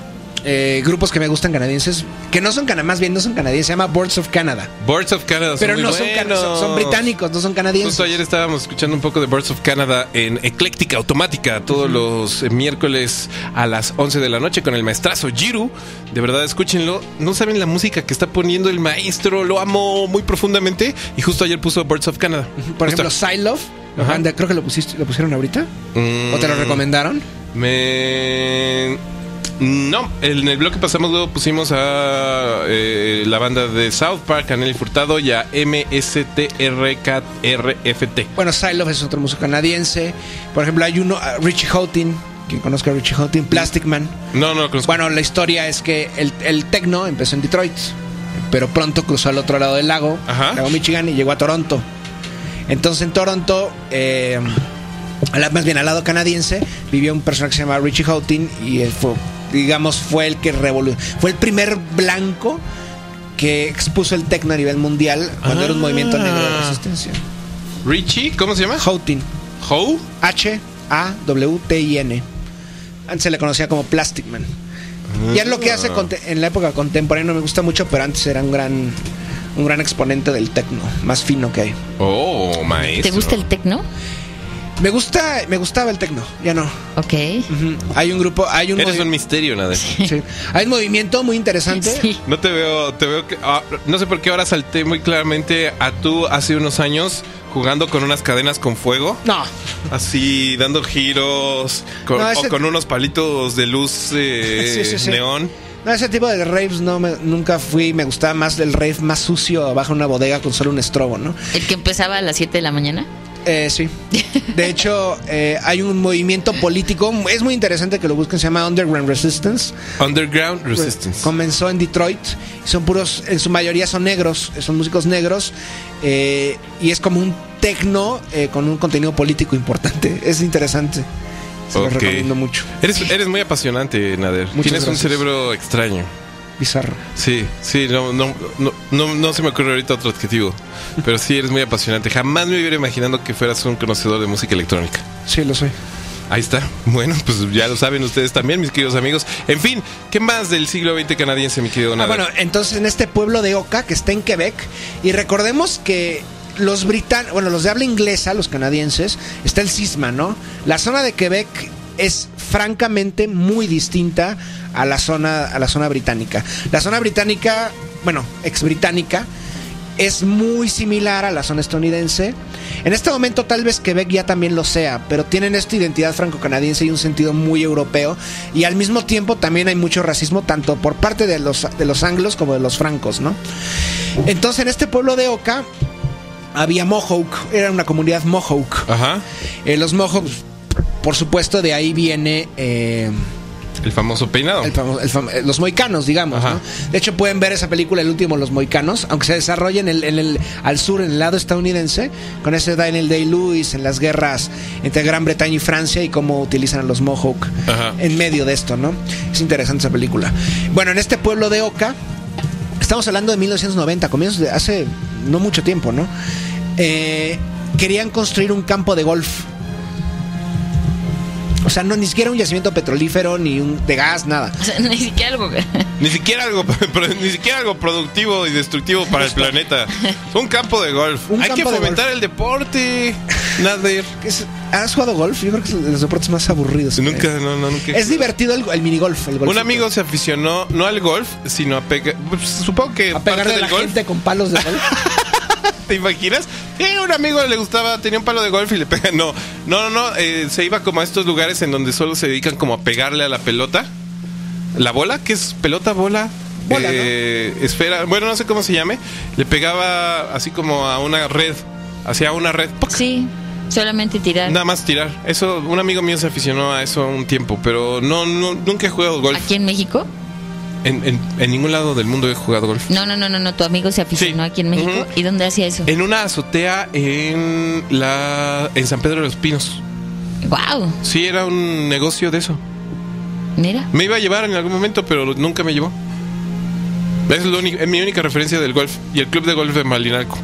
eh, grupos que me gustan canadienses, que no son canadienses, más bien no son canadienses, se llama Boards of Canada. Birds of Canada son Pero muy no son, buenos. son, son británicos, no son canadienses. Justo ayer estábamos escuchando un poco de Birds of Canada en Ecléctica Automática todos los eh, miércoles a las 11 de la noche con el maestrazo Giru. De verdad, escúchenlo. No saben la música que está poniendo el maestro. Lo amo muy profundamente. Y justo ayer puso Birds of Canada. Por Justo. ejemplo, Psylove, lo Ajá. de- creo que lo, pusiste, lo pusieron ahorita. Mm, ¿O te lo recomendaron? Me... No, en el bloque pasamos luego pusimos a eh, la banda de South Park, a Nelly Furtado y a MSTRKRFT. Bueno, Psylove es otro músico canadiense. Por ejemplo, hay uno, ah, Richie Houghton, quien conozca a Richie Houghton, Plastic Man. No, no, conozco. Bueno, la historia es que el, el techno empezó en Detroit, pero pronto cruzó al otro lado del lago, Ajá. lago Michigan, y llegó a Toronto. Entonces en Toronto, eh, más bien al lado canadiense, vivió un personaje que se llama Richie Houghton y él fue, digamos, fue el que revolu fue el primer blanco que expuso el techno a nivel mundial cuando era un Ah. movimiento negro de resistencia. Richie, ¿cómo se llama? Houghton, How? H-A-W-T-I-N. Antes se le conocía como Plastic Man. Ya es lo que hace conte- en la época contemporánea, no me gusta mucho, pero antes era un gran, un gran exponente del techno, más fino que hay. Oh, maestro. ¿Te gusta el tecno? Me gusta, me gustaba el techno, ya no. Ok. Ujú. Hay un grupo, hay un, Eres movi- un misterio, Nader. sí. hay un movimiento muy interesante. Sí. No te veo, te veo que... ah, no sé por qué ahora salté muy claramente a tú hace unos años jugando con unas cadenas con fuego. No, Así, dando giros, con, No, ese- o con unos palitos de luz eh, Sí, sí, sí. neón. no, ese tipo de raves no me- nunca fui, me gustaba más del rave más sucio abajo de una bodega con solo un estrobo, ¿no? ¿El que empezaba a las 7 de la mañana? Eh, sí. De hecho, eh, hay un movimiento político, es muy interesante que lo busquen, se llama Underground Resistance. Underground Resistance. Comenzó en Detroit, y son puros, en su mayoría son negros, son músicos negros, eh, y es como un tecno eh, con un contenido político importante. Es interesante. Se lo Ok. recomiendo mucho. Eres, eres muy apasionante, Nader. Muchas Tienes un cerebro extraño. Bizarro. Sí, sí, no, no, no, no, no se me ocurre ahorita otro adjetivo. Pero sí, eres muy apasionante. Jamás me hubiera imaginado que fueras un conocedor de música electrónica. Sí, lo soy. Ahí está. Bueno, pues ya lo saben ustedes también, mis queridos amigos. En fin, ¿qué más del siglo XX canadiense, mi querido Ah, Nader? bueno, entonces en este pueblo de Oka, que está en Quebec, y recordemos que los británicos, bueno, los de habla inglesa, los canadienses, está el cisma, ¿no? La zona de Quebec es francamente muy distinta a la zona, a la zona británica. La zona británica, bueno, ex británica, es muy similar a la zona estadounidense. En este momento tal vez Quebec ya también lo sea, pero tienen esta identidad franco-canadiense y un sentido muy europeo y al mismo tiempo también hay mucho racismo tanto por parte de los, de los anglos como de los francos, ¿no? Entonces en este pueblo de Oka había Mohawk, era una comunidad Mohawk. Ajá. Eh, los Mohawks, por supuesto, de ahí viene... eh, El famoso peinado. el famo- el fam- los moicanos, digamos. ¿no? De hecho, pueden ver esa película, El último, Los Moicanos, aunque se desarrolla en el, en el- al sur, en el lado estadounidense, con ese Daniel Day-Lewis en las guerras entre Gran Bretaña y Francia y cómo utilizan a los Mohawk Ajá. en medio de esto, ¿no? Es interesante esa película. Bueno, en este pueblo de Oka, estamos hablando de 1990, comienzos de hace no mucho tiempo, ¿no? Eh, querían construir un campo de golf. O sea, no ni siquiera un yacimiento petrolífero, ni un de gas, nada. O sea, ni siquiera algo. Ni siquiera algo, pro- ni siquiera algo productivo y destructivo para el planeta. Un campo de golf. Un Hay que fomentar el deporte. Nader. Es- ¿Has jugado golf? Yo creo que es de los deportes más aburridos. Nunca, no, no, nunca. Es divertido el, el minigolf. El. Un amigo se aficionó no al golf, sino a pegar. pues, supongo que A pegarle parte a la golf. gente con palos de golf. ¿Te imaginas? Eh, un amigo le gustaba, tenía un palo de golf y le pega. No, no, no, no. eh, se iba como a estos lugares en donde solo se dedican como a pegarle a la pelota. La bola, que es pelota, bola. Bola, eh, Esfera, bueno, no sé cómo se llame. Le pegaba así como a una red, hacia una red. ¡puc! Sí, solamente tirar. Nada más tirar. Eso, un amigo mío se aficionó a eso un tiempo, pero no, no nunca he jugado golf. ¿Aquí en México? En, en- en ningún lado del mundo he jugado golf. No, no, no, no, no. Tu amigo se aficionó Sí. aquí en México. ¿Y dónde hacía eso? En una azotea en la en San Pedro de los Pinos. Wow, Sí, era un negocio de eso. mira. Me iba a llevar en algún momento, pero nunca me llevó. Es, lo único- es mi única referencia del golf. Y el club de golf de Malinalco,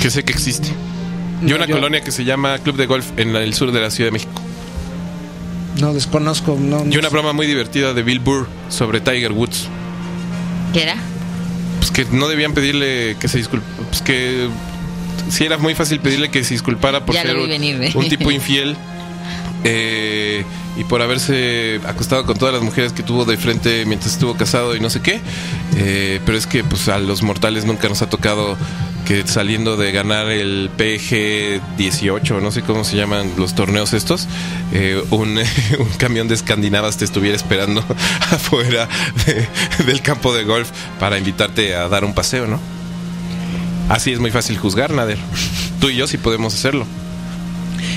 que sé que existe. Y No, una yo- colonia que se llama Club de Golf en la- el sur de la Ciudad de México. No, desconozco. No, Y una broma muy divertida de Bill Burr sobre Tiger Woods. ¿Qué era? Pues que no debían pedirle que se disculpe. Pues que sí era muy fácil pedirle que se disculpara por Ya ser venir, ¿eh? un tipo infiel eh, y por haberse acostado con todas las mujeres que tuvo de frente mientras estuvo casado y no sé qué. Eh, pero es que pues a los mortales nunca nos ha tocado que saliendo de ganar el PG 18, no sé cómo se llaman los torneos estos, eh, un, camión de escandinavas te estuviera esperando afuera de- del campo de golf para invitarte a dar un paseo, ¿no? Así es muy fácil juzgar, Nader. Tú y yo sí podemos hacerlo.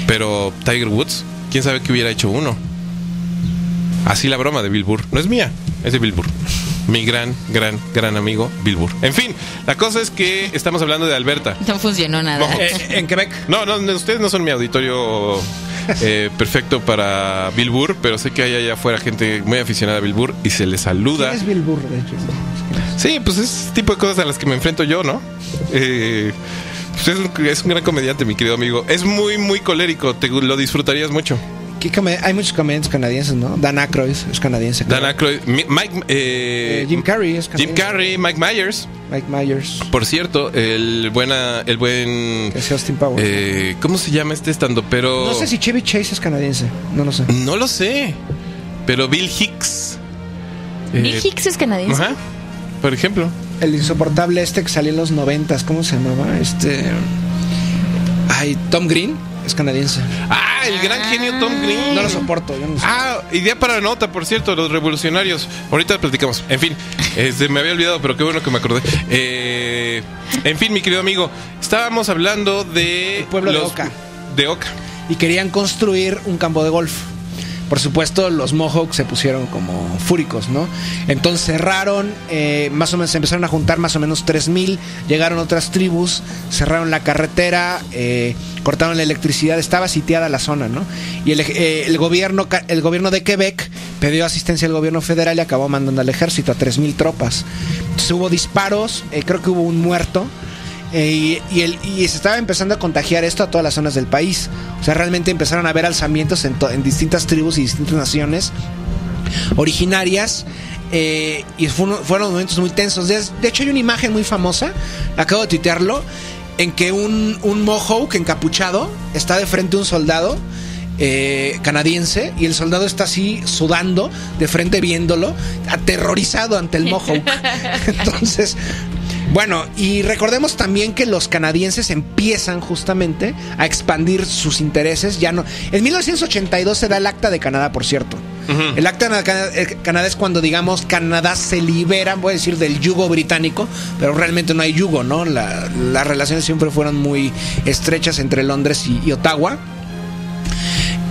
Pero Tiger Woods, quién sabe qué hubiera hecho uno. Así la broma de Bill Burr. No es mía, es de Bill Burr. Mi gran, gran, gran amigo Bill Burr. En fin, la cosa es que estamos hablando de Alberta. No funcionó nada. No. Eh, en Quebec. No, no, no, ustedes no son mi auditorio eh, perfecto para Bill Burr, pero sé que hay allá afuera gente muy aficionada a Bill Burr y se les saluda. ¿Quién es Bill Burr, de hecho? Sí, pues es tipo de cosas a las que me enfrento yo, ¿no? Eh, pues es, un, es un gran comediante, mi querido amigo. Es muy, muy colérico, te lo disfrutarías mucho. ¿Qué come- Hay muchos comediantes canadienses, ¿no? Dan Aykroyd es canadiense. creo. Dan Aykroyd, Mi- Mike, eh, Eh, Jim Carrey es Jim canadiense. Carrey, Mike Myers. Mike Myers. Por cierto, el buena, el buen, es Austin Powers. eh, ¿cómo se llama este estando? Pero no sé si Chevy Chase es canadiense. No lo sé. no lo sé. Pero Bill Hicks. Bill eh, Hicks es canadiense. Ajá. Por ejemplo. El insoportable este que salió en los noventas. ¿Cómo se llamaba? Este... Ay, Tom Green es canadiense. Ah, el gran genio Tom Green. No lo soporto. Yo no sé. Ah, idea para la nota, por cierto, los revolucionarios. Ahorita platicamos. En fin, este, me había olvidado, pero qué bueno que me acordé. Eh, en fin, mi querido amigo, estábamos hablando de. El pueblo de Oka. De Oka. y querían construir un campo de golf. Por supuesto, los Mohawks se pusieron como fúricos, ¿no? Entonces cerraron, eh, más o menos se empezaron a juntar más o menos 3.000, llegaron otras tribus, cerraron la carretera, eh, cortaron la electricidad, estaba sitiada la zona, ¿no? Y el, eh, el gobierno, el gobierno de Quebec pidió asistencia al gobierno federal y acabó mandando al ejército a 3.000 tropas. Entonces hubo disparos, eh, creo que hubo un muerto. Eh, y, y el- y se estaba empezando a contagiar esto a todas las zonas del país. O sea, realmente empezaron a haber alzamientos en, distintas tribus y distintas naciones originarias. eh, y fueron momentos muy tensos. De, de hecho, hay una imagen muy famosa, acabo de tuitearlo, en que un, un mohawk encapuchado está de frente a un soldado eh, canadiense y el soldado está así sudando de frente viéndolo, aterrorizado ante el mohawk. Entonces, Bueno, y recordemos también que los canadienses empiezan justamente a expandir sus intereses. Ya no. En 1982 se da el Acta de Canadá, por cierto. El Acta de Canadá, eh, Canadá es cuando, digamos, Canadá se libera, voy a decir, del yugo británico, pero realmente no hay yugo, ¿no? La- las relaciones siempre fueron muy estrechas entre Londres y- y Ottawa.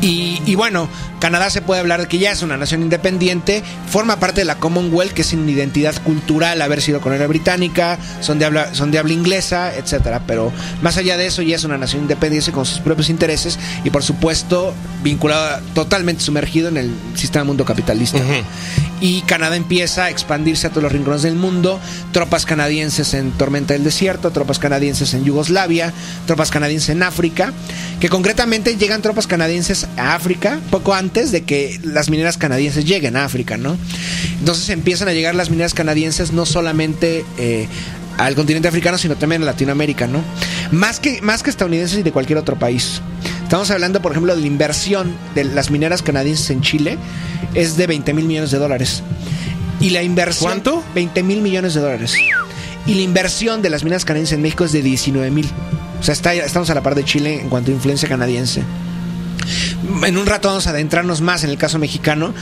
Y, y bueno, Canadá se puede hablar de que ya es una nación independiente, forma parte de la Commonwealth, que es una identidad cultural, haber sido colonia británica, son de habla, son de habla inglesa, etcétera. Pero más allá de eso, ya es una nación independiente con sus propios intereses y, por supuesto, vinculada totalmente sumergido en el sistema mundo capitalista. Y Canadá empieza a expandirse a todos los rincones del mundo. Tropas canadienses en Tormenta del Desierto, tropas canadienses en Yugoslavia, tropas canadienses en África. Que concretamente llegan tropas canadienses a África poco antes de que las mineras canadienses lleguen a África, ¿no? Entonces empiezan a llegar las mineras canadienses no solamente eh, al continente africano, sino también a Latinoamérica, ¿no? Más que, más que estadounidenses y de cualquier otro país. Estamos hablando, por ejemplo, de la inversión de las mineras canadienses en Chile es de 20 mil millones de dólares. Y la inversión... ¿Cuánto? 20 mil millones de dólares. Y la inversión de las minas canadienses en México es de 19 mil. O sea, está- estamos a la par de Chile en cuanto a influencia canadiense. En un rato vamos a adentrarnos más en el caso mexicano,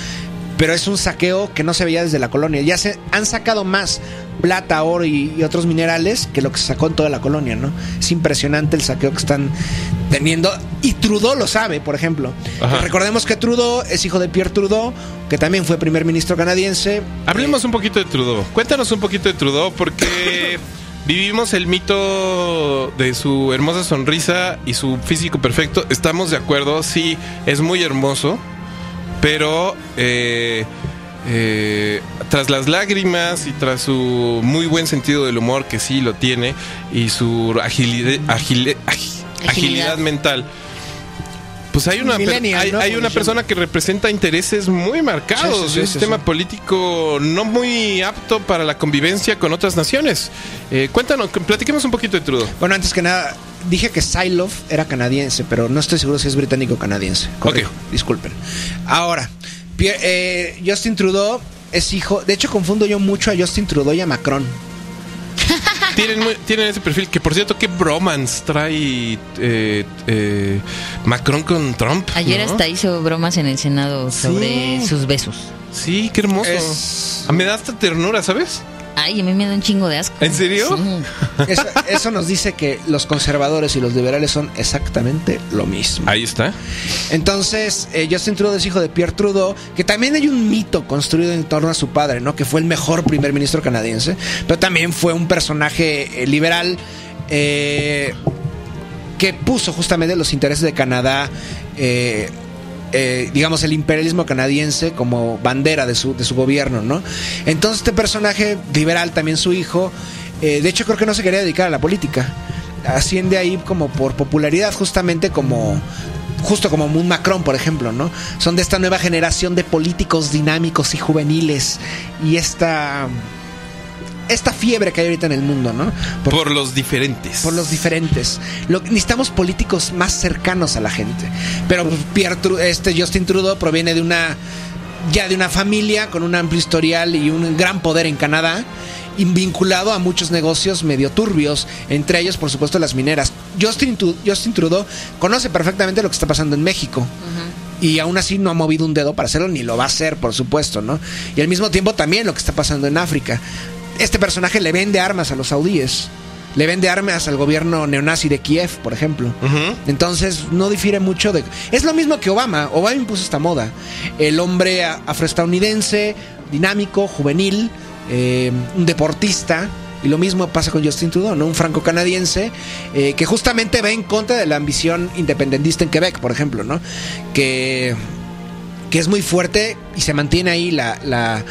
pero es un saqueo que no se veía desde la colonia. Ya se han sacado más plata, oro y, y otros minerales que lo que se sacó en toda la colonia, ¿no? Es impresionante el saqueo que están teniendo. Y Trudeau lo sabe, por ejemplo. Ajá. Recordemos que Trudeau es hijo de Pierre Trudeau, que también fue primer ministro canadiense. Hablemos un poquito de Trudeau. Cuéntanos un poquito de Trudeau porque vivimos el mito de su hermosa sonrisa y su físico perfecto. Estamos de acuerdo, sí, es muy hermoso, pero eh, eh, tras las lágrimas y tras su muy buen sentido del humor, que sí lo tiene, y su agile- agi- agilidad. Agilidad. mental. Pues hay una, hay, ¿no? hay una persona que representa intereses muy marcados Sí, sí, sí, de un sí, sistema sí. político no muy apto para la convivencia con otras naciones. Eh, cuéntanos, platiquemos un poquito de Trudeau. Bueno, antes que nada, dije que Sylov era canadiense, pero no estoy seguro si es británico o canadiense. Corrijo, disculpen. Ahora, Pierre- eh, Justin Trudeau es hijo. De hecho, confundo yo mucho a Justin Trudeau y a Macron. Tienen, muy- tienen ese perfil, que por cierto, qué bromance trae eh, eh, Macron con Trump. Ayer ¿no? hasta hizo bromas en el Senado sobre Sí. sus besos. Sí, qué hermoso. Es- Ah, Me da hasta ternura, ¿sabes? Ay, a mí me da un chingo de asco. ¿En serio? Sí. Eso, eso nos dice que los conservadores y los liberales son exactamente lo mismo. Ahí está. Entonces, eh, Justin Trudeau es hijo de Pierre Trudeau, que también hay un mito construido en torno a su padre, ¿no? Que fue el mejor primer ministro canadiense, pero también fue un personaje eh, liberal eh, que puso justamente los intereses de Canadá. eh, eh, digamos, el imperialismo canadiense como bandera de su, de su gobierno, ¿no? Entonces, este personaje liberal, también su hijo, eh, de hecho, creo que no se quería dedicar a la política. Asciende ahí como por popularidad, justamente como. Justo como un Macron, por ejemplo, ¿no? Son de esta nueva generación de políticos dinámicos y juveniles. Y esta. Esta fiebre que hay ahorita en el mundo, ¿no? Por- Por los diferentes. por los diferentes. Lo, necesitamos políticos más cercanos a la gente. Pero pues, Pierre este Justin Trudeau proviene de una ya de una familia con un amplio historial y un gran poder en Canadá y vinculado a muchos negocios medio turbios, entre ellos por supuesto las mineras. Justin, Justin Trudeau conoce perfectamente lo que está pasando en México. Y aún así no ha movido un dedo para hacerlo, ni lo va a hacer, por supuesto, ¿no? Y al mismo tiempo también lo que está pasando en África. Este personaje le vende armas a los saudíes. Le vende armas al gobierno neonazi de Kiev, por ejemplo. Entonces no difiere mucho de... Es lo mismo que Obama. Obama impuso esta moda. El hombre afroestadounidense, dinámico, juvenil, eh, un deportista. Y lo mismo pasa con Justin Trudeau, ¿no? Un franco-canadiense eh, que justamente va en contra de la ambición independentista en Quebec, por ejemplo, ¿no? Que que es muy fuerte y se mantiene ahí la, la,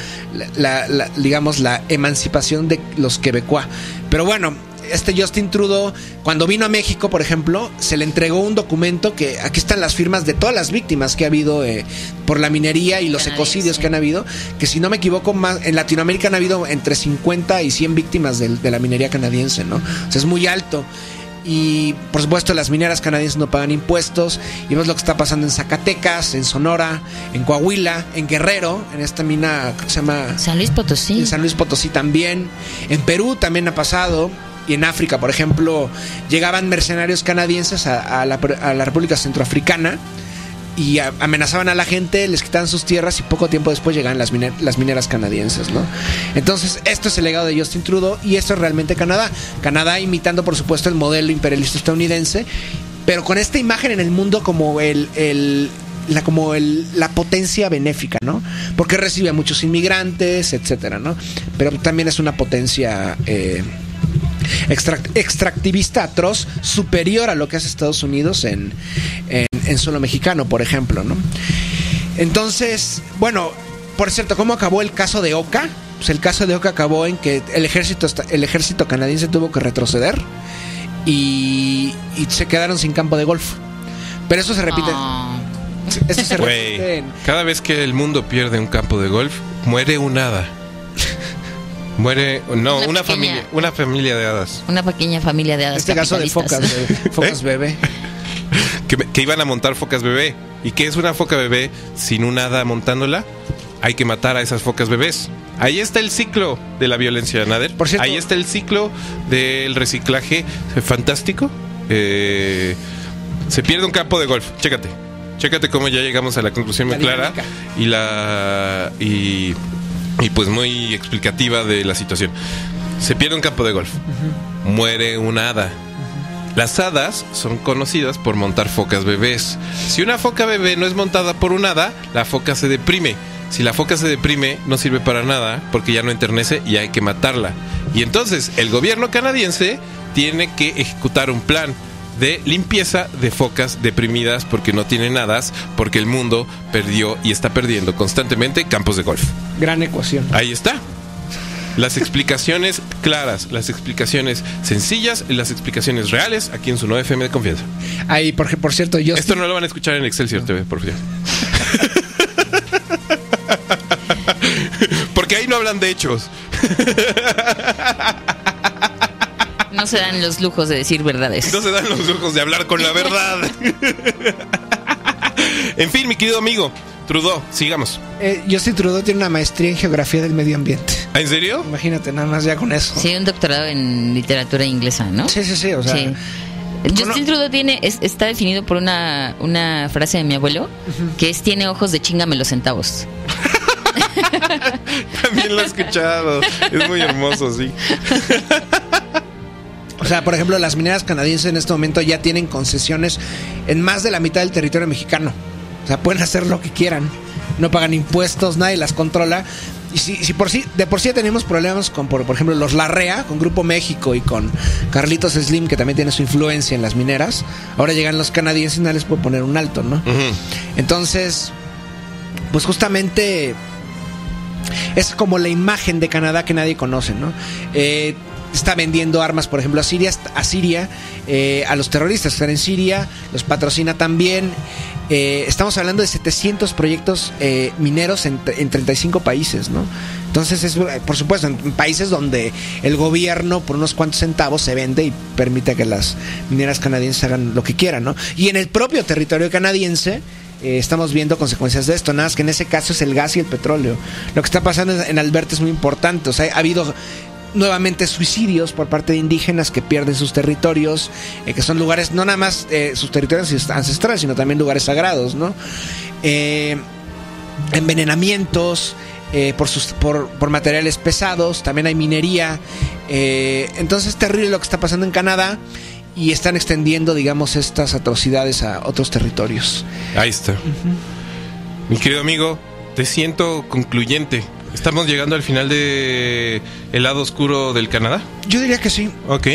la- la- digamos, la emancipación de los quebecuá. Pero bueno, este Justin Trudeau, cuando vino a México, por ejemplo, se le entregó un documento que aquí están las firmas de todas las víctimas que ha habido eh, por la minería y los Canadiense. ecocidios que han habido, que si no me equivoco, más, en Latinoamérica han habido entre 50 y 100 víctimas del- de, la minería canadiense, ¿no? O sea, es muy alto. Y por supuesto las mineras canadienses no pagan impuestos. Y vemos lo que está pasando en Zacatecas, en Sonora, en Coahuila, en Guerrero, en esta mina que se llama San Luis Potosí. en San Luis Potosí también. En Perú también ha pasado. Y en África, por ejemplo, llegaban mercenarios canadienses a, a la, a la República Centroafricana y amenazaban a la gente, les quitaban sus tierras y poco tiempo después llegaban las, miner- las mineras canadienses, ¿no? Entonces, esto es el legado de Justin Trudeau y esto es realmente Canadá. Canadá imitando, por supuesto, el modelo imperialista estadounidense, pero con esta imagen en el mundo como el... el la, como el, la potencia benéfica, ¿no? Porque recibe a muchos inmigrantes, etcétera, ¿no? Pero también es una potencia eh, extract- extractivista atroz superior a lo que hace Estados Unidos en, en, en suelo mexicano, por ejemplo, ¿no? Entonces, bueno, por cierto, ¿cómo acabó el caso de Oka? Pues el caso de Oka acabó en que el ejército, el ejército canadiense tuvo que retroceder y, y se quedaron sin campo de golf. Pero eso se repite. Ah. Eso se repite cada vez que el mundo pierde un campo de golf, muere un hada. Muere, no, Una una, pequeña- familia, una familia de hadas Una pequeña familia de en hadas este caso de focas, de- focas ¿Eh? bebé. que, que iban a montar focas bebé. ¿Y qué es una foca bebé sin un hada montándola? Hay que matar a esas focas bebés. Ahí está el ciclo de la violencia, Nader. Por cierto- Ahí está el ciclo del reciclaje fantástico. Eh, se pierde un campo de golf. Chécate. Chécate cómo ya llegamos a la conclusión muy La clara y la y, y pues muy explicativa de la situación. Se pierde un campo de golf. Muere una hada. Las hadas son conocidas por montar focas bebés. Si una foca bebé no es montada por un hada, la foca se deprime. Si la foca se deprime, no sirve para nada porque ya no enternece y hay que matarla. Y entonces el gobierno canadiense tiene que ejecutar un plan de limpieza de focas deprimidas porque no tienen hadas, porque el mundo perdió y está perdiendo constantemente campos de golf. Gran ecuación. Ahí está. Las explicaciones claras, las explicaciones sencillas y las explicaciones reales aquí en su 9FM de confianza. Ahí, por, por cierto, yo Esto no lo van a escuchar en Excelsior TV, por favor. Porque ahí no hablan de hechos. No se dan los lujos de decir verdades. No se dan los lujos de hablar con la verdad. en fin, mi querido amigo, Trudeau, sigamos. Eh, Justin Trudeau tiene una maestría en geografía del medio ambiente. ¿Ah, ¿En serio? Imagínate nada más ya con eso. Sí, un doctorado en literatura inglesa, ¿no? sí, sí, sí, o sea, Sí. Justin Trudeau tiene, es- está definido por una, una frase de mi abuelo, que es tiene ojos de chingame los centavos. También lo he escuchado. Es muy hermoso, sí. o sea, por ejemplo, las mineras canadienses en este momento ya tienen concesiones en más de la mitad del territorio mexicano. O sea, pueden hacer lo que quieran. No pagan impuestos, nadie las controla. Y si, si por sí, de por sí ya tenemos problemas con, por, por ejemplo, los Larrea, con Grupo México y con Carlitos Slim, que también tiene su influencia en las mineras. Ahora llegan los canadienses y nadie les puede poner un alto, ¿no? Entonces, pues justamente es como la imagen de Canadá que nadie conoce, ¿no? Eh, está vendiendo armas, por ejemplo, a Siria, a Siria, eh, a los terroristas que están en Siria, los patrocina también. Eh, estamos hablando de 700 proyectos eh, mineros en, en 35 países, ¿no? Entonces, es, eh, por supuesto, en países donde el gobierno por unos cuantos centavos se vende y permite que las mineras canadienses hagan lo que quieran, ¿no? Y en el propio territorio canadiense, eh, estamos viendo consecuencias de esto, nada más que en ese caso es el gas y el petróleo. Lo que está pasando en- en Alberta es muy importante, o sea, ha habido nuevamente suicidios por parte de indígenas que pierden sus territorios, eh, que son lugares, no nada más eh, sus territorios ancestrales, sino también lugares sagrados, ¿no? Eh, envenenamientos por, sus, por, por materiales pesados, también hay minería. entonces es terrible lo que está pasando en Canadá y están extendiendo, digamos, estas atrocidades a otros territorios. Ahí está. Mi querido amigo, te siento concluyente. Estamos llegando al final de El lado oscuro del Canadá. Yo diría que sí. Ok.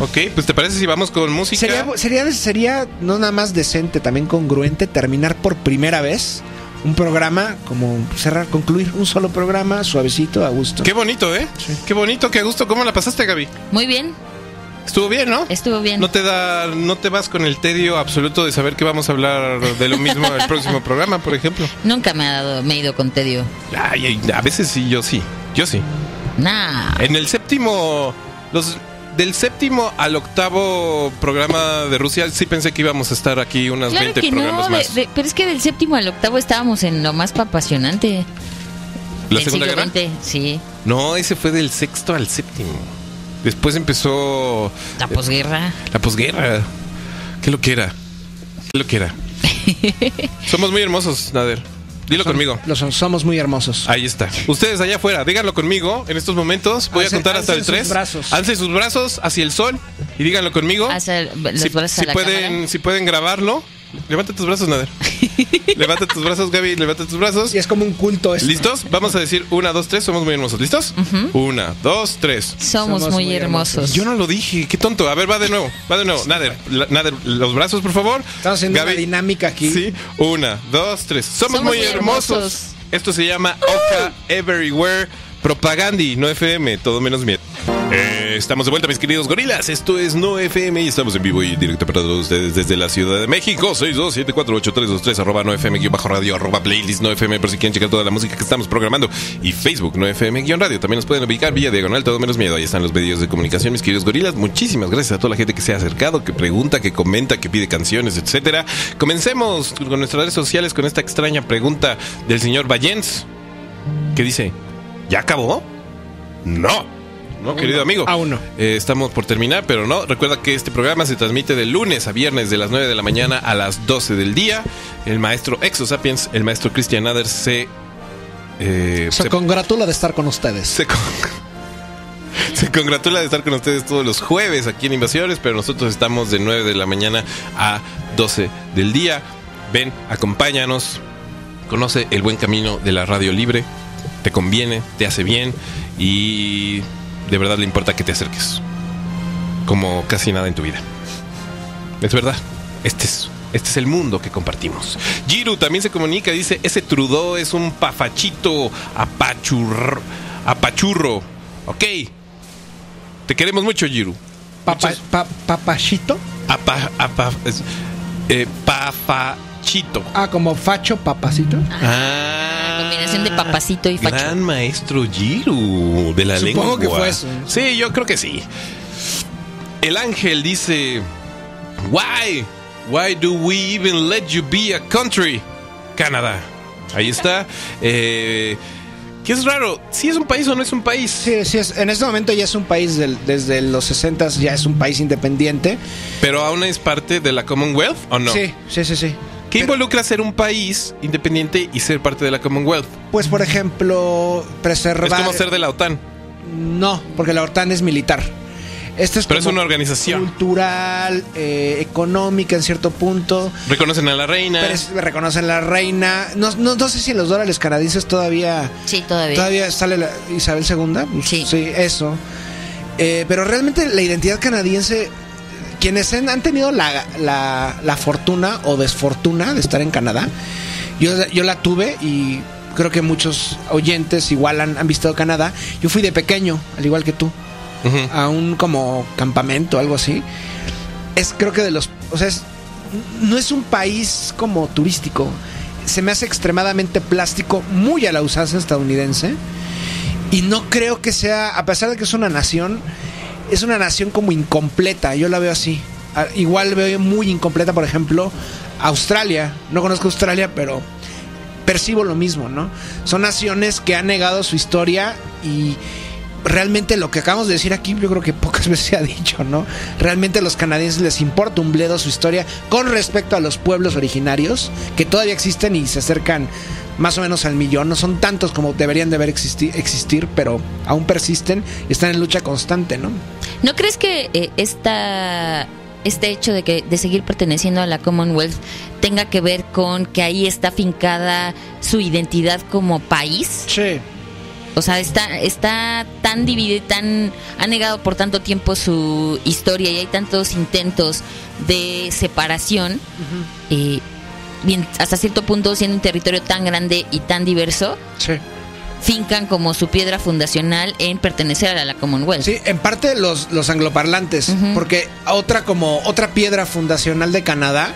Ok, pues te parece si vamos con música. Sería, sería, sería no nada más decente, también congruente terminar por primera vez un programa, como cerrar, concluir un solo programa, suavecito, a gusto. Qué bonito, ¿eh? Qué bonito, qué gusto. ¿Cómo la pasaste, Gaby? Muy bien, Estuvo bien, ¿no? estuvo bien. No te da, no te vas con el tedio absoluto de saber que vamos a hablar de lo mismo el próximo programa, por ejemplo. Nunca me ha dado, me he ido con tedio. Ay, a veces sí, yo sí, yo sí. Nah. En el séptimo, los del séptimo al octavo programa de Rusia, sí pensé que íbamos a estar aquí unas Claro 20 que programas no, más. de- pero es que del séptimo al octavo estábamos en lo más apasionante. ¿La del Segunda Guerra? XX, sí. No, ese fue del sexto al séptimo. Después empezó La posguerra. la posguerra. ¿Qué lo que era? ¿Qué lo que era? Somos muy hermosos, Nader. Dilo conmigo. Los somos muy hermosos. Ahí está. Ustedes allá afuera, díganlo conmigo en estos momentos. Voy a contar hasta el alcen 3. sus brazos. Alcen sus brazos hacia el sol y díganlo conmigo. Hacia el- los si, brazos a si la pueden, si pueden grabarlo. Levanta tus brazos, Nader. levanta tus brazos, Gaby. Levanta tus brazos. Y es como un culto esto. ¿Listos? Vamos a decir una, dos, tres. Somos muy hermosos. ¿Listos? Una, dos, tres. Somos, Somos muy, muy hermosos. Yo no lo dije. Qué tonto. A ver, va de nuevo. Va de nuevo. Nader, la- Nader, los brazos, por favor. Estamos haciendo una dinámica aquí. Sí. Una, dos, tres. Somos, Somos muy muy hermosos. hermosos. Esto se llama Oka Everywhere Propagandi, no FM, todo menos miedo. Eh, estamos de vuelta, mis queridos gorilas. Esto es No FM y estamos en vivo y directo para todos ustedes desde la Ciudad de México. 62748323 arroba no FM bajo radio arroba playlist no FM por si quieren checar toda la música que estamos programando. Y Facebook no FM guion radio. También nos pueden ubicar vía diagonal todo menos miedo. Ahí están los medios de comunicación, mis queridos gorilas. Muchísimas gracias a toda la gente que se ha acercado, que pregunta, que comenta, que pide canciones, etcétera. Comencemos con nuestras redes sociales con esta extraña pregunta del señor Vallens que dice: ¿Ya acabó? No. No, querido amigo. Aún no. Eh, estamos por terminar, pero no. Recuerda que este programa se transmite de lunes a viernes de las 9 de la mañana a las 12 del día. El maestro Exo Sapiens, el maestro Christian Adler, se. eh, Se se, congratula de estar con ustedes. se con- se congratula de estar con ustedes todos los jueves aquí en Invasiones, pero nosotros estamos de 9 de la mañana a 12 del día. Ven, acompáñanos. Conoce el buen camino de la radio libre. Te conviene, te hace bien y de verdad le importa que te acerques. Como casi nada en tu vida. Es verdad. Este es, este es el mundo que compartimos. Giru también se comunica, dice, ese Trudeau es un pafachito apachurro. apachurro. Ok. Te queremos mucho, Giru. Papa- Muchas- pa- papachito. apa- apa- eh, pafachito. Ah, como facho, papacito. Ah, combinación de papacito y facho. Gran maestro Giru de la Supongo lengua. que fue eso. Sí, yo creo que sí. El ángel dice, Why? Why do we even let you be a country? Canadá. Ahí está. Eh, ¿Qué es raro? ¿Si es un país o no es un país? Sí, sí, es, en este momento ya es un país del- desde los 60 ya es un país independiente. Pero aún es parte de la Commonwealth o no? Sí, sí, sí, sí. ¿Qué Pero, involucra ser un país independiente y ser parte de la Commonwealth? Pues, por ejemplo, preservar. Es como ser de la OTAN. No, porque la OTAN es militar. Esto es Pero es una organización. cultural, eh, económica en cierto punto. Reconocen a la reina. Pero es- reconocen la reina. No, no, no sé si en los dólares canadienses todavía Sí, todavía. todavía sale la Isabel II. Sí. eso. Eh, pero realmente la identidad canadiense, quienes han, tenido la, la- la fortuna o desfortuna de estar en Canadá, yo, yo la tuve y creo que muchos oyentes igual han, han visitado Canadá. Yo fui de pequeño, al igual que tú, a un como campamento, algo así. Es creo que de los... O sea, es- no es un país como turístico. Se me hace extremadamente plástico, muy a la usanza estadounidense. Y no creo que sea, a pesar de que es una nación, es una nación como incompleta. Yo la veo así. Ah, Igual veo muy incompleta, por ejemplo, Australia. No conozco Australia, pero percibo lo mismo, ¿no? Son naciones que han negado su historia y realmente lo que acabamos de decir aquí, yo creo que pocas veces se ha dicho, ¿no? Realmente a los canadienses les importa un bledo su historia con respecto a los pueblos originarios que todavía existen y se acercan más o menos al millón. No son tantos como deberían de haber existi- existir, pero aún persisten y están en lucha constante, ¿no? ¿No crees que eh, esta, este hecho de, que, de seguir perteneciendo a la Commonwealth tenga que ver con que ahí está fincada su identidad como país? Sí. O sea, está, está tan dividido, tan, ha negado por tanto tiempo su historia y hay tantos intentos de separación, eh, bien, hasta cierto punto siendo un territorio tan grande y tan diverso, Sí. Fincan como su piedra fundacional en pertenecer a la Commonwealth. Sí, en parte los, los angloparlantes, Ujú. porque otra como otra piedra fundacional de Canadá,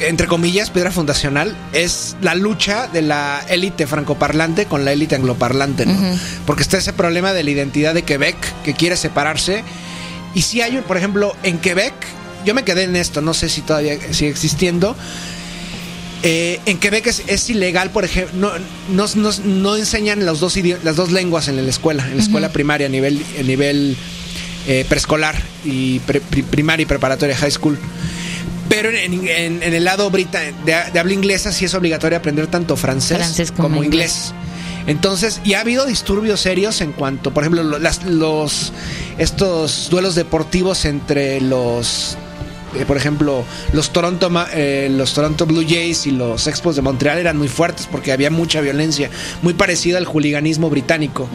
entre comillas, piedra fundacional, es la lucha de la élite francoparlante con la élite angloparlante, ¿no? Ujú. Porque está ese problema de la identidad de Quebec que quiere separarse Y si hay, por ejemplo, en Quebec, yo me quedé en esto, no sé si todavía sigue existiendo. Eh, en Quebec es, es ilegal, por ejemplo, no, no, no- no enseñan los dos las dos lenguas en la escuela, en la escuela primaria, a nivel, a nivel eh, preescolar y pre- primaria y preparatoria, high school. Pero en, en- en el lado brita de, de habla inglesa sí es obligatorio aprender tanto francés, Francés como como, inglés. inglés. Entonces, y ha habido disturbios serios en cuanto, por ejemplo, lo- las- los estos duelos deportivos entre los eh, por ejemplo, los Toronto, eh, los Toronto Blue Jays y los Expos de Montreal eran muy fuertes porque había mucha violencia, muy parecida al juliganismo británico.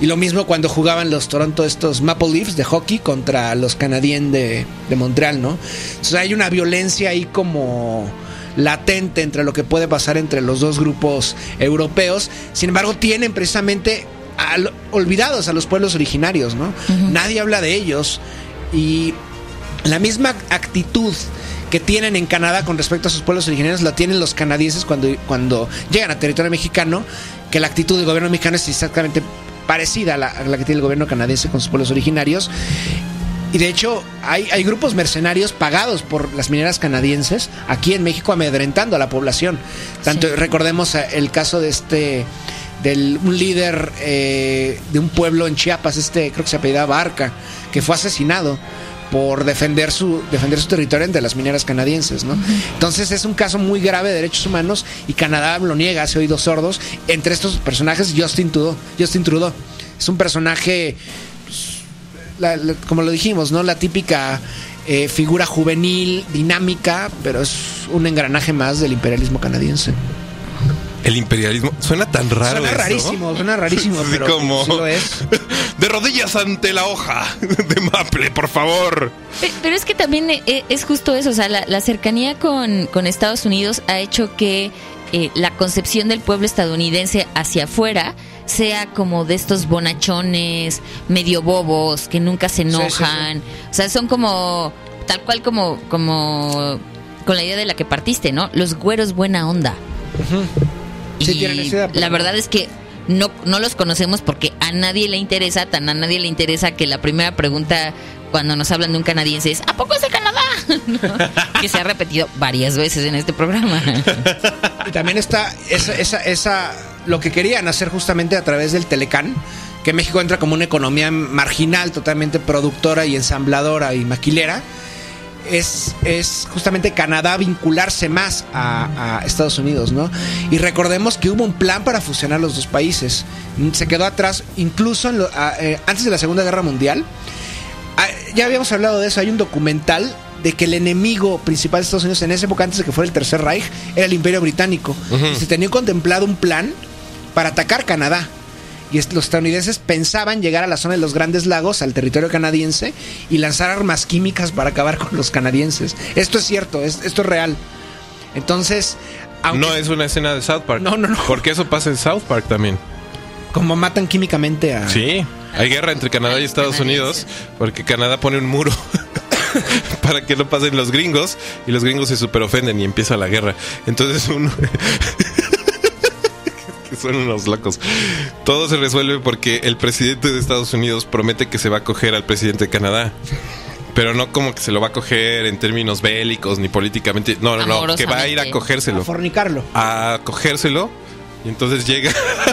Y lo mismo cuando jugaban los Toronto estos Maple Leafs de hockey contra los Canadiens de, de Montreal, ¿no? Entonces hay una violencia ahí como latente entre lo que puede pasar entre los dos grupos europeos. Sin embargo, tienen precisamente al- olvidados a los pueblos originarios, ¿no? Nadie habla de ellos y la misma actitud que tienen en Canadá con respecto a sus pueblos originarios la tienen los canadienses cuando, cuando llegan a territorio mexicano, que la actitud del gobierno mexicano es exactamente parecida a la, a la que tiene el gobierno canadiense con sus pueblos originarios. Y de hecho, hay, hay grupos mercenarios pagados por las mineras canadienses aquí en México amedrentando a la población. Tanto Sí. recordemos eh, el caso de este del un líder eh, de un pueblo en Chiapas, este creo que se apellidaba Barca, que fue asesinado por defender su defender su territorio ante las mineras canadienses, ¿no? Entonces es un caso muy grave de derechos humanos y Canadá lo niega, hace oídos sordos. Entre estos personajes Justin Trudeau, Justin Trudeau es un personaje la- la- como lo dijimos, ¿no? La típica eh, figura juvenil, dinámica, pero es un engranaje más del imperialismo canadiense. El imperialismo. Suena tan raro. suena eso. rarísimo, suena rarísimo, Así pero como- sí lo es. De rodillas ante la hoja de Maple, por favor. Pe- Pero es que también eh, es justo eso, o sea, la, la cercanía con, con Estados Unidos ha hecho que eh, la concepción del pueblo estadounidense hacia afuera sea como de estos bonachones, medio bobos, que nunca se Sí, sí, sí. enojan. O sea, son como, tal cual como, como con la idea de la que partiste, ¿no? Los güeros buena onda. Sí, tienen esa la verdad es que no, no los conocemos porque a nadie le interesa, tan a nadie le interesa que la primera pregunta cuando nos hablan de un canadiense es ¿A poco es de Canadá? ¿No? que se ha repetido varias veces en este programa. Y también está esa, esa, esa, lo que querían hacer justamente a través del Telecán, que México entra como una economía marginal, totalmente productora y ensambladora y maquilera. Es, es justamente Canadá vincularse más a, a Estados Unidos, ¿no? Y recordemos que hubo un plan para fusionar los dos países. Se quedó atrás, incluso en lo- a- eh, antes de la Segunda Guerra Mundial. Ah, ya habíamos hablado de eso. Hay un documental de que el enemigo principal de Estados Unidos en esa época, antes de que fuera el Tercer Reich, era el Imperio Británico. Se tenía contemplado un plan para atacar Canadá. Y es- los estadounidenses pensaban llegar a la zona de los Grandes Lagos, al territorio canadiense, y lanzar armas químicas para acabar con los canadienses. Esto es cierto, es- esto es real. Entonces, aunque No es una escena de South Park. No, no, no. Porque eso pasa en South Park también. como matan químicamente a... Sí. Hay guerra entre Canadá y Estados. Unidos porque Canadá pone un muro para que no pasen los gringos y los gringos se super ofenden y empieza la guerra. Entonces uno... que son unos locos. Todo se resuelve porque el presidente de Estados Unidos promete que se va a coger al presidente de Canadá. Pero no como que se lo va a coger en términos bélicos ni políticamente. No, no, no. Que va a ir a Amorosamente. a cogérselo. fornicarlo. A cogérselo. Y entonces llega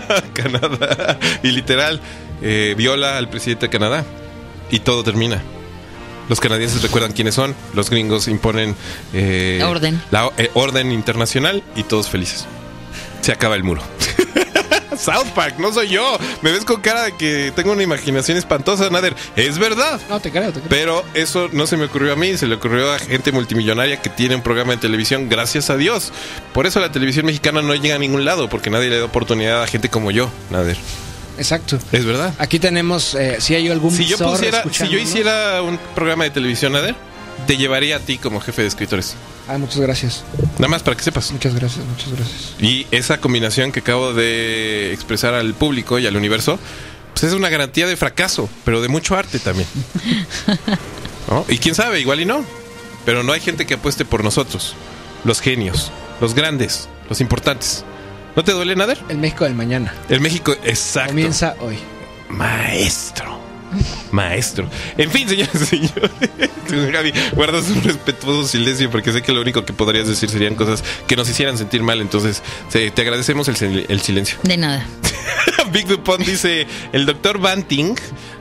a Canadá y literal eh, viola al presidente de Canadá. Y todo termina. Los canadienses recuerdan quiénes son. Los gringos imponen eh, Orden. la eh, orden internacional y todos felices. Se acaba el muro. South Park, no soy yo. Me ves con cara de que tengo una imaginación espantosa, Nader. Es verdad. No, te creo, te creo. Pero eso no se me ocurrió a mí, se le ocurrió a gente multimillonaria que tiene un programa de televisión, gracias a Dios. Por eso la televisión mexicana no llega a ningún lado, porque nadie le da oportunidad a gente como yo, Nader. Exacto. Es verdad. Aquí tenemos, eh, si hay algún Si yo pusiera, si yo hiciera un programa de televisión, Nader, te llevaría a ti como jefe de escritores. Ah, muchas gracias. Nada más para que sepas. Muchas gracias, muchas gracias. Y esa combinación que acabo de expresar al público y al universo, pues es una garantía de fracaso, pero de mucho arte también. ¿No? Y quién sabe, igual y no. Pero no hay gente que apueste por nosotros, los genios, los grandes, los importantes. ¿No te duele, Nader? El México del mañana. El México, exacto. Comienza hoy. Maestro. Maestro. En fin, señores y señores. Javi, guardas un respetuoso silencio porque sé que lo único que podrías decir serían cosas que nos hicieran sentir mal. Entonces, te agradecemos el, sil- el silencio. De nada. Big Dupont dice, el doctor Banting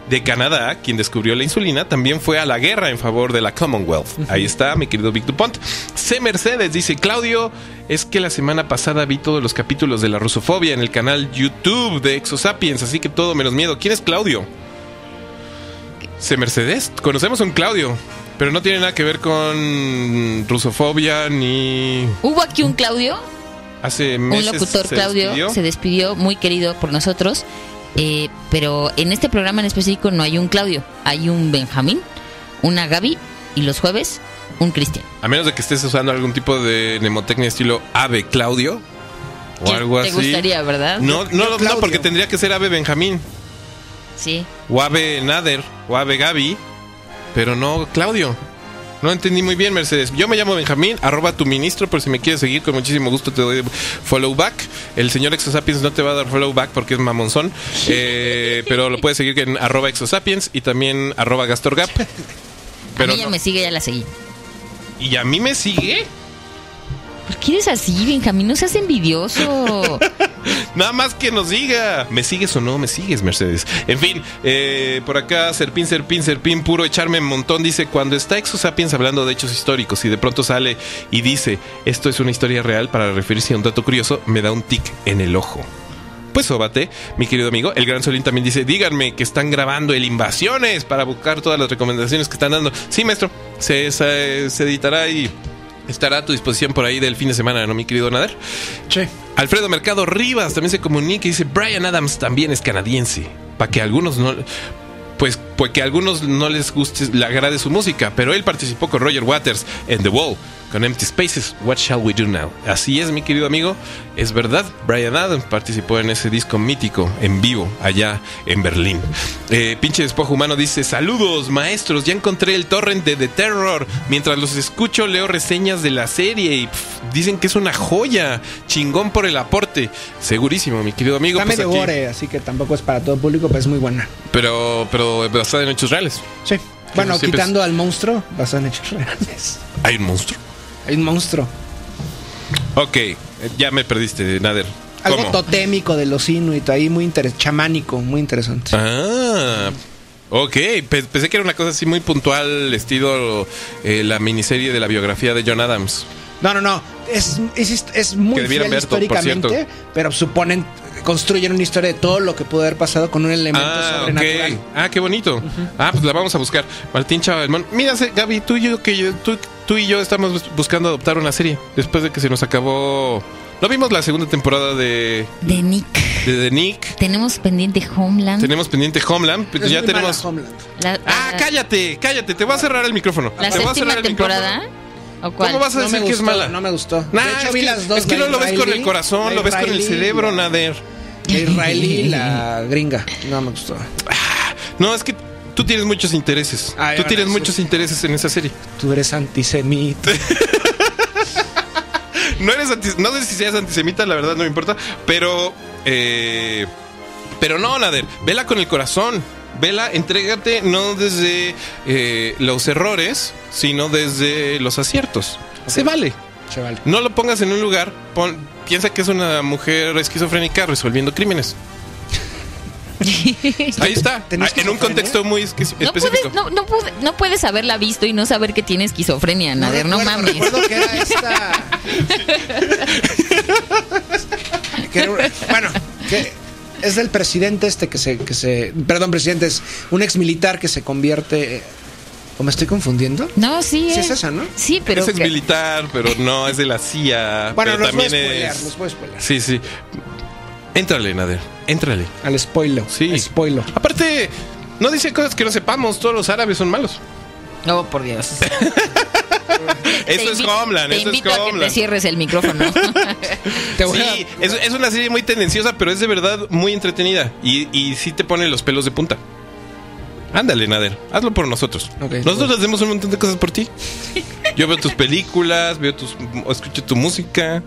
de Canadá, quien descubrió la insulina, también fue a la guerra en favor de la Commonwealth. Ahí está, mi querido Big Dupont. C. Mercedes dice, Claudio, es que la semana pasada vi todos los capítulos de la rusofobia en el canal YouTube de Exosapiens, así que todo menos miedo. ¿Quién es Claudio? C. Mercedes, conocemos a un Claudio, pero no tiene nada que ver con rusofobia ni... Hubo aquí un Claudio, Hace un meses locutor se Claudio, despidió. se despidió, muy querido por nosotros. eh, pero en este programa en específico no hay un Claudio, hay un Benjamín, una Gaby y los jueves un Cristian. A menos de que estés usando algún tipo de mnemotecnia estilo Ave Claudio o ¿Qué algo te así. gustaría, verdad? No, no, no, porque tendría que ser Ave Benjamín Sí. Nader o Ave Gaby, pero no Claudio. No entendí muy bien, Mercedes. Yo me llamo Benjamín, arroba tu ministro, por si me quieres seguir, con muchísimo gusto te doy follow back. El señor Exosapiens no te va a dar follow back porque es mamonzón, eh, pero lo puedes seguir en arroba Exosapiens y también arroba Gastorgap. Pero a mí ya no- me sigue, ya la seguí. ¿Y a mí me sigue? ¿Por qué eres así, Benjamín? No seas envidioso. Nada más que nos diga. ¿Me sigues o no me sigues, Mercedes? En fin, eh, por acá, Serpín, Serpín, Serpín, puro echarme un montón. Dice, cuando está Exo Sapiens hablando de hechos históricos y de pronto sale y dice, esto es una historia real para referirse a un dato curioso, me da un tic en el ojo. Pues sóbate, mi querido amigo. El Gran Solín también dice, díganme que están grabando el Invasiones para buscar todas las recomendaciones que están dando. Sí, maestro, se editará y estará a tu disposición por ahí del fin de semana, ¿no, mi querido Nader? Che. Alfredo Mercado Rivas también se comunica y dice, Brian Adams también es canadiense. Para que algunos no... Pues, pues que a algunos no les guste, le agrade su música, pero él participó con Roger Waters en The Wall, con Empty Spaces, What Shall We Do Now? Así es, mi querido amigo, es verdad, Brian Adams participó en ese disco mítico, en vivo, allá en Berlín. Eh, pinche despojo humano dice, saludos maestros, ya encontré el torrent de The Terror, mientras los escucho leo reseñas de la serie y pff, dicen que es una joya, chingón por el aporte, segurísimo, mi querido amigo. Está pues medio gore, así que tampoco es para todo el público, pero es muy buena. pero, pero basada en hechos reales. Sí. Bueno, quitando al monstruo, basado en hechos reales. Hay un monstruo. Hay un monstruo. Ok, ya me perdiste, Nader. Algo ¿Cómo? totémico de los Inuit, ahí muy interesante, chamánico, muy interesante. Ah, ok. Pe- pensé que era una cosa así muy puntual, estilo eh, la miniserie de la biografía de John Adams. No, no, no. Es, es, es muy fiel ver, por históricamente, cierto. pero suponen, construyen una historia de todo lo que pudo haber pasado con un elemento Ah, sobrenatural. ok. Ah, qué bonito. Ah, pues la vamos a buscar. Martín Chavalmón. Mira, se- Gaby, tú y yo, que yo- tú, tú y yo estamos bus- buscando adoptar una serie. Después de que se nos acabó. ¿No vimos la segunda temporada de, De Nick. de Nick? Tenemos pendiente Homeland. Tenemos pendiente Homeland. pero Es ya muy mala tenemos. Homeland. La, Ah, la- cállate, cállate. Te voy a cerrar el micrófono. La te voy a séptima cerrar el temporada. ¿O cuál? ¿Cómo vas a No decir que es mala? no me gustó. Nah, de hecho, es vi que, las dos. es que no lo ves con el corazón, lo ves con el cerebro, Nader. La israelí y la gringa. No me gustó. No, es que tú tienes muchos intereses. Ay, tú tienes sí. muchos intereses en esa serie. Tú eres antisemita. No eres anti- no sé si seas antisemita, la verdad no me importa, pero eh, pero no, Nader, vela con el corazón. Vela, entrégate no desde eh, los errores, sino desde los aciertos. Se vale. Chaval. No lo pongas en un lugar, pon- piensa que es una mujer esquizofrénica resolviendo crímenes. Ahí está, ¿Tenés en un contexto muy esquiz- No específico. puedes, no, no, pude- no puedes haberla visto y no saber que tiene esquizofrenia, Nader. No, recuerdo, mames. Recuerdo que era esta. que era una- bueno, que es del presidente este que se, que se. Perdón, presidente, es un ex militar que se convierte. ¿O me estoy confundiendo? No, sí. Sí es esa, ¿no? Sí, pero. Es que- militar, pero no es de la CIA. Bueno, pero los voy a también spoilear, es. los voy a. Sí, sí. Éntrale, Nader. Éntrale. Al spoilo. Sí. al spoilo. Aparte, no dice cosas que no sepamos. Todos los árabes son malos. No, por Dios. Eso es Homeland. Te Eso es invito a que te Homeland. cierres el micrófono. Te voy Sí, es, es una serie muy tendenciosa, pero es de verdad muy entretenida. Y, y sí te pone los pelos de punta. Ándale, Nader. Hazlo por nosotros. Nosotros bueno. hacemos un montón de cosas por ti. Yo veo tus películas, veo tus, escucho tu música.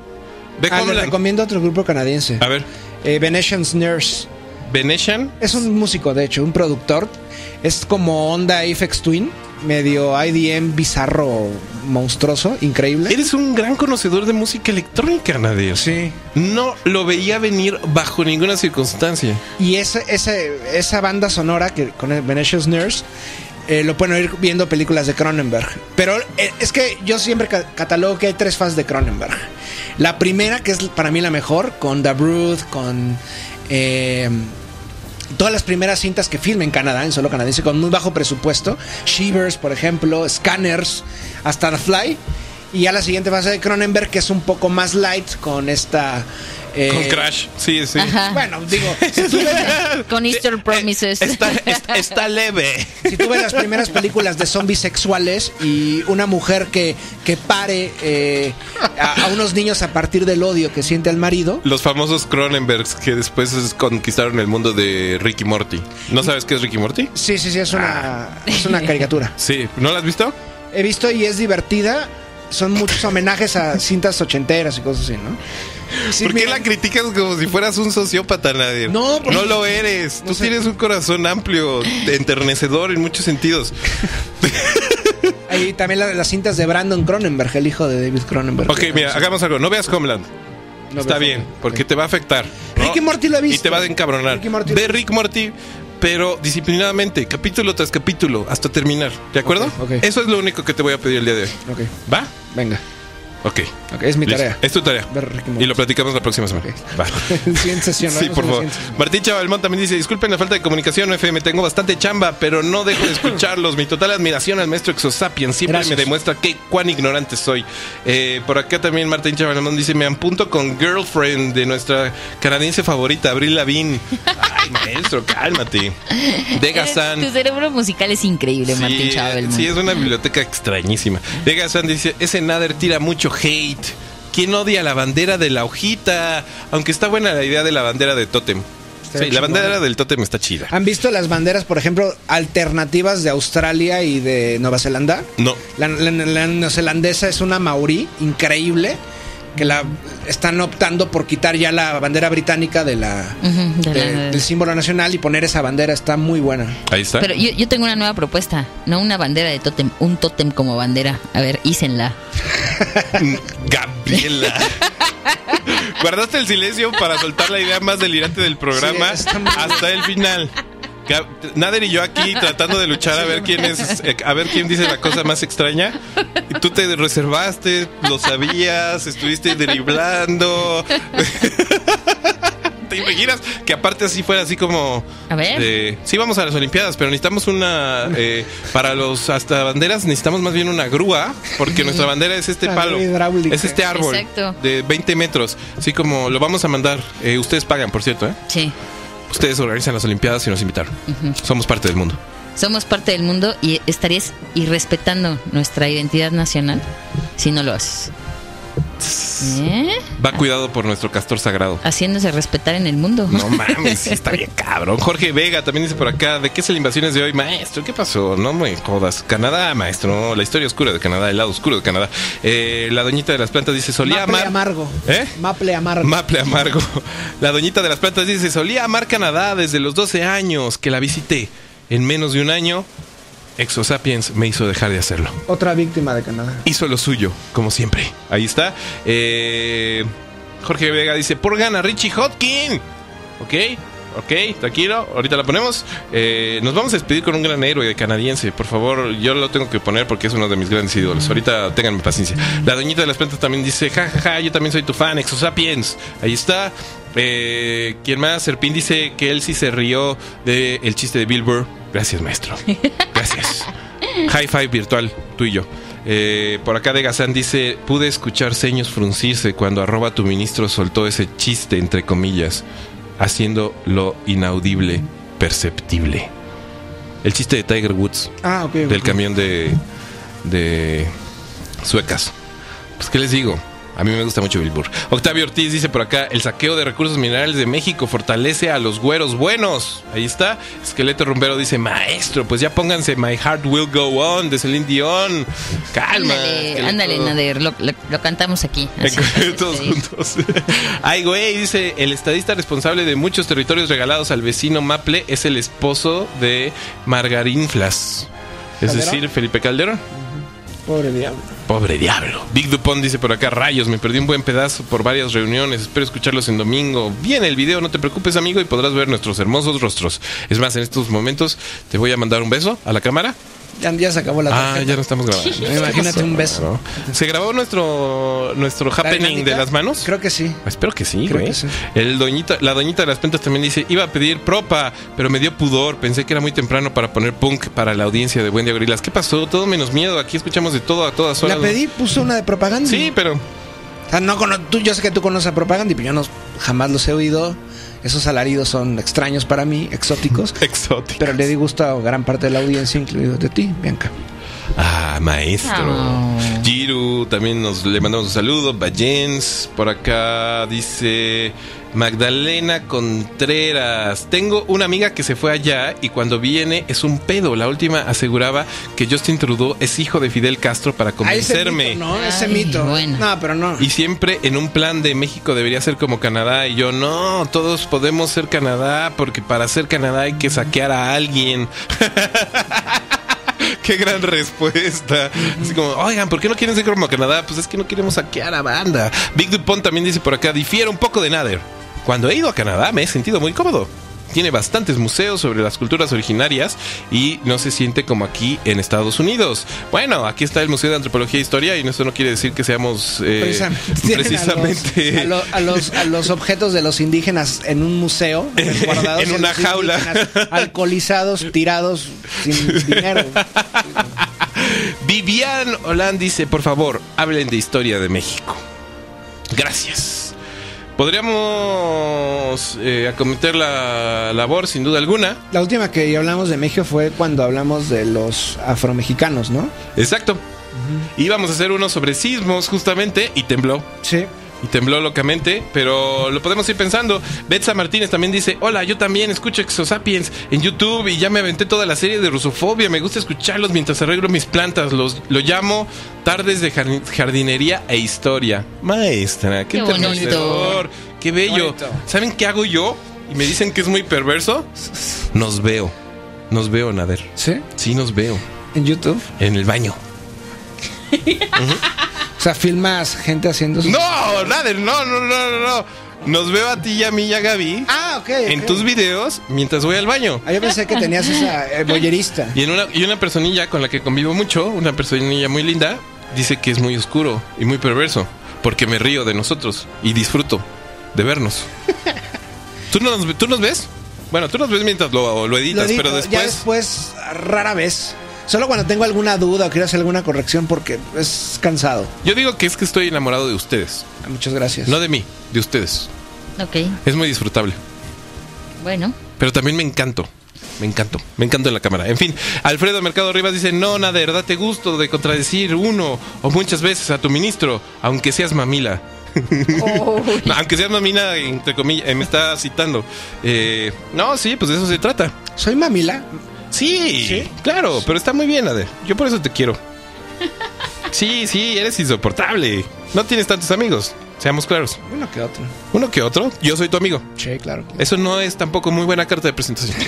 Ve a... ah, le Homeland. recomiendo otro grupo canadiense. A ver, Eh, Venetian's Nurse. Venetian. Es un músico, de hecho, un productor. Es como onda Apex Twin, medio IDM bizarro, monstruoso, increíble. Eres un gran conocedor de música electrónica, Nadir. Sí. No lo veía venir bajo ninguna circunstancia. Y esa, esa, esa banda sonora que con el Venetia's Nurse eh, lo pueden ir viendo películas de Cronenberg. Pero eh, es que yo siempre ca- catalogo que hay tres fases de Cronenberg. La primera, que es para mí la mejor, con The Brood, con eh, todas las primeras cintas que filma en Canadá, en solo canadiense, con muy bajo presupuesto. Shivers, por ejemplo, Scanners, hasta The Fly. Y ya la siguiente fase de Cronenberg, que es un poco más light, con esta... eh, Con Crash. Sí, sí. Ajá. Bueno, digo, si tú ves- Con Easter Promises. Está, está- está leve. Si tú ves las primeras películas de zombies sexuales y una mujer que, que pare eh, a, a unos niños a partir del odio que siente al marido, Los famosos Cronenbergs que después es- conquistaron el mundo de Ricky Morty. ¿No sabes qué es Ricky Morty? sí, sí, sí, es una, es una caricatura. Sí. ¿No la has visto? He visto y es divertida. Son muchos homenajes a cintas ochenteras y cosas así, ¿no? Sí, ¿Por qué la criticas como si fueras un sociópata, Nadir? No, porque- no lo eres. Tú tienes un corazón amplio, enternecedor en muchos sentidos. Hay también la- las cintas de Brandon Cronenberg, el hijo de David Cronenberg. Ok, mira, hagamos algo. No veas Homeland. No Está bien, porque te va a afectar. ¿no? Rick y Morty lo he visto. Y te va a encabronar. Rick y Morty Ve Rick Morty, pero disciplinadamente, capítulo tras capítulo, hasta terminar. ¿De acuerdo? Ok, ok. Eso es lo único que te voy a pedir el día de hoy. Ok, ¿Va? venga. Ok. Ok, es mi Listo. tarea. Es tu tarea. Y lo platicamos la próxima semana. Sesión. Sí, por favor. Martín Chavalmón también dice, disculpen la falta de comunicación, FM, tengo bastante chamba, pero no dejo de escucharlos. Mi total admiración al maestro Exosapien siempre Gracias. me demuestra que cuán ignorante soy. Eh, por acá también Martín Chavalmón dice, me apunto con Girlfriend de nuestra canadiense favorita, Abril Lavín. Ay, maestro, cálmate. Vega San. Tu cerebro musical es increíble, Martín Sí, Chávez. sí, es una biblioteca extrañísima. Vega San dice, ese Nader tira mucho hate. ¿Quién odia la bandera de la hojita? Aunque está buena la idea de la bandera de Totem. Sí, la bandera del Totem está chida. ¿Han visto las banderas, por ejemplo, alternativas de Australia y de Nueva Zelanda? No. La, la- la neozelandesa es una maorí increíble que la están optando por quitar ya la bandera británica de la, Ujú, de de- la- del símbolo nacional y poner esa bandera está muy buena. Ahí está. Pero yo, yo tengo una nueva propuesta. No una bandera de tótem, un tótem como bandera. A ver, hícenla. Mm, Gabriela. Guardaste el silencio para soltar la idea más delirante del programa Sí, hasta el final. Nader y yo aquí tratando de luchar a ver quién es, eh, a ver quién dice la cosa más extraña. Y tú te reservaste, lo sabías, estuviste driblando. ¿Te imaginas que aparte así fuera así como A ver. sí vamos a las olimpiadas, pero necesitamos una eh, para los hasta banderas necesitamos más bien una grúa porque nuestra bandera es este palo, hidráulica. es este árbol Exacto. de 20 metros, así como lo vamos a mandar. Eh, ustedes pagan, por cierto, ¿eh? Sí. Ustedes organizan las olimpiadas y nos invitaron. Somos parte del mundo. Somos parte del mundo y estarías irrespetando nuestra identidad nacional si no lo haces. ¿Eh? Va cuidado por nuestro castor sagrado. Haciéndose respetar en el mundo. No mames, sí está bien cabrón. Jorge Vega también dice por acá, ¿de qué es el invasiones de hoy? Maestro, ¿qué pasó? No me jodas. Canadá, maestro, la historia oscura de Canadá, el lado oscuro de Canadá. Eh, la doñita de las plantas dice, solía Maple amar... amargo. ¿Eh? Maple amargo. Maple amargo. La doñita de las plantas dice, solía amar Canadá desde los 12 años que la visité. En menos de un año, Exosapiens me hizo dejar de hacerlo. Otra víctima de Canadá. Hizo lo suyo, como siempre. Ahí está. Eh, Jorge Vega dice, por gana Richie Hodkin. Ok, ok, tranquilo. Ahorita la ponemos. Eh, nos vamos a despedir con un gran héroe canadiense. Por favor, yo lo tengo que poner porque es uno de mis grandes ídolos. Ahorita tengan paciencia. La doñita de las plantas también dice, ja, ja, ja, yo también soy tu fan, Exosapiens. Ahí está. Eh, ¿Quién más? Serpín dice que él sí se rió del chiste de Bill Burr. Gracias, maestro. Gracias. High five virtual, tú y yo. Eh, por acá de Gazán dice: Pude escuchar seños fruncirse cuando arroba tu ministro soltó ese chiste, entre comillas, haciendo lo inaudible perceptible. El chiste de Tiger Woods, Ah, del camión de, de suecas. Pues, ¿qué les digo? A mí me gusta mucho Bill Burr. Octavio Ortiz dice por acá, el saqueo de recursos minerales de México fortalece a los güeros buenos. Ahí está. Esqueleto Rumbero dice, maestro, pues ya pónganse My Heart Will Go On de Celine Dion. Calma. Ándale, ándale, Nader, lo, lo- lo cantamos aquí. así, Todos juntos. Ay, güey, dice, el estadista responsable de muchos territorios regalados al vecino Maple es el esposo de Margarinflas. Es ¿Calderón? decir, Felipe Calderón. Pobre diablo. Pobre diablo. Big Dupont dice por acá, rayos, me perdí un buen pedazo por varias reuniones. Espero escucharlos en domingo. Viene el video, no te preocupes, amigo, y podrás ver nuestros hermosos rostros. Es más, en estos momentos te voy a mandar un beso a la cámara. Ya, ya se acabó la Ah, tarjeta. ya no estamos grabando. Imagínate un beso. ¿no? ¿Se grabó nuestro, nuestro ¿La happening de las manos? Creo que sí. Espero que sí, Creo güey. que sí. El doñita, la doñita de las pentas también dice, iba a pedir propa, pero me dio pudor. Pensé que era muy temprano para poner punk para la audiencia de Buen Día Gorilas. ¿Qué pasó? Todo menos miedo. Aquí escuchamos de todo a todas horas. La pedí, puso una de propaganda. Sí, pero O sea, no tú, yo sé que tú conoces a propaganda, pero yo no, jamás los he oído. Esos alaridos son extraños para mí, exóticos. exótico. Pero le di gusto a gran parte de la audiencia, incluido de ti, Bianca. Ah, maestro. Oh. Giru, también nos le mandamos un saludo. Bajens, por acá dice Magdalena Contreras. Tengo una amiga que se fue allá y cuando viene es un pedo. La última aseguraba que Justin Trudeau es hijo de Fidel Castro para Ah, ese convencerme. mito, no, ese Ay, mito. bueno. No, pero no. Y siempre en un plan de México debería ser como Canadá. Y yo, no, todos podemos ser Canadá porque para ser Canadá hay que saquear a alguien. Qué gran respuesta. Así como, oigan, ¿por qué no quieren ser como Canadá? Pues es que no queremos saquear a banda. Big Dupont también dice por acá, difiere un poco de Nader. Cuando he ido a Canadá me he sentido muy cómodo. Tiene bastantes museos sobre las culturas originarias y no se siente como aquí en Estados Unidos. Bueno, aquí está el Museo de Antropología e Historia y eso no quiere decir que seamos eh, Precisamente. A los, a, los, a los objetos de los indígenas en un museo, resguardados, En una jaula. Alcoholizados, tirados, sin dinero. Vivian Holand dice, por favor, hablen de historia de México. Gracias. Podríamos eh, acometer la labor sin duda alguna. La última que hablamos de México fue cuando hablamos de los afromexicanos, ¿no? Exacto. Íbamos a hacer uno sobre sismos justamente y tembló. Sí. Y tembló locamente, pero lo podemos ir pensando. Betsa Martínez también dice, hola, yo también escucho Exosapiens en YouTube y ya me aventé toda la serie de rusofobia. Me gusta escucharlos mientras arreglo mis plantas. Los, lo llamo Tardes de Jar- Jardinería e Historia. Maestra, qué, Qué bonito. Qué bello. Bonito. ¿Saben qué hago yo? Y me dicen que es muy perverso. Nos veo. Nos veo, Nader. ¿Sí? Sí, nos veo. En YouTube. En el baño. O sea, filmas gente haciendo... sus- No, Nader, no, no, no, no, no. Nos veo a ti y a mí y a Gaby. Ah, ok. en tus videos mientras voy al baño. Ah, yo pensé que tenías esa eh, boyerista. Y, en una, y una personilla con la que convivo mucho, una personilla muy linda, dice que es muy oscuro y muy perverso. Porque me río de nosotros y disfruto de vernos. ¿Tú nos, ¿Tú nos ves? Bueno, tú nos ves mientras lo, lo editas, Lo pero Ya después... después, rara vez. Solo cuando tengo alguna duda o quiero hacer alguna corrección porque es cansado. Yo digo que es que estoy enamorado de ustedes. Muchas gracias. No de mí, de ustedes. Ok, Es muy disfrutable. bueno. Pero también me encanto. Me encanto. Me encanto en la cámara. En fin, Alfredo Mercado Rivas dice, no, Nader, date gusto de contradecir uno o muchas veces a tu ministro, aunque seas mamila. No, aunque seas mamina, entre comillas, eh, me está citando. Eh, no, sí, pues de eso se trata. Soy mamila. Sí, ¿Sí? claro, pero está muy bien, Nader. Yo por eso te quiero. Sí, sí, eres insoportable. No tienes tantos amigos, seamos claros. Uno que otro. Uno que otro, yo soy tu amigo. Sí, claro. Eso no es tampoco muy buena carta de presentación.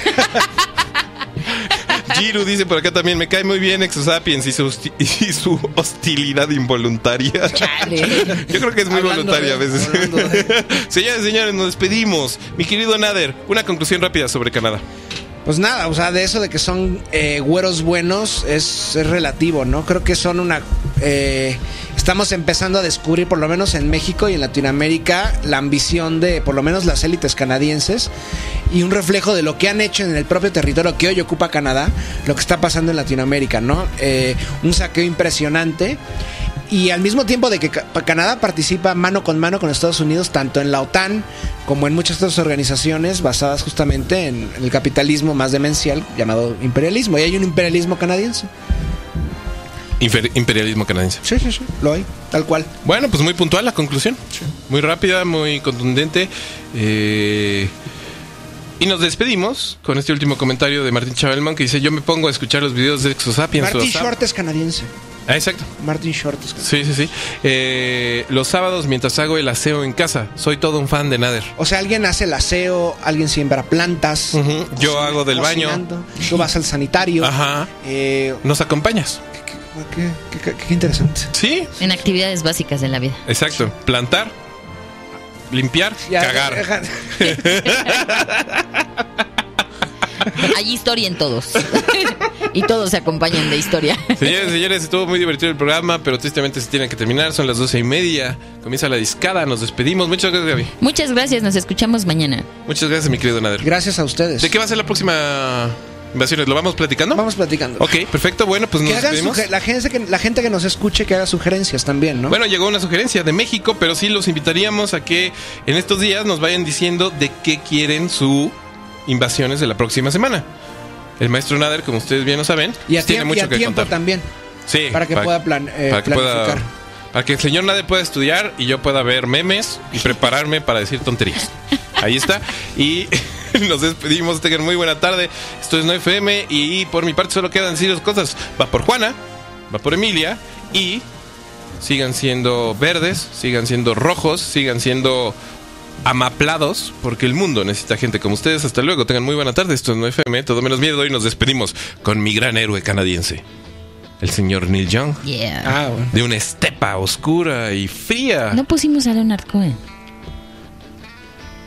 Giru dice por acá también, me cae muy bien Exosapiens y su, y su hostilidad involuntaria. Chale. Yo creo que es muy Hablando voluntaria a veces. de- Señores señores, nos despedimos. Mi querido Nader, una conclusión rápida sobre Canadá. Pues nada, o sea, de eso de que son eh, güeros buenos es, es relativo, ¿no? Creo que son una... eh, estamos empezando a descubrir, por lo menos en México y en Latinoamérica, la ambición de, por lo menos las élites canadienses y un reflejo de lo que han hecho en el propio territorio que hoy ocupa Canadá, lo que está pasando en Latinoamérica, ¿no? Eh, un saqueo impresionante. Y al mismo tiempo de que Ca- Canadá participa mano con mano con Estados Unidos, tanto en la OTAN como en muchas otras organizaciones basadas justamente en, el capitalismo más demencial llamado imperialismo. Y hay un imperialismo canadiense. Infer- imperialismo canadiense. Sí, sí, sí, lo hay, tal cual. Bueno, pues muy puntual la conclusión. Muy rápida, muy contundente. Eh, y nos despedimos con este último comentario de Martín Chabelman que dice: Yo me pongo a escuchar los videos de Exosapiens. Sá- Short es canadiense. Ah, exacto. Martin Short es canadiense. Sí, sí, sí. Eh, los sábados mientras hago el aseo en casa. Soy todo un fan de Nader. O sea, alguien hace el aseo, alguien siembra plantas. Yo hago del baño. Tú vas al sanitario. Ajá. Eh, ¿Nos acompañas? qué, qué- qué- qué interesante. Sí, En actividades básicas de la vida. exacto. Plantar, limpiar, Ya, cagar. deja- Hay historia en todos. y todos se acompañan de historia. Señores, señores, estuvo muy divertido el programa, pero tristemente se tiene que terminar. Son las doce y media. Comienza la discada. Nos despedimos. Muchas gracias, Gaby. Muchas gracias, nos escuchamos mañana. Muchas gracias, mi querido Nader. Gracias a ustedes. ¿De qué va a ser la próxima invasión? ¿Lo vamos platicando? Vamos platicando. Ok, perfecto. Bueno, pues nos Que la, gente que, la gente que nos escuche que haga sugerencias también, ¿no? Bueno, llegó una sugerencia de México, pero sí los invitaríamos a que en estos días nos vayan diciendo de qué quieren su invasiones de la próxima semana. El maestro Nader, como ustedes bien lo saben, y a, pues tiene tiempo, y mucho a que tiempo contar. también. Sí, para que pueda plan- eh, para que pueda- planificar. para que el señor Nader pueda estudiar y yo pueda ver memes y prepararme para decir tonterías. Ahí está. Y nos despedimos. Tengan muy buena tarde. Esto es 9FM y por mi parte solo quedan decir dos cosas. Va por Juana, va por Emilia y sigan siendo verdes, sigan siendo rojos, sigan siendo amaplados, porque el mundo necesita gente como ustedes. Hasta luego, tengan muy buena tarde. Esto es 9FM, todo menos miedo. Y nos despedimos con mi gran héroe canadiense, el señor Neil Young, Yeah. Ah, bueno. de una estepa oscura y fría. No pusimos a Leonard Cohen.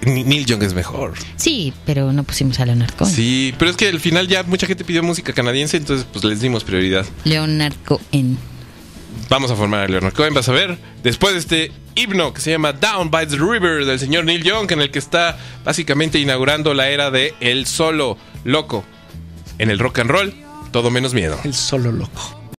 Neil Young es mejor. Sí, pero no pusimos a Leonard Cohen. Sí, pero es que al final ya mucha gente pidió música canadiense, entonces pues les dimos prioridad. Leonard Cohen. Vamos a formar a Leonard Cohen, vas a ver. Después de este himno que se llama Down by the River del señor Neil Young, en el que está básicamente inaugurando la era de el solo loco en el rock and roll, todo menos miedo. El solo loco.